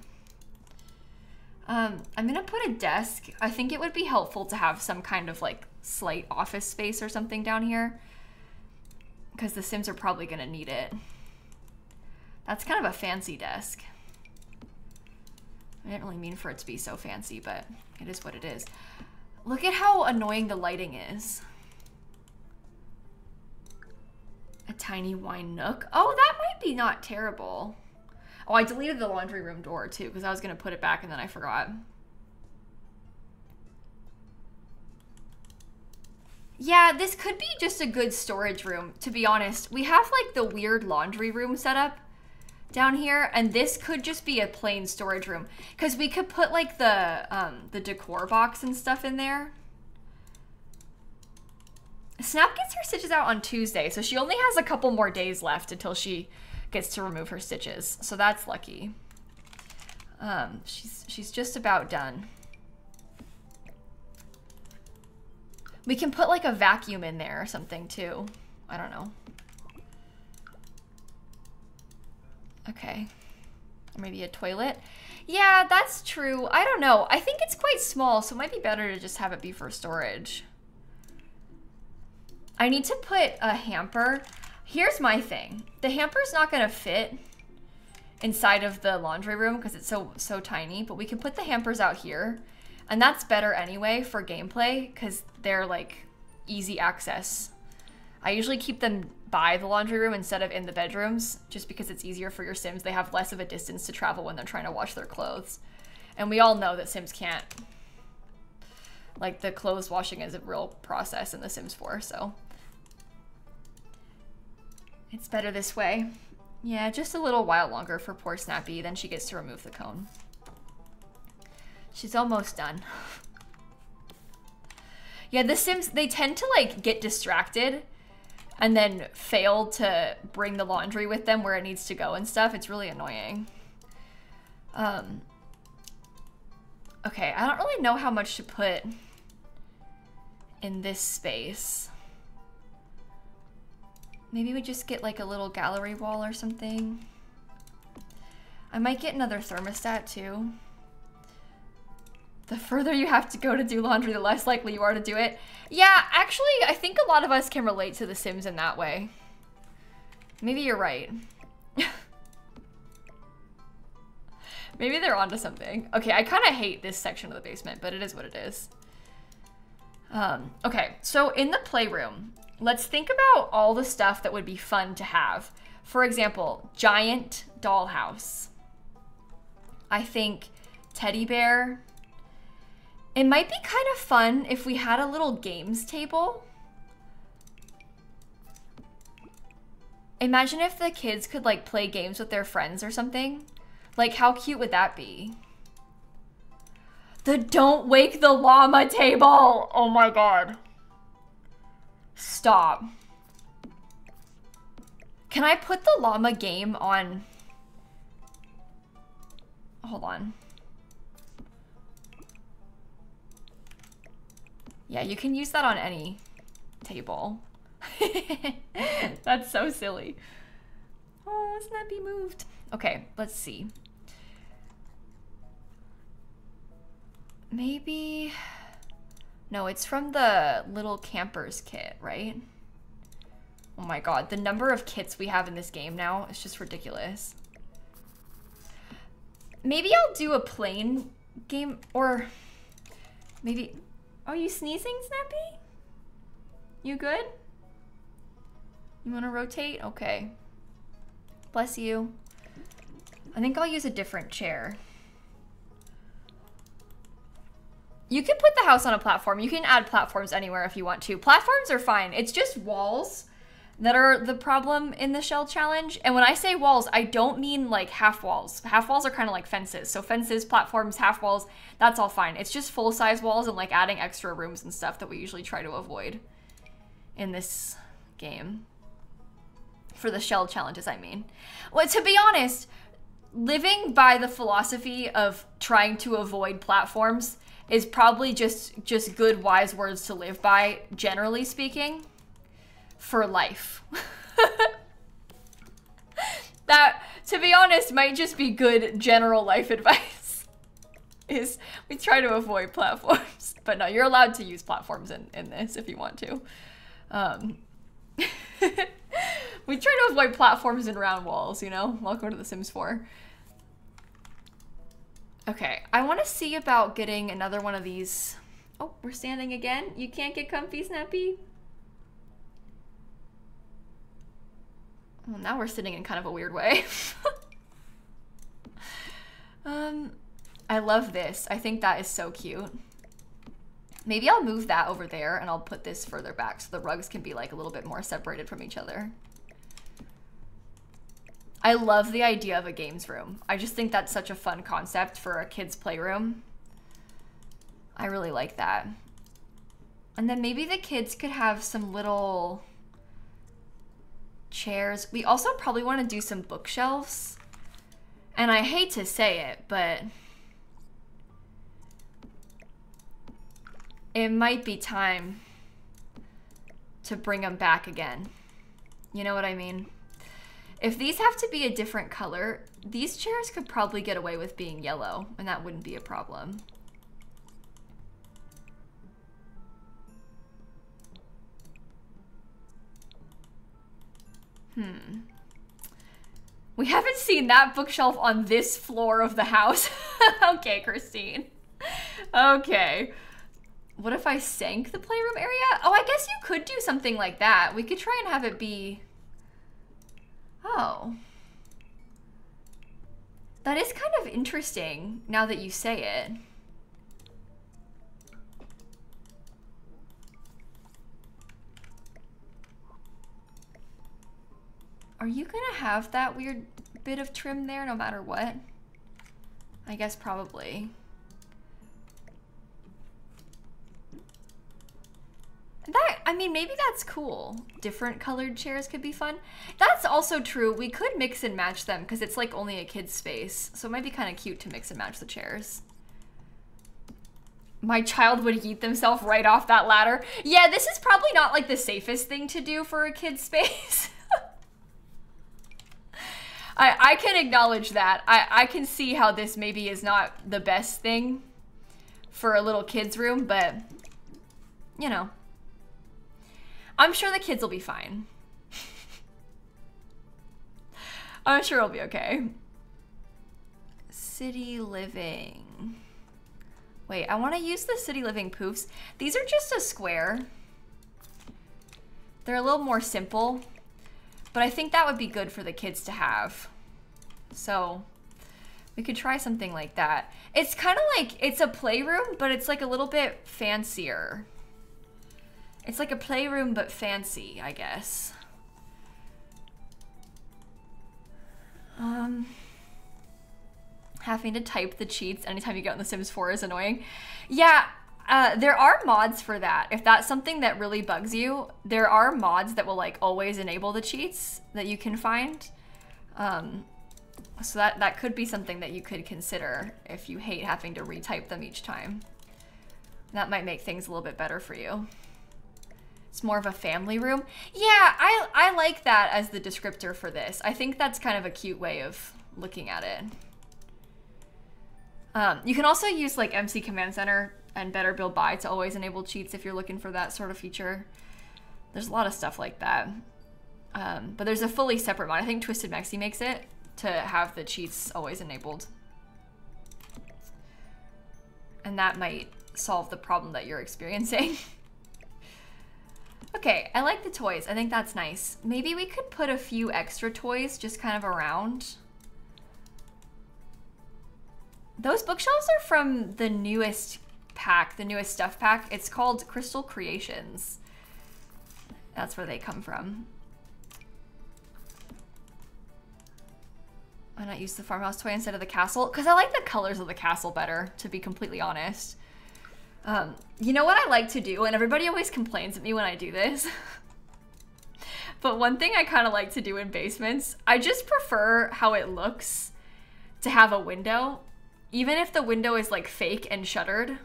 Um, I'm gonna put a desk. I think it would be helpful to have some kind of like slight office space or something down here because the Sims are probably gonna need it. That's kind of a fancy desk. I didn't really mean for it to be so fancy, but it is what it is. Look at how annoying the lighting is. A tiny wine nook. Oh, that might be not terrible. Oh, I deleted the laundry room door too because I was going to put it back and then I forgot. Yeah, this could be just a good storage room, to be honest. We have like the weird laundry room set up down here, and this could just be a plain storage room. Because we could put like the, um, the decor box and stuff in there. Snap gets her stitches out on Tuesday, so she only has a couple more days left until she gets to remove her stitches. So that's lucky. Um, she's, she's just about done. We can put like a vacuum in there or something too. I don't know. Okay. Maybe a toilet. Yeah, that's true. I don't know. I think it's quite small, so it might be better to just have it be for storage. I need to put a hamper. Here's my thing. The hamper's not gonna fit inside of the laundry room because it's so so tiny, but we can put the hampers out here. And that's better anyway for gameplay because they're like easy access. I usually keep them by the laundry room instead of in the bedrooms just because it's easier for your Sims. They have less of a distance to travel when they're trying to wash their clothes. And we all know that Sims can't. Like the clothes washing is a real process in The Sims 4, so. It's better this way. Yeah, just a little while longer for poor Snappy, then she gets to remove the cone. She's almost done. yeah, the Sims, they tend to like get distracted and then fail to bring the laundry with them where it needs to go and stuff. It's really annoying. Um, okay, I don't really know how much to put in this space. Maybe we just get like a little gallery wall or something. I might get another thermostat too. The further you have to go to do laundry, the less likely you are to do it. Yeah, actually, I think a lot of us can relate to The Sims in that way. Maybe you're right. Maybe they're onto something. Okay, I kind of hate this section of the basement, but it is what it is. Um, okay, so in the playroom, let's think about all the stuff that would be fun to have. For example, giant dollhouse. I think teddy bear, it might be kind of fun if we had a little games table. Imagine if the kids could like play games with their friends or something. Like how cute would that be? The don't wake the llama table. Oh my god. Stop. Can I put the llama game on? Hold on. Yeah, you can use that on any table. That's so silly. Oh, Snappy moved. Okay, let's see. Maybe... No, it's from the little campers kit, right? Oh my god, the number of kits we have in this game now is just ridiculous. Maybe I'll do a plane game, or maybe are you sneezing, Snappy? You good? You want to rotate? Okay. Bless you. I think I'll use a different chair. You can put the house on a platform. You can add platforms anywhere if you want to. Platforms are fine. It's just walls that are the problem in the shell challenge. And when I say walls, I don't mean like half walls. Half walls are kind of like fences. So fences, platforms, half walls, that's all fine. It's just full size walls and like adding extra rooms and stuff that we usually try to avoid in this game. For the shell challenges, I mean. Well, to be honest, living by the philosophy of trying to avoid platforms is probably just just good wise words to live by generally speaking for life. that, to be honest, might just be good general life advice. Is we try to avoid platforms. But no, you're allowed to use platforms in, in this if you want to. Um, we try to avoid platforms and round walls, you know? Welcome to The Sims 4. Okay, I want to see about getting another one of these. Oh, we're standing again? You can't get comfy, Snappy? Well, now we're sitting in kind of a weird way. Um, I love this. I think that is so cute. Maybe I'll move that over there and I'll put this further back so the rugs can be like a little bit more separated from each other. I love the idea of a games room. I just think that's such a fun concept for a kid's playroom. I really like that. And then maybe the kids could have some little chairs. We also probably want to do some bookshelves. And I hate to say it, but it might be time to bring them back again. You know what I mean? If these have to be a different color, these chairs could probably get away with being yellow, and that wouldn't be a problem. Hmm. We haven't seen that bookshelf on this floor of the house. okay, Christine. Okay. What if I sank the playroom area? Oh, I guess you could do something like that. We could try and have it be... Oh. That is kind of interesting now that you say it. Are you gonna have that weird bit of trim there no matter what? I guess probably. That, I mean, maybe that's cool. Different colored chairs could be fun. That's also true. We could mix and match them because it's like only a kid's space. So it might be kind of cute to mix and match the chairs. My child would eat themselves right off that ladder. Yeah, this is probably not like the safest thing to do for a kid's space. I, I can acknowledge that. I, I can see how this maybe is not the best thing for a little kid's room, but you know, I'm sure the kids will be fine. I'm sure it'll be okay. City living. Wait, I want to use the city living poofs. These are just a square. They're a little more simple, but I think that would be good for the kids to have. So we could try something like that. It's kind of like, it's a playroom, but it's like a little bit fancier. It's like a playroom, but fancy, I guess. Um, having to type the cheats anytime you get on The Sims 4 is annoying. Yeah, uh, there are mods for that. If that's something that really bugs you, there are mods that will like always enable the cheats that you can find. Um, so that, that could be something that you could consider if you hate having to retype them each time. That might make things a little bit better for you. It's more of a family room. Yeah, I, I like that as the descriptor for this. I think that's kind of a cute way of looking at it. Um, you can also use like MC Command Center and Better Build Buy to always enable cheats if you're looking for that sort of feature. There's a lot of stuff like that. Um, but there's a fully separate mod. I think Twisted Mexi makes it to have the cheats always enabled. And that might solve the problem that you're experiencing. Okay, I like the toys. I think that's nice. Maybe we could put a few extra toys just kind of around. Those bookshelves are from the newest pack, the newest stuff pack. It's called Crystal Creations. That's where they come from. Why not use the farmhouse toy instead of the castle? Because I like the colors of the castle better, to be completely honest. Um, you know what I like to do, and everybody always complains at me when I do this. but one thing I kind of like to do in basements, I just prefer how it looks to have a window, even if the window is like fake and shuttered.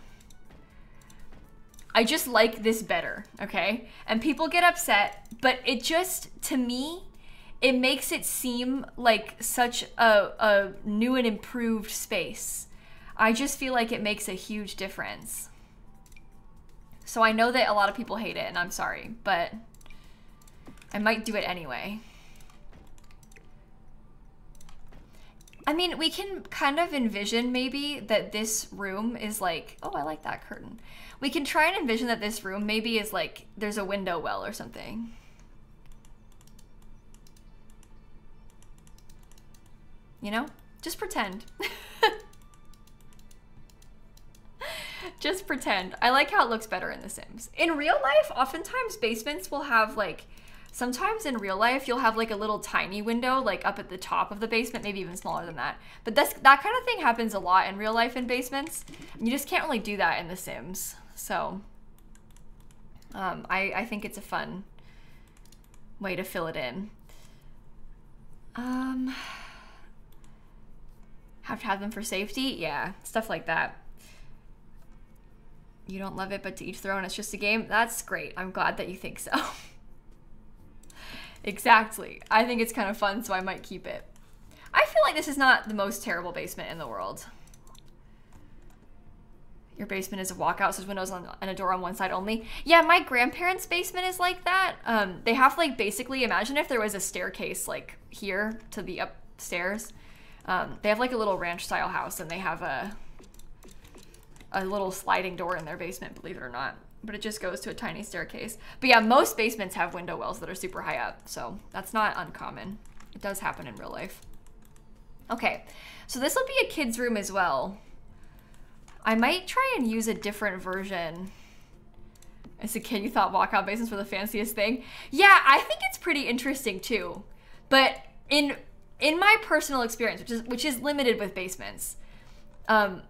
I just like this better, okay? And people get upset, but it just, to me, it makes it seem like such a, a new and improved space. I just feel like it makes a huge difference. So I know that a lot of people hate it, and I'm sorry, but I might do it anyway. I mean, we can kind of envision maybe that this room is like, oh, I like that curtain. We can try and envision that this room maybe is like, there's a window well or something. You know? Just pretend. Just pretend. I like how it looks better in The Sims. In real life, oftentimes basements will have like sometimes in real life you'll have like a little tiny window like up at the top of the basement, maybe even smaller than that. But this that kind of thing happens a lot in real life in basements. and You just can't really do that in The Sims. So um, I, I think it's a fun way to fill it in. Um, have to have them for safety? Yeah, stuff like that. You don't love it, but to each their own. It's just a game. That's great. I'm glad that you think so. exactly. I think it's kind of fun, so I might keep it. I feel like this is not the most terrible basement in the world. Your basement is a walkout, so there's windows on, and a door on one side only. Yeah, my grandparents' basement is like that. Um, they have like basically imagine if there was a staircase like here to the upstairs. Um, they have like a little ranch style house, and they have a a little sliding door in their basement, believe it or not. But it just goes to a tiny staircase. But yeah, most basements have window wells that are super high up, so that's not uncommon. It does happen in real life. Okay, so this will be a kid's room as well. I might try and use a different version. As a kid, you thought walkout basements were the fanciest thing. Yeah, I think it's pretty interesting too. But in in my personal experience, which is which is limited with basements, um,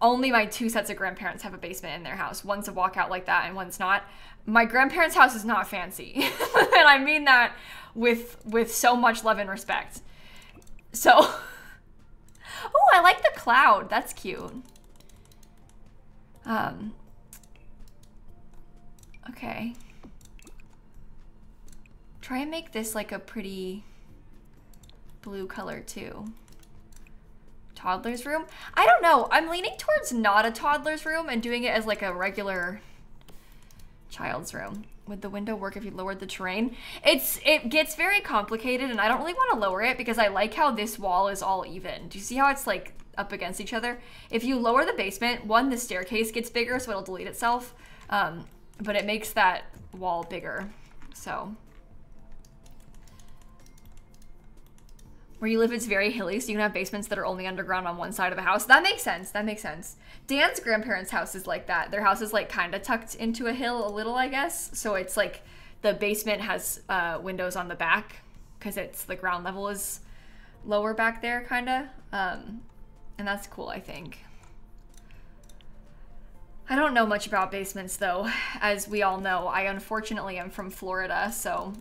only my two sets of grandparents have a basement in their house. One's a walkout like that, and one's not. My grandparents' house is not fancy, and I mean that with with so much love and respect. So, oh, I like the cloud. That's cute. Um, okay. Try and make this like a pretty blue color too. Toddler's room? I don't know. I'm leaning towards not a toddler's room and doing it as like a regular child's room. Would the window work if you lowered the terrain? It's It gets very complicated and I don't really want to lower it because I like how this wall is all even. Do you see how it's like up against each other. If you lower the basement, one, the staircase gets bigger, so it'll delete itself, um, but it makes that wall bigger. So where you live, it's very hilly, so you can have basements that are only underground on one side of the house. That makes sense. That makes sense. Dan's grandparents' house is like that. Their house is like kind of tucked into a hill a little, I guess. So it's like the basement has uh, windows on the back because it's the ground level is lower back there, kind of. Um, and that's cool, I think. I don't know much about basements though. As we all know, I unfortunately am from Florida, so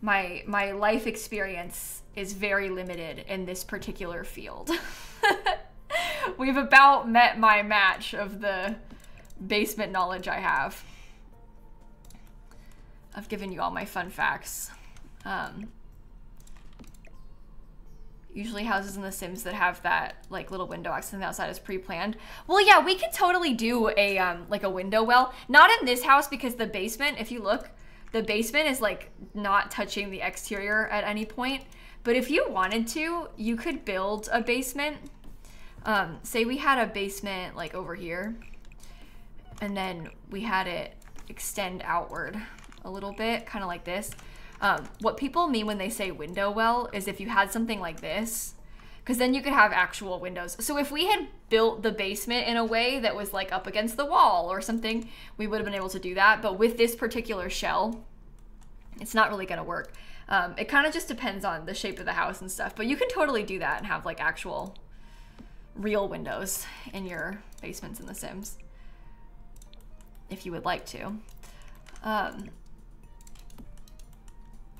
my my life experience is very limited in this particular field. We've about met my match of the basement knowledge I have. I've given you all my fun facts. Um, usually houses in the sims that have that like little window access on the outside is pre-planned well yeah we could totally do a um like a window well not in this house because the basement if you look the basement is like not touching the exterior at any point but if you wanted to you could build a basement um say we had a basement like over here and then we had it extend outward a little bit kind of like this um, what people mean when they say window well is if you had something like this, because then you could have actual windows. So if we had built the basement in a way that was like up against the wall or something, we would have been able to do that. But with this particular shell, it's not really gonna work. Um, it kind of just depends on the shape of the house and stuff, but you can totally do that and have like actual real windows in your basements in The Sims if you would like to. Um,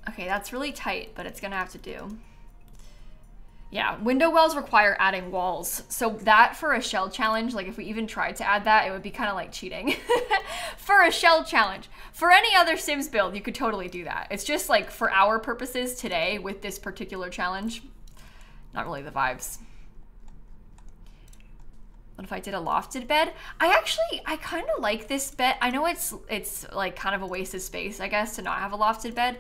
Okay, that's really tight, but it's gonna have to do. Yeah, window wells require adding walls. So that for a shell challenge, like if we even tried to add that, it would be kind of like cheating. for a shell challenge. For any other Sims build, you could totally do that. It's just like for our purposes today with this particular challenge, not really the vibes. What if I did a lofted bed? I actually, I kind of like this bed. I know it's, it's like kind of a waste of space, I guess, to not have a lofted bed.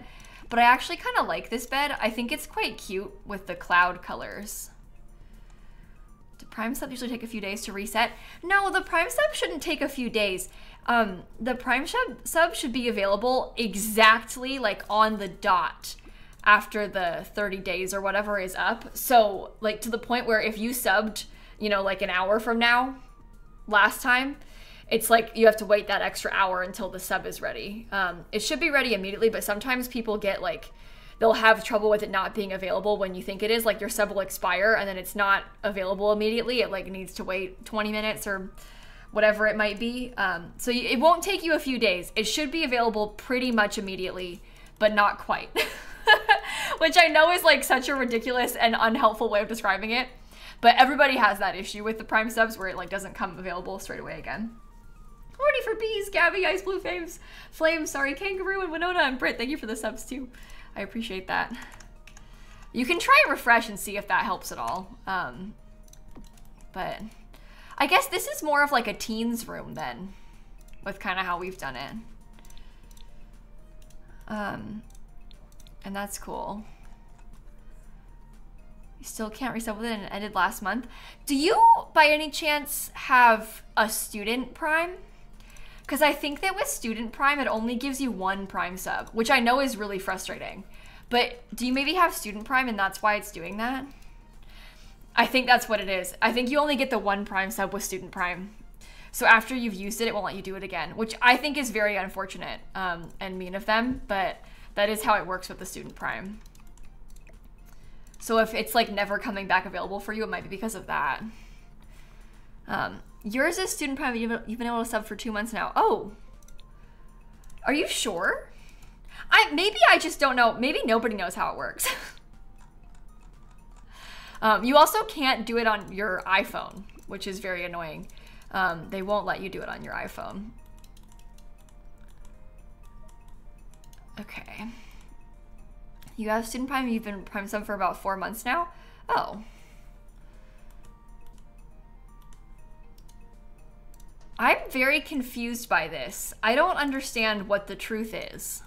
But I actually kind of like this bed. I think it's quite cute with the cloud colors. Do Prime sub usually take a few days to reset? No, the Prime sub shouldn't take a few days. Um, the Prime sub, sub should be available exactly like on the dot after the 30 days or whatever is up. So like to the point where if you subbed, you know, like an hour from now, last time, it's like you have to wait that extra hour until the sub is ready. Um, it should be ready immediately, but sometimes people get like they'll have trouble with it not being available when you think it is. Like your sub will expire and then it's not available immediately. It like needs to wait 20 minutes or whatever it might be. Um, so it won't take you a few days. It should be available pretty much immediately, but not quite. Which I know is like such a ridiculous and unhelpful way of describing it. But everybody has that issue with the Prime subs where it like doesn't come available straight away again. Horny for bees, Gabby, Ice Blue Flames, Flames, sorry, Kangaroo, and Winona and Brit. Thank you for the subs too. I appreciate that. You can try and refresh and see if that helps at all. Um, but I guess this is more of like a teens room then, with kind of how we've done it. Um, and that's cool. You still can't resub with it and it ended last month. Do you, by any chance, have a student prime? Because I think that with Student Prime, it only gives you one Prime sub, which I know is really frustrating. But do you maybe have Student Prime and that's why it's doing that? I think that's what it is. I think you only get the one Prime sub with Student Prime. So after you've used it, it won't let you do it again, which I think is very unfortunate um, and mean of them, but that is how it works with the Student Prime. So if it's like never coming back available for you, it might be because of that. Um, Yours is student prime. You've, been able to sub for two months now. Oh, are you sure? I maybe I just don't know. Maybe nobody knows how it works. um, you also can't do it on your iPhone, which is very annoying. Um, they won't let you do it on your iPhone. Okay. You have student prime. You've been prime sub for about four months now. Oh. I'm very confused by this. I don't understand what the truth is.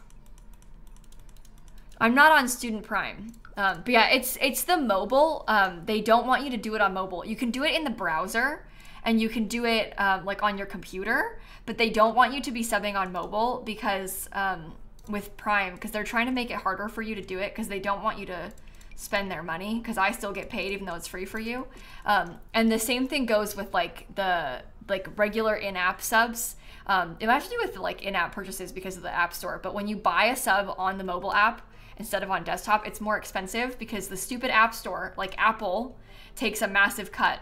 I'm not on Student Prime. Um, but yeah, it's it's the mobile. Um, they don't want you to do it on mobile. You can do it in the browser, and you can do it um, like on your computer. But they don't want you to be subbing on mobile because um, with Prime, because they're trying to make it harder for you to do it because they don't want you to spend their money. Because I still get paid even though it's free for you. Um, and the same thing goes with like the like regular in-app subs. Um, it have to do with like in-app purchases because of the app store. But when you buy a sub on the mobile app instead of on desktop, it's more expensive because the stupid app store, like Apple, takes a massive cut.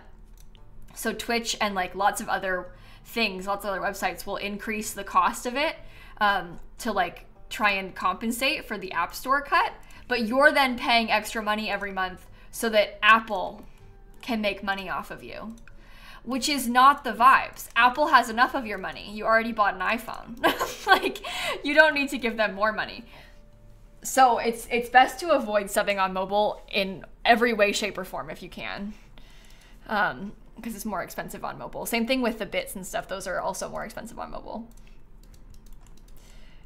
So Twitch and like lots of other things, lots of other websites will increase the cost of it um, to like try and compensate for the app store cut. But you're then paying extra money every month so that Apple can make money off of you which is not the vibes. Apple has enough of your money. You already bought an iPhone. like you don't need to give them more money. So it's it's best to avoid subbing on mobile in every way, shape, or form if you can. Um, because it's more expensive on mobile. Same thing with the bits and stuff. Those are also more expensive on mobile.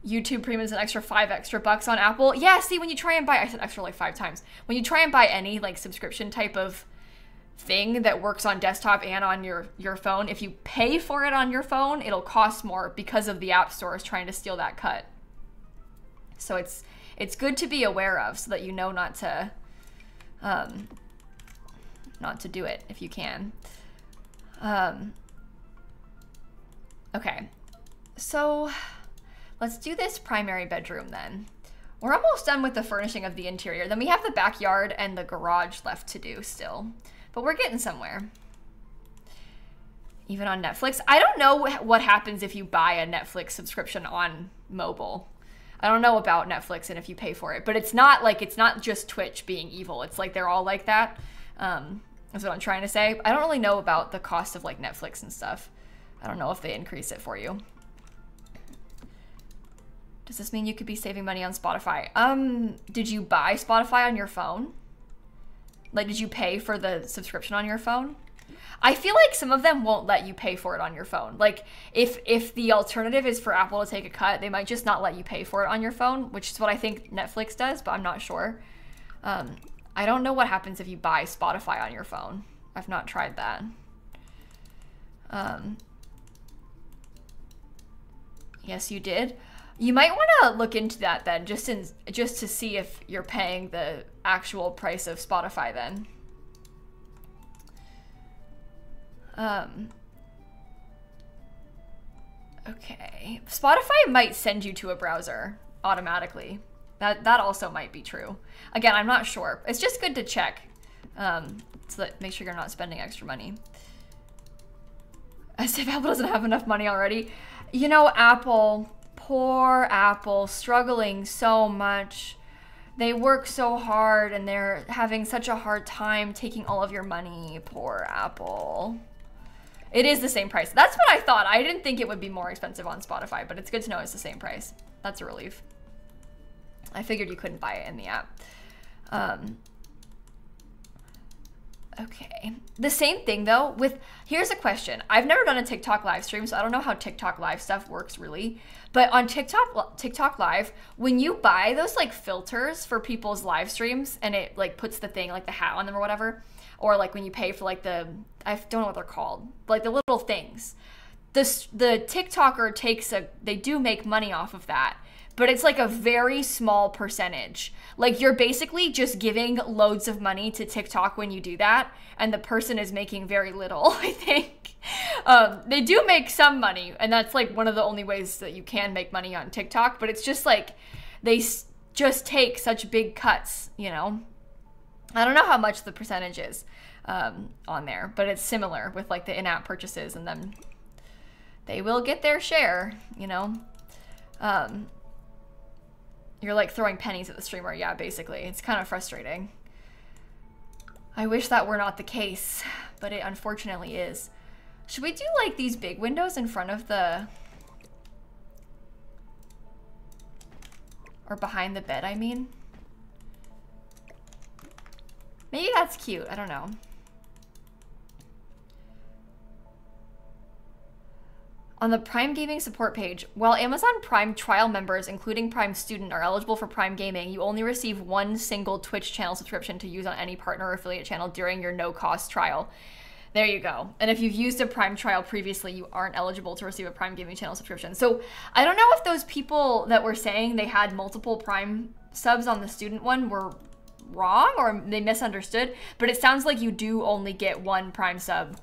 YouTube Premium is an extra five extra bucks on Apple. Yeah, see, when you try and buy, I said extra like five times. When you try and buy any like subscription type of thing that works on desktop and on your your phone if you pay for it on your phone it'll cost more because of the app stores trying to steal that cut. So it's it's good to be aware of so that you know not to um, not to do it if you can. Um, okay. So let's do this primary bedroom then. We're almost done with the furnishing of the interior. Then we have the backyard and the garage left to do still but we're getting somewhere. Even on Netflix. I don't know what happens if you buy a Netflix subscription on mobile. I don't know about Netflix and if you pay for it, but it's not like it's not just Twitch being evil. It's like they're all like that. Um, that's what I'm trying to say. I don't really know about the cost of like Netflix and stuff. I don't know if they increase it for you. Does this mean you could be saving money on Spotify? Um, did you buy Spotify on your phone? Like, did you pay for the subscription on your phone? I feel like some of them won't let you pay for it on your phone. Like if if the alternative is for Apple to take a cut, they might just not let you pay for it on your phone, which is what I think Netflix does, but I'm not sure. Um, I don't know what happens if you buy Spotify on your phone. I've not tried that. Um, yes, you did. You might want to look into that then, just in just to see if you're paying the actual price of Spotify then. Um, Okay. Spotify might send you to a browser automatically. That that also might be true. Again, I'm not sure. It's just good to check. Um, so that make sure you're not spending extra money. As if Apple doesn't have enough money already. You know, Apple, poor Apple, struggling so much. They work so hard and they're having such a hard time taking all of your money. Poor Apple. It is the same price. That's what I thought. I didn't think it would be more expensive on Spotify, but it's good to know it's the same price. That's a relief. I figured you couldn't buy it in the app. Um, okay. The same thing though with here's a question. I've never done a TikTok live stream, so I don't know how TikTok live stuff works really. But on TikTok TikTok live, when you buy those like filters for people's live streams and it like puts the thing like the hat on them or whatever, or like when you pay for like the I don't know what they're called, like the little things. The the TikToker takes a they do make money off of that but it's like a very small percentage. Like you're basically just giving loads of money to TikTok when you do that, and the person is making very little, I think. Um, they do make some money, and that's like one of the only ways that you can make money on TikTok, but it's just like they just take such big cuts, you know? I don't know how much the percentage is um, on there, but it's similar with like the in app purchases, and then they will get their share, you know? Um, you're like throwing pennies at the streamer. Yeah, basically. It's kind of frustrating. I wish that were not the case, but it unfortunately is. Should we do like these big windows in front of the... Or behind the bed, I mean? Maybe that's cute. I don't know. On the Prime Gaming support page, while Amazon Prime trial members, including Prime Student, are eligible for Prime Gaming, you only receive one single Twitch channel subscription to use on any partner or affiliate channel during your no cost trial. There you go. And if you've used a Prime trial previously, you aren't eligible to receive a Prime Gaming channel subscription. So I don't know if those people that were saying they had multiple Prime subs on the student one were wrong or they misunderstood, but it sounds like you do only get one Prime sub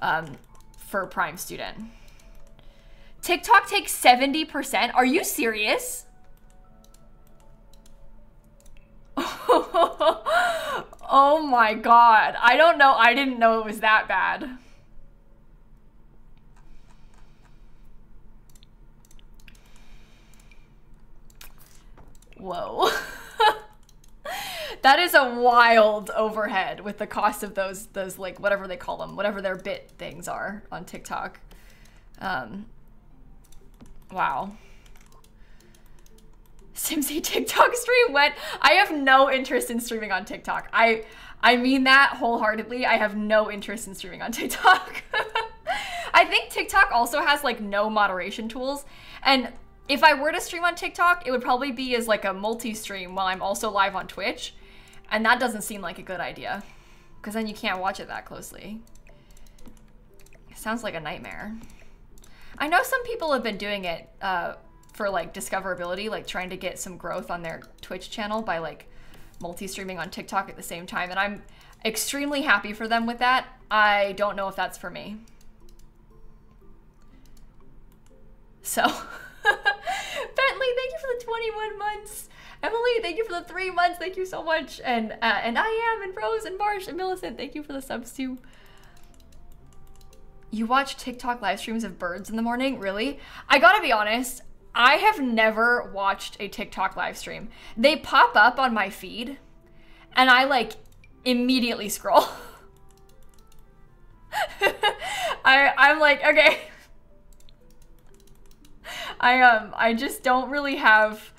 um, for Prime student. TikTok takes 70%. Are you serious? oh my god. I don't know. I didn't know it was that bad. Whoa. that is a wild overhead with the cost of those those like whatever they call them, whatever their bit things are on TikTok. Um Wow. Simsie TikTok stream went. I have no interest in streaming on TikTok. I I mean that wholeheartedly. I have no interest in streaming on TikTok. I think TikTok also has like no moderation tools. And if I were to stream on TikTok, it would probably be as like a multi-stream while I'm also live on Twitch. And that doesn't seem like a good idea. Because then you can't watch it that closely. Sounds like a nightmare. I know some people have been doing it uh, for like discoverability, like trying to get some growth on their Twitch channel by like multi-streaming on TikTok at the same time, and I'm extremely happy for them with that. I don't know if that's for me. So, Bentley, thank you for the 21 months. Emily, thank you for the three months. Thank you so much. And uh, and I am and Rose and Marsh and Millicent, thank you for the subs too. You watch TikTok live streams of birds in the morning? Really? I gotta be honest, I have never watched a TikTok live stream. They pop up on my feed and I like immediately scroll. I I'm like, okay. I um I just don't really have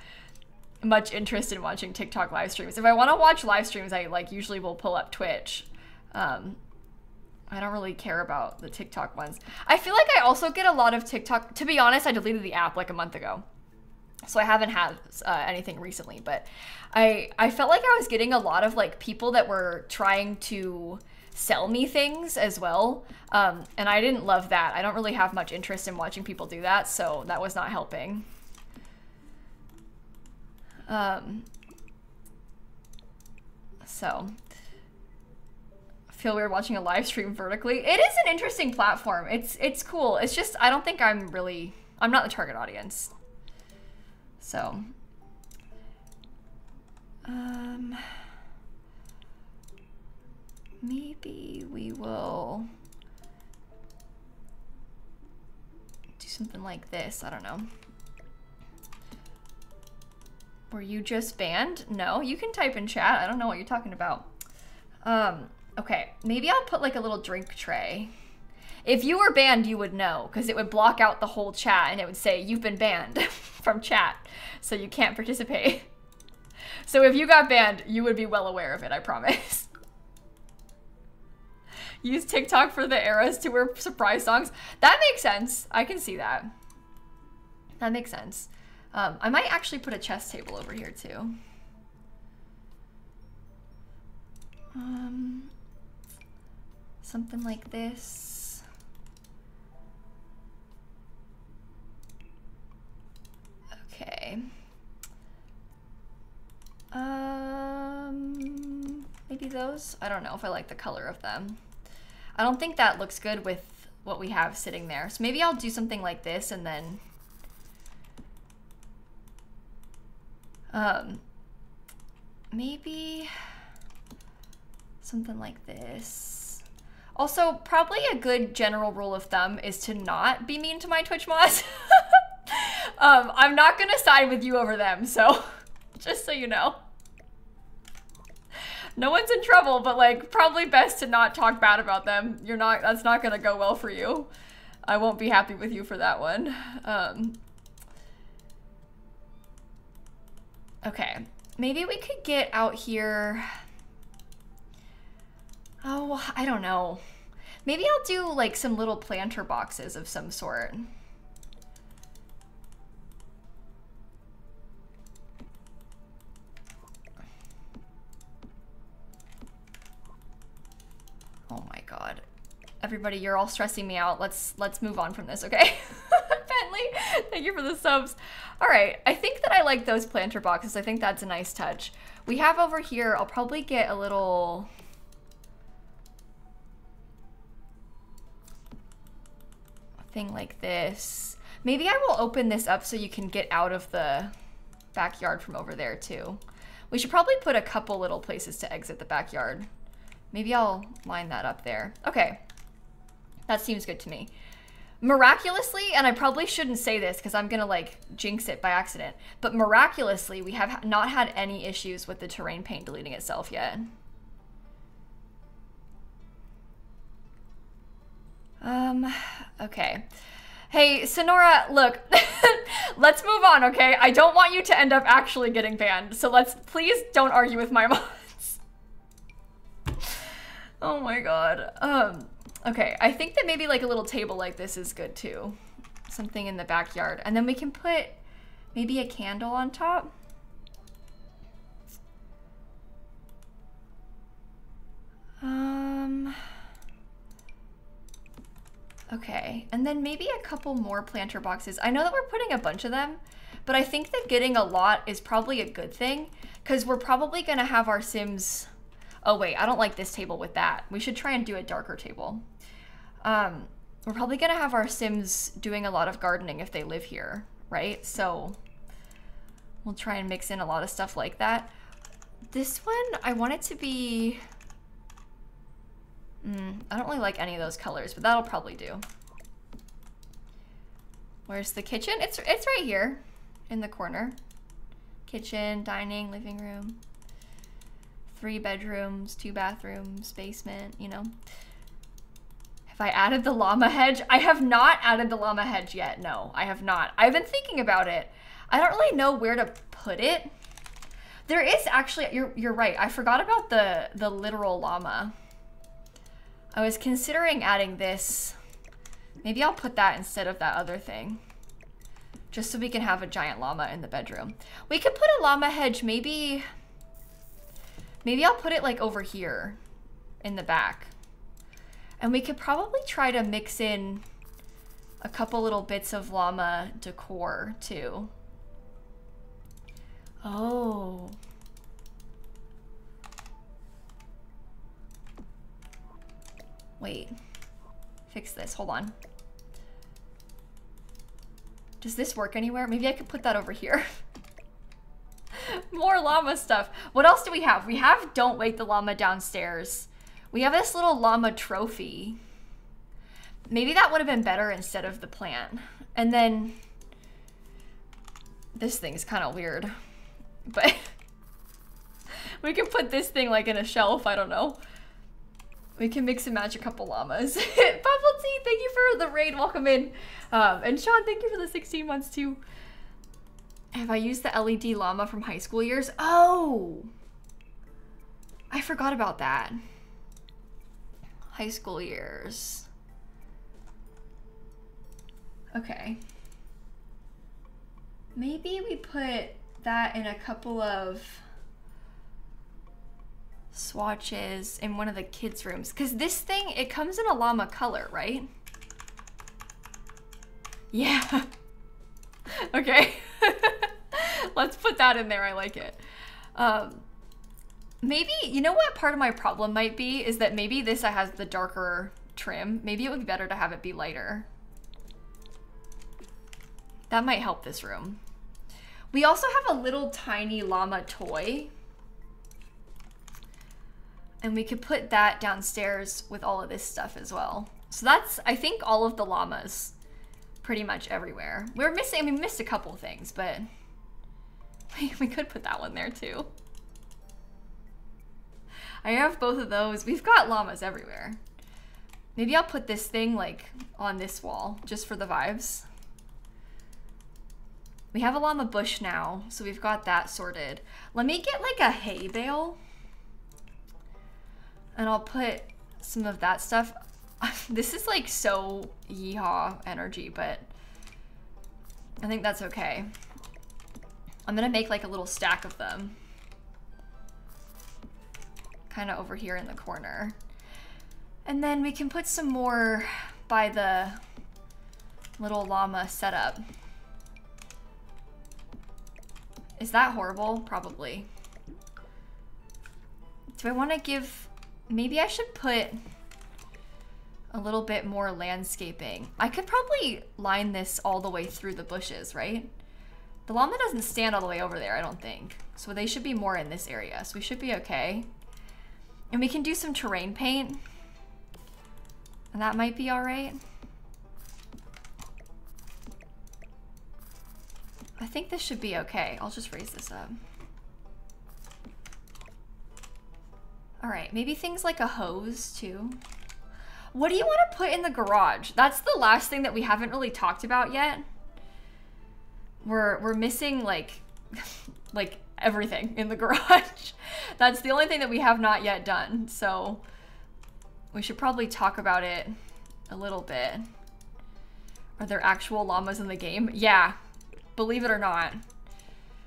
much interest in watching TikTok live streams. If I want to watch live streams, I like usually will pull up Twitch. Um I don't really care about the TikTok ones. I feel like I also get a lot of TikTok. To be honest, I deleted the app like a month ago. So I haven't had uh, anything recently, but I I felt like I was getting a lot of like people that were trying to sell me things as well. Um, and I didn't love that. I don't really have much interest in watching people do that, so that was not helping. Um, so feel weird watching a live stream vertically. It is an interesting platform. It's it's cool. It's just I don't think I'm really I'm not the target audience. So, um, maybe we will do something like this. I don't know. Were you just banned? No, you can type in chat. I don't know what you're talking about. Um, okay, maybe I'll put like a little drink tray. If you were banned, you would know because it would block out the whole chat and it would say you've been banned from chat, so you can't participate. So if you got banned, you would be well aware of it, I promise. Use TikTok for the Eras Tour surprise songs. That makes sense. I can see that. That makes sense. Um, I might actually put a chess table over here too. Um, something like this. Okay. Um, maybe those? I don't know if I like the color of them. I don't think that looks good with what we have sitting there. So maybe I'll do something like this and then Um, maybe something like this. Also, probably a good general rule of thumb is to not be mean to my Twitch mods. um, I'm not gonna side with you over them, so just so you know. No one's in trouble, but like probably best to not talk bad about them. You're not that's not gonna go well for you. I won't be happy with you for that one. Um, Okay, maybe we could get out here. Oh, I don't know. Maybe I'll do like some little planter boxes of some sort. Oh my god. Everybody, you're all stressing me out. Let's let's move on from this, okay? Bentley, thank you for the subs. All right, I think that I like those planter boxes. I think that's a nice touch. We have over here, I'll probably get a little... thing like this. Maybe I will open this up so you can get out of the backyard from over there too. We should probably put a couple little places to exit the backyard. Maybe I'll line that up there. Okay, that seems good to me. Miraculously, and I probably shouldn't say this because I'm gonna like jinx it by accident, but miraculously, we have not had any issues with the terrain paint deleting itself yet. Um, okay. Hey, Sonora, look, let's move on, okay? I don't want you to end up actually getting banned, so let's, please don't argue with my mods. oh my god. Um, Okay, I think that maybe like a little table like this is good too. Something in the backyard. And then we can put maybe a candle on top. Um, okay, and then maybe a couple more planter boxes. I know that we're putting a bunch of them, but I think that getting a lot is probably a good thing because we're probably gonna have our Sims Oh wait, I don't like this table with that. We should try and do a darker table. Um, we're probably gonna have our Sims doing a lot of gardening if they live here, right? So we'll try and mix in a lot of stuff like that. This one, I want it to be... Mm, I don't really like any of those colors, but that'll probably do. Where's the kitchen? It's, it's right here in the corner. Kitchen, dining, living room three bedrooms, two bathrooms, basement, you know. Have I added the llama hedge? I have not added the llama hedge yet. No, I have not. I've been thinking about it. I don't really know where to put it. There is actually, you're, you're right. I forgot about the, the literal llama. I was considering adding this. Maybe I'll put that instead of that other thing. Just so we can have a giant llama in the bedroom. We could put a llama hedge maybe Maybe I'll put it like over here in the back. And we could probably try to mix in a couple little bits of llama decor too. Oh. Wait. Fix this. Hold on. Does this work anywhere? Maybe I could put that over here. More llama stuff. What else do we have? We have Don't Wake the Llama downstairs. We have this little llama trophy. Maybe that would have been better instead of the plant. And then this thing's kind of weird. But we can put this thing like in a shelf, I don't know. We can mix and match a couple llamas. Bubble Tea, thank you for the raid. Welcome in. Um, and Sean, thank you for the 16 months too. Have I used the LED llama from high school years? Oh! I forgot about that. High school years. Okay. Maybe we put that in a couple of swatches in one of the kids' rooms. Because this thing, it comes in a llama color, right? Yeah. okay. Let's put that in there. I like it. Um, maybe, you know what part of my problem might be? Is that maybe this has the darker trim. Maybe it would be better to have it be lighter. That might help this room. We also have a little tiny llama toy. And we could put that downstairs with all of this stuff as well. So that's, I think, all of the llamas pretty much everywhere. We're missing, I mean, we missed a couple things, but we could put that one there too. I have both of those. We've got llamas everywhere. Maybe I'll put this thing like on this wall just for the vibes. We have a llama bush now, so we've got that sorted. Let me get like a hay bale. And I'll put some of that stuff. this is like so yeehaw energy, but I think that's okay. I'm gonna make like a little stack of them. Kind of over here in the corner. And then we can put some more by the little llama setup. Is that horrible? Probably. Do I want to give... Maybe I should put a little bit more landscaping. I could probably line this all the way through the bushes, right? The llama doesn't stand all the way over there, I don't think. So they should be more in this area. So we should be okay. And we can do some terrain paint. And that might be all right. I think this should be okay. I'll just raise this up. All right, maybe things like a hose too. What do you want to put in the garage? That's the last thing that we haven't really talked about yet. We're we're missing like like everything in the garage. That's the only thing that we have not yet done. So we should probably talk about it a little bit. Are there actual llamas in the game? Yeah, believe it or not,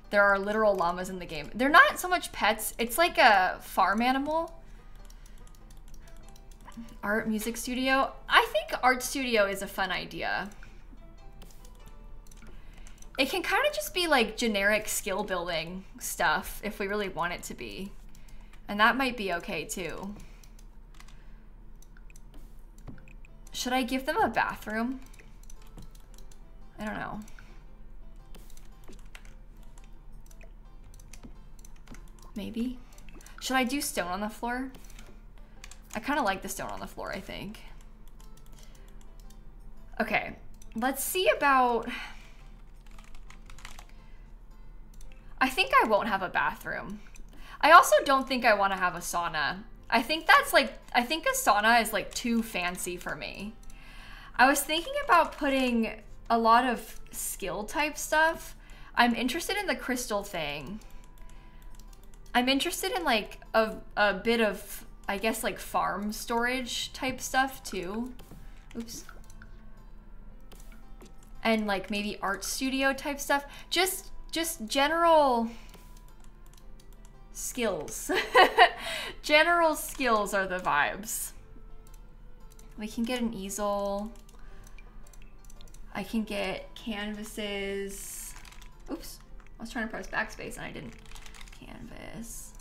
there are literal llamas in the game. They're not so much pets. It's like a farm animal. Art music studio. I think art studio is a fun idea. It can kind of just be like generic skill building stuff if we really want it to be. And that might be okay too. Should I give them a bathroom? I don't know. Maybe. Should I do stone on the floor? I kind of like the stone on the floor, I think. Okay, let's see about... I think I won't have a bathroom. I also don't think I want to have a sauna. I think that's like, I think a sauna is like too fancy for me. I was thinking about putting a lot of skill type stuff. I'm interested in the crystal thing. I'm interested in like a, a bit of, I guess like farm storage type stuff too. Oops. And like maybe art studio type stuff. Just, just general skills. general skills are the vibes. We can get an easel. I can get canvases. Oops. I was trying to press backspace and I didn't canvas.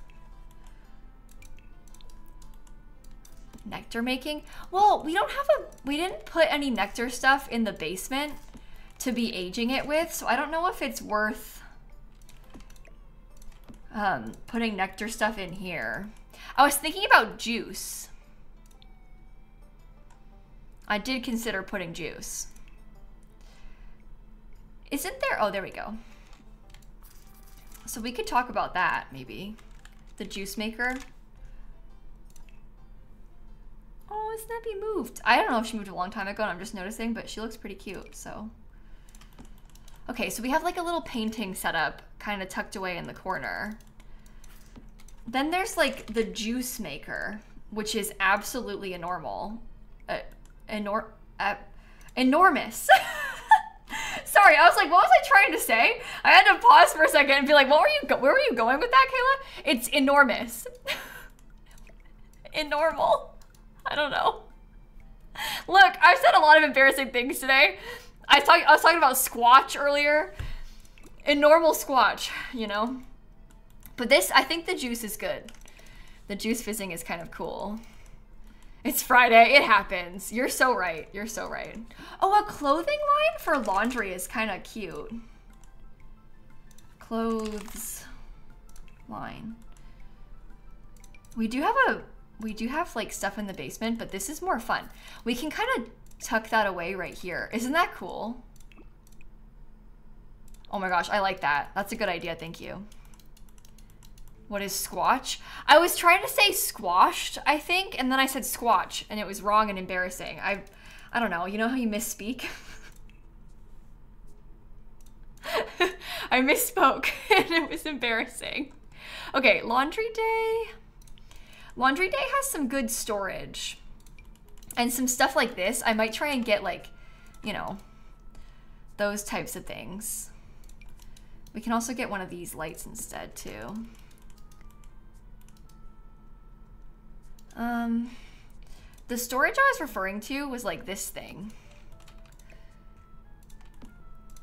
Nectar making? Well, we don't have a, we didn't put any nectar stuff in the basement to be aging it with, so I don't know if it's worth um, putting nectar stuff in here. I was thinking about juice. I did consider putting juice. Isn't there? Oh, there we go. So we could talk about that, maybe. The juice maker. Oh, Snappy moved. I don't know if she moved a long time ago and I'm just noticing, but she looks pretty cute, so. Okay, so we have like a little painting set up kind of tucked away in the corner. Then there's like the juice maker, which is absolutely normal. Uh, enor uh, enormous. Sorry, I was like, what was I trying to say? I had to pause for a second and be like, what were you, where were you going with that, Kayla? It's enormous. Enormal. I don't know. Look, I've said a lot of embarrassing things today. I, talk, I was talking about Squatch earlier. A normal Squatch, you know? But this, I think the juice is good. The juice fizzing is kind of cool. It's Friday. It happens. You're so right. You're so right. Oh, a clothing line for laundry is kind of cute. Clothes line. We do have a we do have like stuff in the basement, but this is more fun. We can kind of tuck that away right here. Isn't that cool? Oh my gosh, I like that. That's a good idea. Thank you. What is squatch? I was trying to say squashed, I think, and then I said squatch, and it was wrong and embarrassing. I, I don't know. You know how you misspeak? I misspoke, and it was embarrassing. Okay, laundry day. Laundry day has some good storage. And some stuff like this, I might try and get like, you know, those types of things. We can also get one of these lights instead too. Um, the storage I was referring to was like this thing.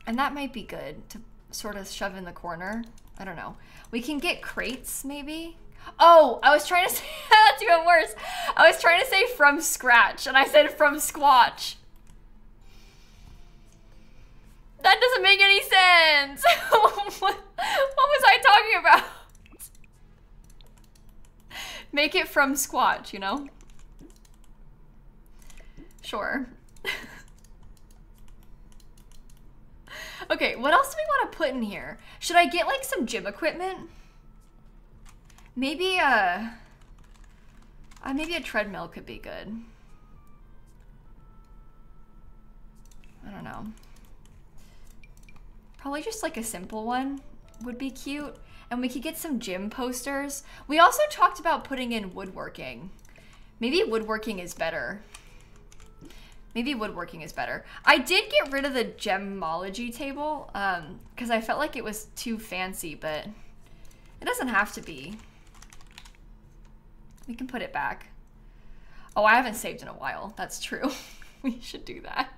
And that might be good to sort of shove in the corner. I don't know. We can get crates maybe. Oh, I was trying to say, that's even worse. I was trying to say from scratch and I said from squatch. That doesn't make any sense. what, what was I talking about? Make it from squatch, you know? Sure. okay, what else do we want to put in here? Should I get like some gym equipment? Maybe uh, uh maybe a treadmill could be good. I don't know. Probably just like a simple one would be cute and we could get some gym posters. We also talked about putting in woodworking. Maybe woodworking is better. Maybe woodworking is better. I did get rid of the gemology table because um, I felt like it was too fancy, but it doesn't have to be. We can put it back. Oh, I haven't saved in a while. That's true. we should do that.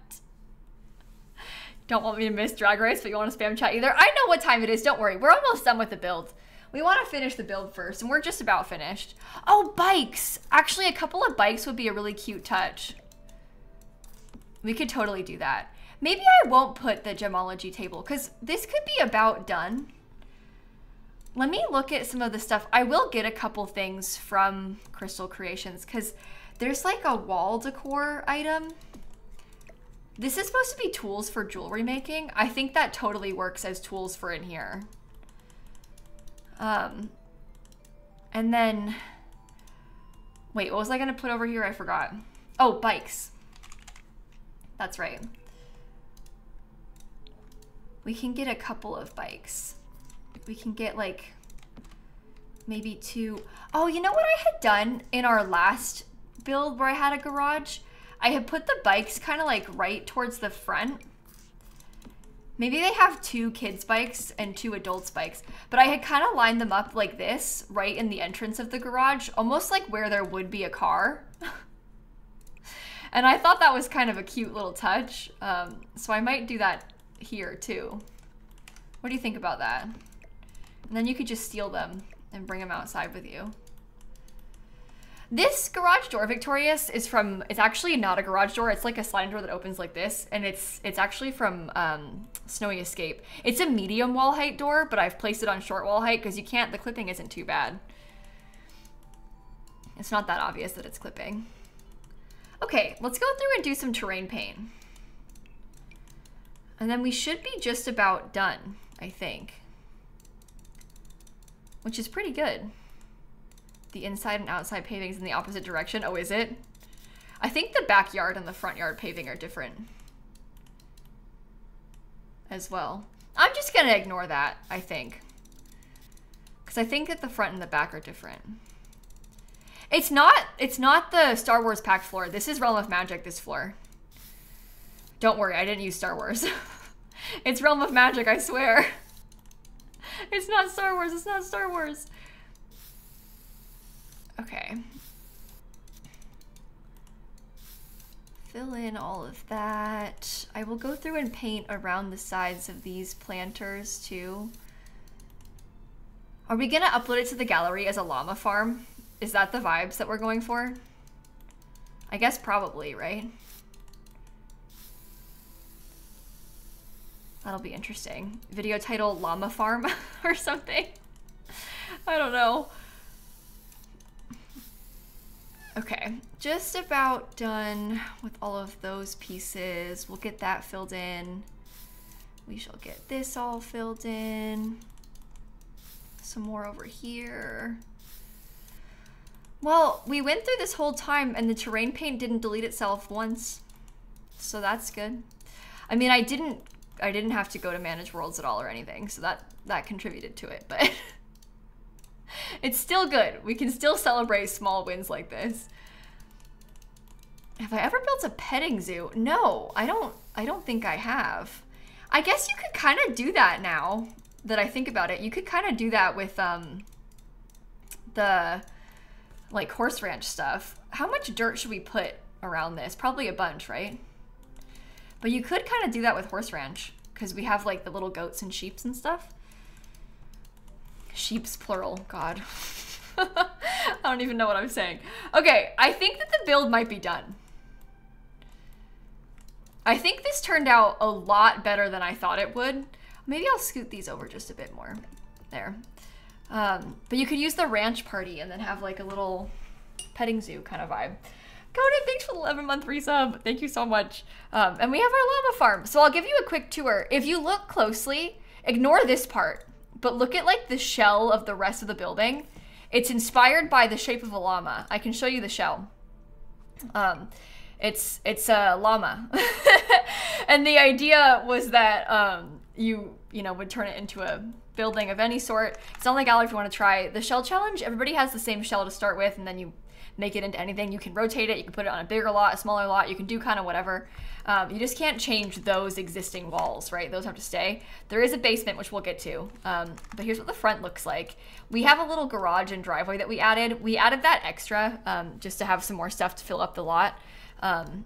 Don't want me to miss Drag Race, but you want to spam chat either. I know what time it is. Don't worry. We're almost done with the build. We want to finish the build first, and we're just about finished. Oh, bikes. Actually, a couple of bikes would be a really cute touch. We could totally do that. Maybe I won't put the gemology table, because this could be about done. Let me look at some of the stuff. I will get a couple things from Crystal Creations, because there's like a wall decor item this is supposed to be tools for jewelry making. I think that totally works as tools for in here. Um, and then, wait, what was I gonna put over here? I forgot. Oh, bikes. That's right. We can get a couple of bikes. We can get like maybe two. Oh, you know what I had done in our last build where I had a garage? I had put the bikes kind of like right towards the front. Maybe they have two kids bikes and two adults bikes, but I had kind of lined them up like this right in the entrance of the garage, almost like where there would be a car. and I thought that was kind of a cute little touch. Um, so I might do that here too. What do you think about that? And then you could just steal them and bring them outside with you. This garage door, Victorious, is from. It's actually not a garage door. It's like a sliding door that opens like this, and it's it's actually from um, Snowy Escape. It's a medium wall height door, but I've placed it on short wall height because you can't. The clipping isn't too bad. It's not that obvious that it's clipping. Okay, let's go through and do some terrain paint. And then we should be just about done, I think. Which is pretty good. The inside and outside pavings in the opposite direction. Oh, is it? I think the backyard and the front yard paving are different as well. I'm just gonna ignore that, I think. Because I think that the front and the back are different. It's not, it's not the Star Wars pack floor. This is Realm of Magic, this floor. Don't worry, I didn't use Star Wars. it's Realm of Magic, I swear. It's not Star Wars, it's not Star Wars. Okay. Fill in all of that. I will go through and paint around the sides of these planters too. Are we gonna upload it to the gallery as a llama farm? Is that the vibes that we're going for? I guess probably, right? That'll be interesting. Video title Llama Farm or something. I don't know. Okay, just about done with all of those pieces. We'll get that filled in. We shall get this all filled in. Some more over here. Well, we went through this whole time and the terrain paint didn't delete itself once. So that's good. I mean, I didn't I didn't have to go to manage worlds at all or anything, so that that contributed to it, but it's still good. We can still celebrate small wins like this. Have I ever built a petting zoo? No, I don't I don't think I have. I guess you could kind of do that now that I think about it. You could kind of do that with um the like horse ranch stuff. How much dirt should we put around this? Probably a bunch, right? But you could kind of do that with horse ranch because we have like the little goats and sheeps and stuff. Sheeps plural, God. I don't even know what I'm saying. Okay, I think that the build might be done. I think this turned out a lot better than I thought it would. Maybe I'll scoot these over just a bit more. There. Um, but you could use the ranch party and then have like a little petting zoo kind of vibe. Conan, thanks for the 11 month resub. Thank you so much. Um, and we have our llama farm. So I'll give you a quick tour. If you look closely, ignore this part, but look at like the shell of the rest of the building. It's inspired by the shape of a llama. I can show you the shell. Um, it's it's a llama, and the idea was that um, you you know would turn it into a building of any sort. It's on the gallery if you want to try the shell challenge. Everybody has the same shell to start with, and then you make it into anything. You can rotate it, you can put it on a bigger lot, a smaller lot, you can do kind of whatever. Um, you just can't change those existing walls, right? Those have to stay. There is a basement, which we'll get to. Um, but here's what the front looks like. We have a little garage and driveway that we added. We added that extra um, just to have some more stuff to fill up the lot. Um,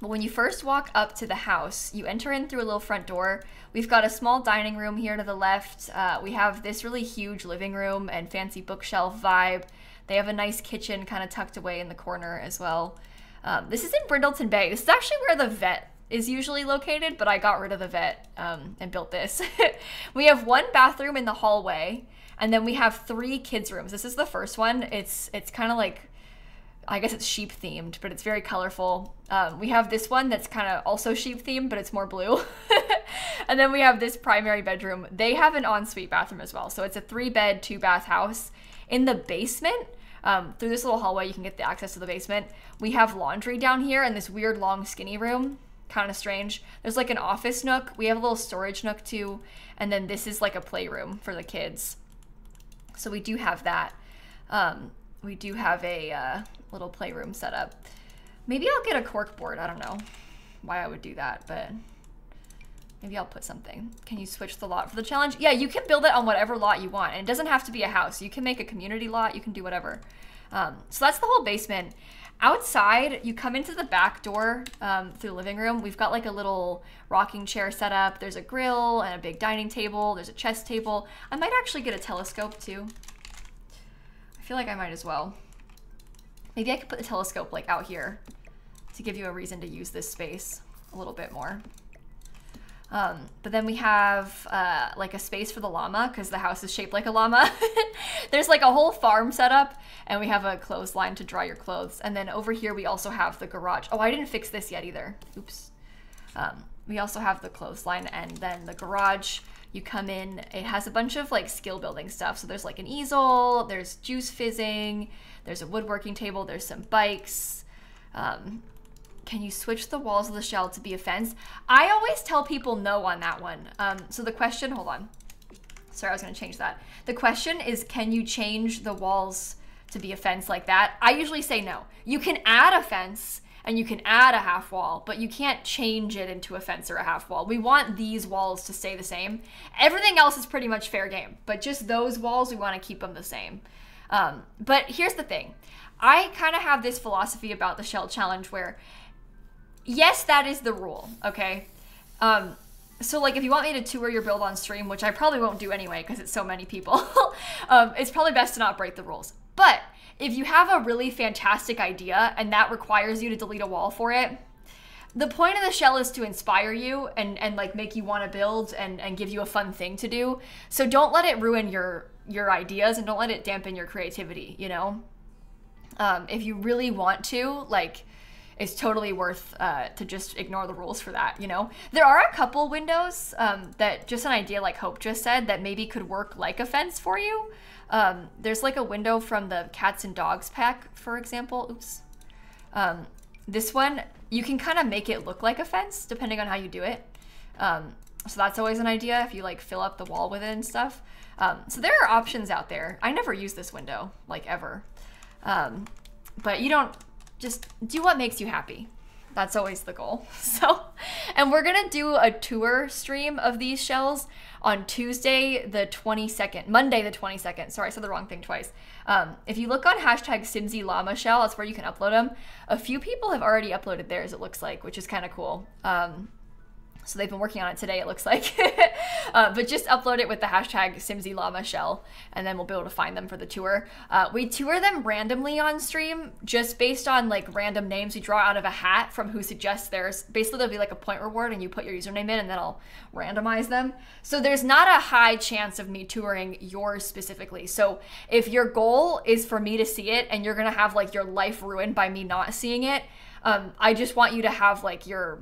but when you first walk up to the house, you enter in through a little front door. We've got a small dining room here to the left. Uh, we have this really huge living room and fancy bookshelf vibe. They have a nice kitchen kind of tucked away in the corner as well. Um, this is in Brindleton Bay. This is actually where the vet is usually located, but I got rid of the vet um, and built this. we have one bathroom in the hallway, and then we have three kids' rooms. This is the first one. It's it's kind of like, I guess it's sheep themed, but it's very colorful. Um, we have this one that's kind of also sheep themed, but it's more blue. and then we have this primary bedroom. They have an ensuite bathroom as well, so it's a three bed, two bath house. In the basement, um, through this little hallway, you can get the access to the basement. We have laundry down here in this weird long skinny room. Kind of strange. There's like an office nook. We have a little storage nook too. And then this is like a playroom for the kids. So we do have that. Um, we do have a uh, little playroom set up. Maybe I'll get a cork board. I don't know why I would do that, but Maybe I'll put something. Can you switch the lot for the challenge? Yeah, you can build it on whatever lot you want. And it doesn't have to be a house. You can make a community lot. You can do whatever. Um, so that's the whole basement. Outside, you come into the back door um, through the living room. We've got like a little rocking chair set up. There's a grill and a big dining table. There's a chess table. I might actually get a telescope too. I feel like I might as well. Maybe I could put the telescope like out here to give you a reason to use this space a little bit more. Um, but then we have uh, like a space for the llama because the house is shaped like a llama. There's like a whole farm set up, and we have a clothesline to dry your clothes. And then over here we also have the garage. Oh, I didn't fix this yet either. Oops. Um, we also have the clothesline and then the garage. You come in, it has a bunch of like skill building stuff. So there's like an easel, there's juice fizzing, there's a woodworking table, there's some bikes. Um, can you switch the walls of the shell to be a fence? I always tell people no on that one. Um, so the question, hold on. Sorry, I was gonna change that. The question is, can you change the walls to be a fence like that? I usually say no. You can add a fence and you can add a half wall, but you can't change it into a fence or a half wall. We want these walls to stay the same. Everything else is pretty much fair game, but just those walls, we wanna keep them the same. Um, but here's the thing. I kind of have this philosophy about the shell challenge where yes, that is the rule, okay? Um, so like if you want me to tour your build on stream, which I probably won't do anyway because it's so many people, um, it's probably best to not break the rules. But if you have a really fantastic idea and that requires you to delete a wall for it, the point of the shell is to inspire you and, and like make you want to build and, and give you a fun thing to do. So don't let it ruin your your ideas and don't let it dampen your creativity, you know? Um, if you really want to, like it's totally worth uh, to just ignore the rules for that. You know, there are a couple windows um, that just an idea like Hope just said that maybe could work like a fence for you. Um, there's like a window from the cats and dogs pack, for example. Oops. Um, this one you can kind of make it look like a fence depending on how you do it. Um, so that's always an idea if you like fill up the wall with it and stuff. Um, so there are options out there. I never use this window like ever. Um, but you don't just do what makes you happy. That's always the goal. So, and we're gonna do a tour stream of these shells on Tuesday the 22nd, Monday the 22nd. Sorry, I said the wrong thing twice. Um, if you look on hashtag Simsie Llama Shell, that's where you can upload them. A few people have already uploaded theirs, it looks like, which is kind of cool. Um, so they've been working on it today, it looks like. uh, but just upload it with the hashtag SimsieLlama Shell, and then we'll be able to find them for the tour. Uh, we tour them randomly on stream, just based on like random names we draw out of a hat from who suggests theirs. Basically, there'll be like a point reward, and you put your username in, and then I'll randomize them. So there's not a high chance of me touring yours specifically. So if your goal is for me to see it, and you're gonna have like your life ruined by me not seeing it, um, I just want you to have like your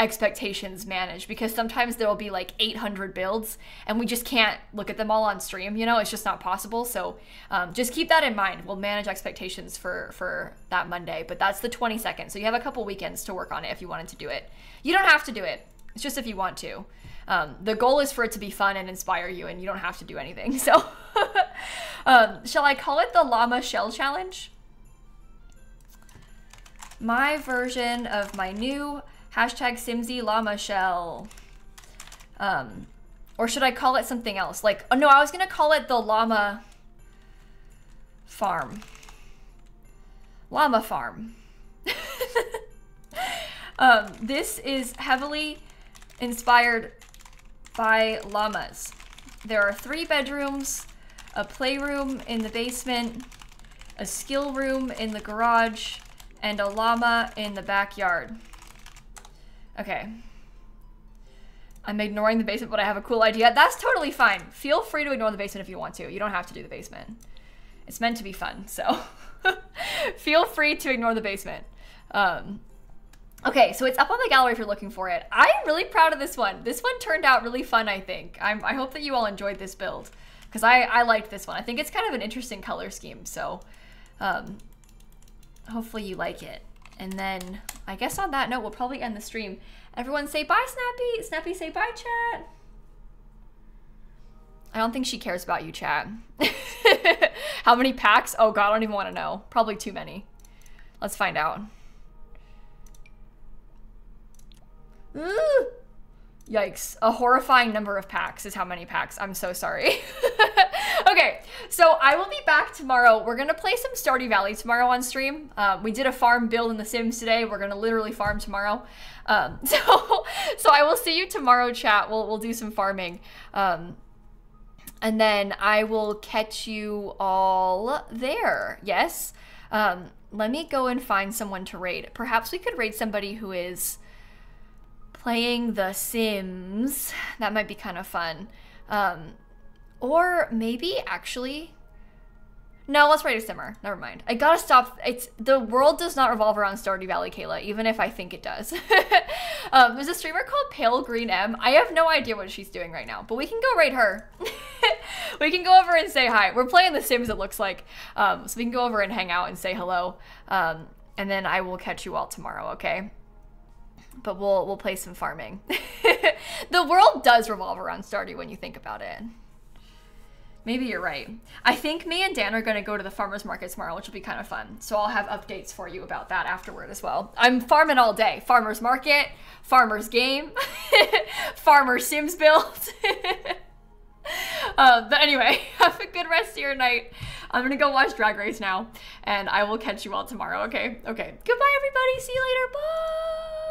expectations managed because sometimes there will be like 800 builds and we just can't look at them all on stream you know? It's just not possible. So um, just keep that in mind. We'll manage expectations for for that monday but that's the 22nd so you have a couple weekends to work on it if you wanted to do it. You don't have to do it. It's just if you want to. Um, the goal is for it to be fun and inspire you and you don't have to do anything. So um, shall i call it the llama shell challenge? My version of my new Hashtag Simsie Llama Shell. Um, or should I call it something else? Like, oh no, I was gonna call it the Llama Farm. Llama Farm. um, this is heavily inspired by llamas. There are three bedrooms, a playroom in the basement, a skill room in the garage, and a llama in the backyard. Okay. I'm ignoring the basement, but I have a cool idea. That's totally fine. Feel free to ignore the basement if you want to. You don't have to do the basement. It's meant to be fun, so feel free to ignore the basement. Um, okay, so it's up on the gallery if you're looking for it. I'm really proud of this one. This one turned out really fun, I think. I'm, I hope that you all enjoyed this build because I, I liked this one. I think it's kind of an interesting color scheme, so um, hopefully you like it. And then I guess on that note, we'll probably end the stream. Everyone say bye, Snappy. Snappy, say bye, chat. I don't think she cares about you, chat. How many packs? Oh god, I don't even want to know. Probably too many. Let's find out. Ooh. Yikes. A horrifying number of packs is how many packs. I'm so sorry. okay, so I will be back tomorrow. We're going to play some Stardew Valley tomorrow on stream. Uh, we did a farm build in The Sims today. We're going to literally farm tomorrow. Um, so, so I will see you tomorrow, chat. We'll, we'll do some farming. Um, and then I will catch you all there. Yes. Um, let me go and find someone to raid. Perhaps we could raid somebody who is playing The Sims. That might be kind of fun. Um, or maybe actually. No, let's raid a simmer. Never mind. I gotta stop. It's the world does not revolve around Stardew Valley, Kayla, even if I think it does. um, there's a streamer called Pale Green M. I have no idea what she's doing right now, but we can go raid her. we can go over and say hi. We're playing The Sims, it looks like. Um, so we can go over and hang out and say hello. Um, and then I will catch you all tomorrow, okay? But we'll we'll play some farming. the world does revolve around Stardew when you think about it. Maybe you're right. I think me and Dan are going to go to the farmer's market tomorrow, which will be kind of fun. So I'll have updates for you about that afterward as well. I'm farming all day. Farmer's market, farmer's game, farmer Sims build. uh, but anyway, have a good rest of your night. I'm going to go watch Drag Race now, and I will catch you all tomorrow, okay? Okay. Goodbye, everybody. See you later. Bye.